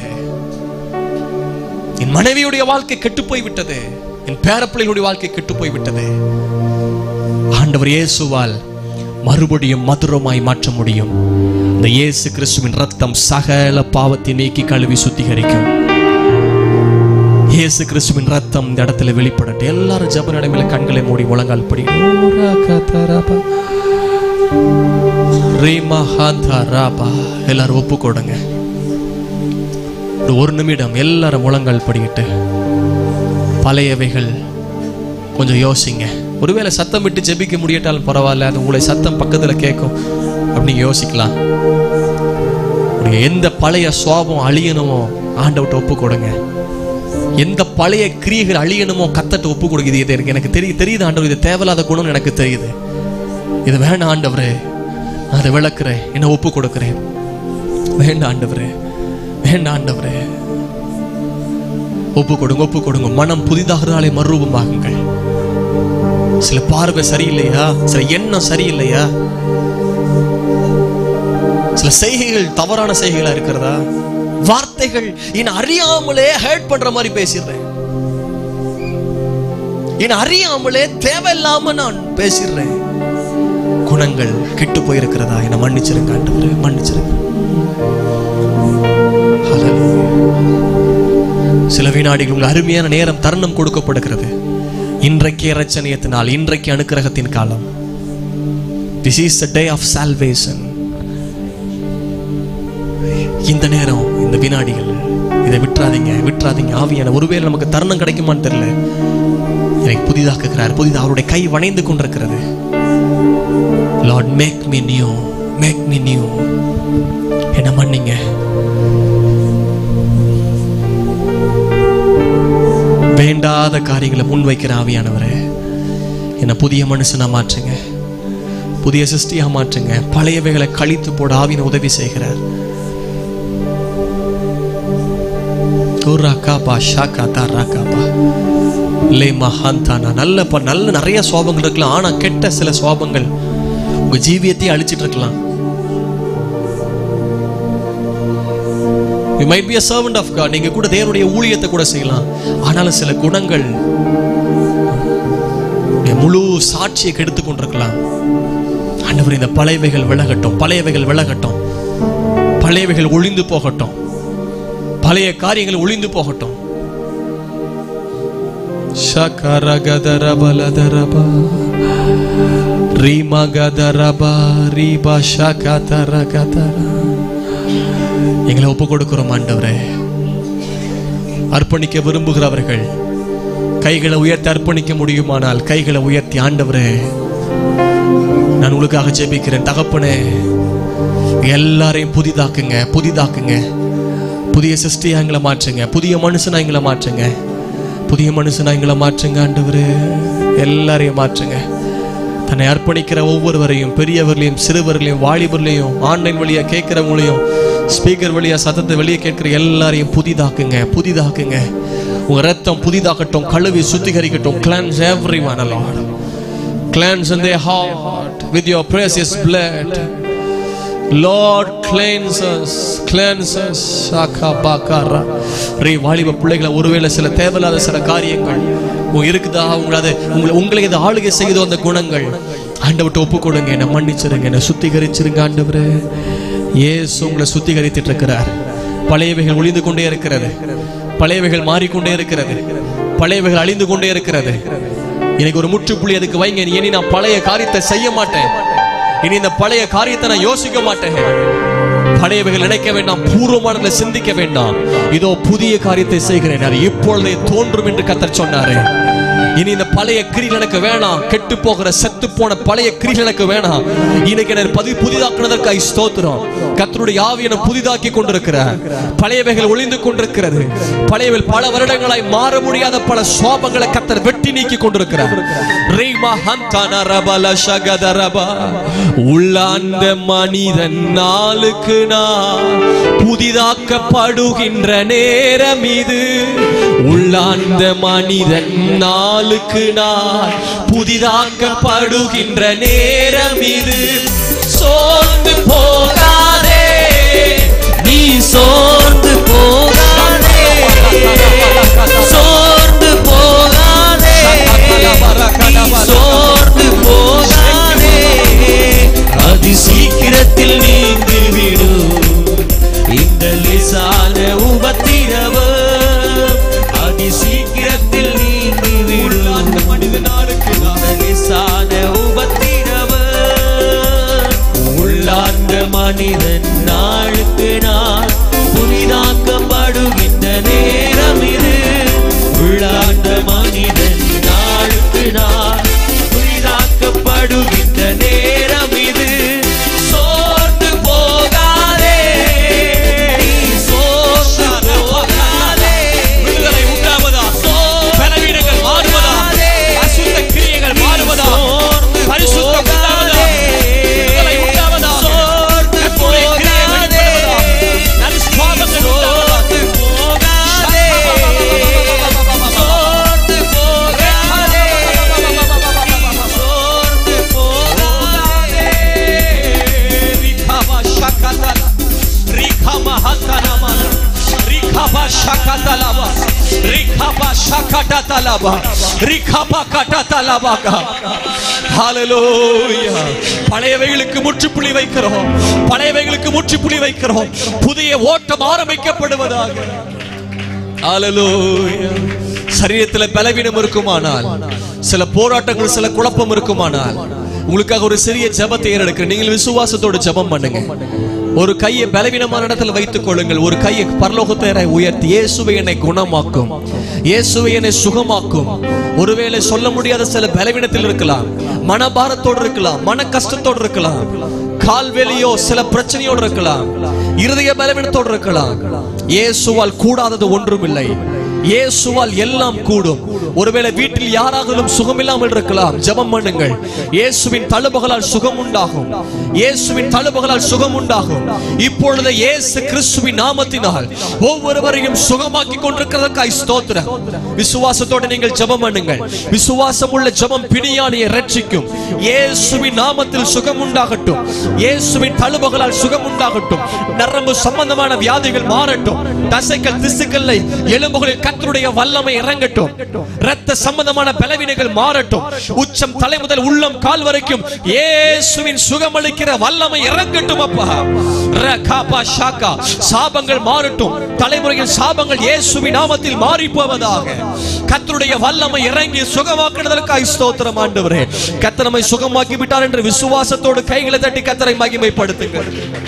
Speaker 1: என் மனைவியுடைய வாழ்க்கை கெட்டு போய்விட்டது என் பேரப்பிள்ளைகளுடைய வாழ்க்கை கெட்டு போய்விட்டது ஆண்டவர் இயேசுவால் மறுபடியும் மதுரமாய் மாற்ற முடியும் இந்த இயேசு கிறிஸ்துவின் ரத்தம் சகல பாவத்தை நீக்கி கழுவி சுத்திகரிக்கும் இயேசு கிறிஸ்துவின் ரத்தம் இந்த இடத்துல வெளிப்படட்டு எல்லாரும் ஜப நடைமையில கண்களை மூடி முழங்கால் படி எல்லாரும் ஒப்பு கொடுங்க ஒரு நிமிடம் எல்லாரும் முழங்கால் படிக்கிட்டு பழையவைகள் கொஞ்சம் யோசிங்க ஒருவேளை சத்தம் விட்டு ஜெபிக்க முடியட்டாலும் பரவாயில்ல அது உங்களை சத்தம் பக்கத்தில் கேட்கும் அப்படின்னு யோசிக்கலாம் எந்த பழைய சுவாபம் அழியணுமோ ஆண்டவட்ட ஒப்பு கொடுங்க எந்த பழைய கிரியைகள் அழியணுமோ கத்தட்ட ஒப்பு கொடுக்குது இது எனக்கு தெரிய தெரியுது ஆண்டவர் இது தேவையில்லாத குணம்னு எனக்கு தெரியுது இது வேண்டாம் ஆண்டவரே நான் அதை விளக்குறேன் என்ன ஒப்பு கொடுக்குறேன் வேண்டாம் ஆண்டவரே வேண்டாண்டவரே ஒப்பு கொடுங்க ஒப்பு கொடுங்க மனம் புதிதாகிறதாலே மறுரூபமாகுங்கள் சில பார்வை சரியில்லையா சில எண்ணம் சரியில்லையா சில செய்கைகள் தவறான செய்கைகளா இருக்கிறதா வார்த்தைகள் என் அறியாமலே ஹேர்ட் பண்ற மாதிரி பேசிடுறேன் என் அறியாமலே தேவையில்லாம நான் பேசிடுறேன் குணங்கள் கெட்டு போயிருக்கிறதா என்னை மன்னிச்சிருக்காண்டு மன்னிச்சிருக்கேன் சில வினாடிகள் உங்கள் அருமையான நேரம் தருணம் கொடுக்கப்படுகிறது இன்றைக்கு இரச்சனையத்தினால் இன்றைக்கு அனுக்கிரகத்தின் காலம் this is day of salvation இந்த நேரம் இந்த வினாடிகள் இதை விட்டுறாதீங்க விட்டுறாதீங்க ஆவியான ஒருவேளை நமக்கு தருணம் கிடைக்குமான்னு தெரியல எனக்கு புதிதாக்குகிறார் புதிதாக அவருடைய கை வணைந்து கொண்டிருக்கிறது Lord make me new make me new என்ன மன்னிங்க வேண்டாத காரியங்களை முன் வைக்கிற ஆவியானவர் என்னை புதிய மனுஷனாக மாற்றுங்க புதிய சிருஷ்டியாக மாற்றுங்க பழையவைகளை கழித்து போட ஆவின உதவி செய்கிறார் ஷாக்கா மஹாந்தானா நல்ல நல்ல நிறைய சோபங்கள் இருக்கலாம் ஆனால் கெட்ட சில சோபங்கள் உங்கள் ஜீவியத்தையும் அழிச்சிட்டு இருக்கலாம் you might be a servant of God நீங்க கூட தேவனுடைய ஊழியத்தை கூட செய்யலாம் ஆனாலும் சில குணங்கள் முழு சாட்சியை கெடுத்து கொண்டிருக்கலாம் ஆண்டவர் இந்த பழையவைகள் விலகட்டும் பழையவைகள் விலகட்டும் பழையவைகள் ஒளிந்து போகட்டும் பழைய காரியங்கள் ஒளிந்து போகட்டும் சகரகதரபலதரபா ரீமகதரபா ரீபா சகதரகதரா எங்களை ஒப்பு கொடுக்கிறோம் ஆண்டவரே அர்ப்பணிக்க விரும்புகிறவர்கள் கைகளை உயர்த்தி அர்ப்பணிக்க முடியுமானால் கைகளை உயர்த்தி ஆண்டவரே நான் உங்களுக்காக ஜெபிக்கிறேன் தகப்பனே எல்லாரையும் புதிதாக்குங்க புதிதாக்குங்க புதிய சிருஷ்டியா எங்களை மாற்றுங்க புதிய மனுஷனா எங்களை மாற்றுங்க புதிய மனுஷனா எங்களை மாற்றுங்க ஆண்டவர் எல்லாரையும் மாற்றுங்க தன்னை அர்ப்பணிக்கிற ஒவ்வொருவரையும் பெரியவர்களையும் சிறுவர்களையும் வாலிபர்களையும் ஆன்லைன் வழியாக கேட்குறவங்களையும் ஸ்பீக்கர் வழியாக சத்தத்தை வெளியே கேட்குற எல்லாரையும் புதிதாக்குங்க புதிதாக்குங்க உங்கள் ரத்தம் புதிதாக்கட்டும் கழுவி சுத்திகரிக்கட்டும் cleanse every one a lot cleanse in the heart with your praise is blood Lord cleanses cleanses சாக்கா பாக்காரா ரே வாலிப பிள்ளைகளை ஒருவேளை சில தேவையில்லாத சில காரியங்கள் இருக்குதா உங்களை அது உங்களை உங்களை இது ஆளுகை செய்தோ அந்த குணங்கள் ஆண்டவர்கிட்ட ஒப்பு கொடுங்க என்னை மன்னிச்சிருங்க என்னை சுத்திகரிச்சிருங்க ஆண்டவரே இயேசு உங்களை சுத்திகரித்துட்டு இருக்கிறார் பழையவைகள் ஒளிந்து கொண்டே இருக்கிறது பழையவைகள் மாறிக்கொண்டே இருக்கிறது பழையவைகள் அழிந்து கொண்டே இருக்கிறது எனக்கு ஒரு முற்றுப்புள்ளி அதுக்கு வைங்க இனி நான் பழைய காரியத்தை செய்ய மாட்டேன் இனி இந்த பழைய காரியத்தை நான் யோசிக்க மாட்டேன் பழையவைகள் நினைக்க வேண்டாம் பூர்வமானதை சிந்திக்க வேண்டாம் இதோ புதிய காரியத்தை செய்கிறேன் இப்பொழுதே தோன்றும் என்று கத்தர் சொன்னாரு இனி இந்த பழைய கிரிகள் எனக்கு வேணாம் கெட்டு போகிற செத்து போன பழைய கிரிகள் எனக்கு வேணாம் இன்னைக்கு என்ன பதி புதிதாக்குனதற்காக ஸ்தோத்திரம் கத்தருடைய ஆவி என புதிதாக்கி கொண்டிருக்கிற பழையவைகள் ஒளிந்து கொண்டிருக்கிறது பழையவை பல வருடங்களாய் மாற முடியாத பல சோபங்களை கத்தர் வெட்டி நீக்கி கொண்டிருக்கிறார்
Speaker 2: ரீமா ஹந்தானா ரபல உள்ளாந்த மனிதன் நாளுக்கு நான் புதிதாக்கப்படுகின்ற நேரம் இது உள்ளாந்த மனிதன் நாள் நாளுக்கு நான் புதிதாக்கப்படுகின்ற நேரம் இது சோர்ந்து போகாதே நீ சோ பழையவைகளுக்கு முற்றுப்புள்ளி வைக்கிறோம்
Speaker 1: பழையவைகளுக்கு முற்றுப்புள்ளி வைக்கிறோம் புதிய ஓட்டம் ஆரம்பிக்கப்படுவதாக சரீரத்தில் பலவீனம் இருக்குமானால் சில போராட்டங்கள் சில குழப்பம் இருக்குமானால் உங்களுக்காக ஒரு சிறிய ஜபத்தை ஏறெடுக்கிறேன் நீங்கள் விசுவாசத்தோடு ஜபம் பண்ணுங்க ஒரு கையை பலவீனமான இடத்துல வைத்துக் கொள்ளுங்கள் ஒரு கையை பரலோகத்தை உயர்த்தி இயேசுவை என்னை குணமாக்கும் இயேசுவை என்னை சுகமாக்கும் ஒருவேளை சொல்ல முடியாத சில பலவீனத்தில் இருக்கலாம் மனபாரத்தோடு இருக்கலாம் மன கஷ்டத்தோடு இருக்கலாம் கால்வெளியோ சில பிரச்சனையோடு இருக்கலாம் இருதய பலவீனத்தோடு இருக்கலாம் இயேசுவால் கூடாதது ஒன்றுமில்லை இயேசுவால் எல்லாம் கூடும் ஒருவேளை வீட்டில் யாராகவும் சுகம் இல்லாமல் இருக்கலாம் ஜபம் பண்ணுங்கள் இயேசுவின் தழுபகலால் சுகம் உண்டாகும் இயேசுவின் தழுபகலால் சுகம் உண்டாகும் இப்பொழுது இயேசு கிறிஸ்துவின் நாமத்தினால் ஒவ்வொருவரையும் சுகமாக்கி கொண்டிருக்கிறதற்காய் ஸ்தோத்திரம் விசுவாசத்தோடு நீங்கள் ஜபம் பண்ணுங்கள் விசுவாசம் உள்ள ஜபம் பிணியானியை ரட்சிக்கும் இயேசுவின் நாமத்தில் சுகம் உண்டாகட்டும் இயேசுவின் தழுபகலால் சுகம் உண்டாகட்டும் நரம்பு சம்பந்தமான வியாதிகள் மாறட்டும் தசைகள் திசுக்கள் எலும்புகளில் கத்தருடைய வல்லமை இறங்கட்டும் ரத்த சம்பந்தமான பலவீனங்கள் மாறட்டும் உச்சம் தலை முதல் உள்ளம் கால் வரைக்கும் இயேசுவின் சுகமளிக்கிற வல்லமை இறங்கட்டும்
Speaker 2: அப்பா ரகாபா ஷாக்கா சாபங்கள் மாறட்டும் தலைமுறையின் சாபங்கள் இயேசுவின் நாமத்தில் மாறி போவதாக கத்தருடைய வல்லமை இறங்கி சுகமாக்குனதற்காய் ஸ்தோத்திரம் ஆண்டவரே கத்தனமை சுகமாக்கி விட்டார் என்று விசுவாசத்தோடு கைகளை தட்டி கத்தரை மகிமைப்படுத்துங்கள்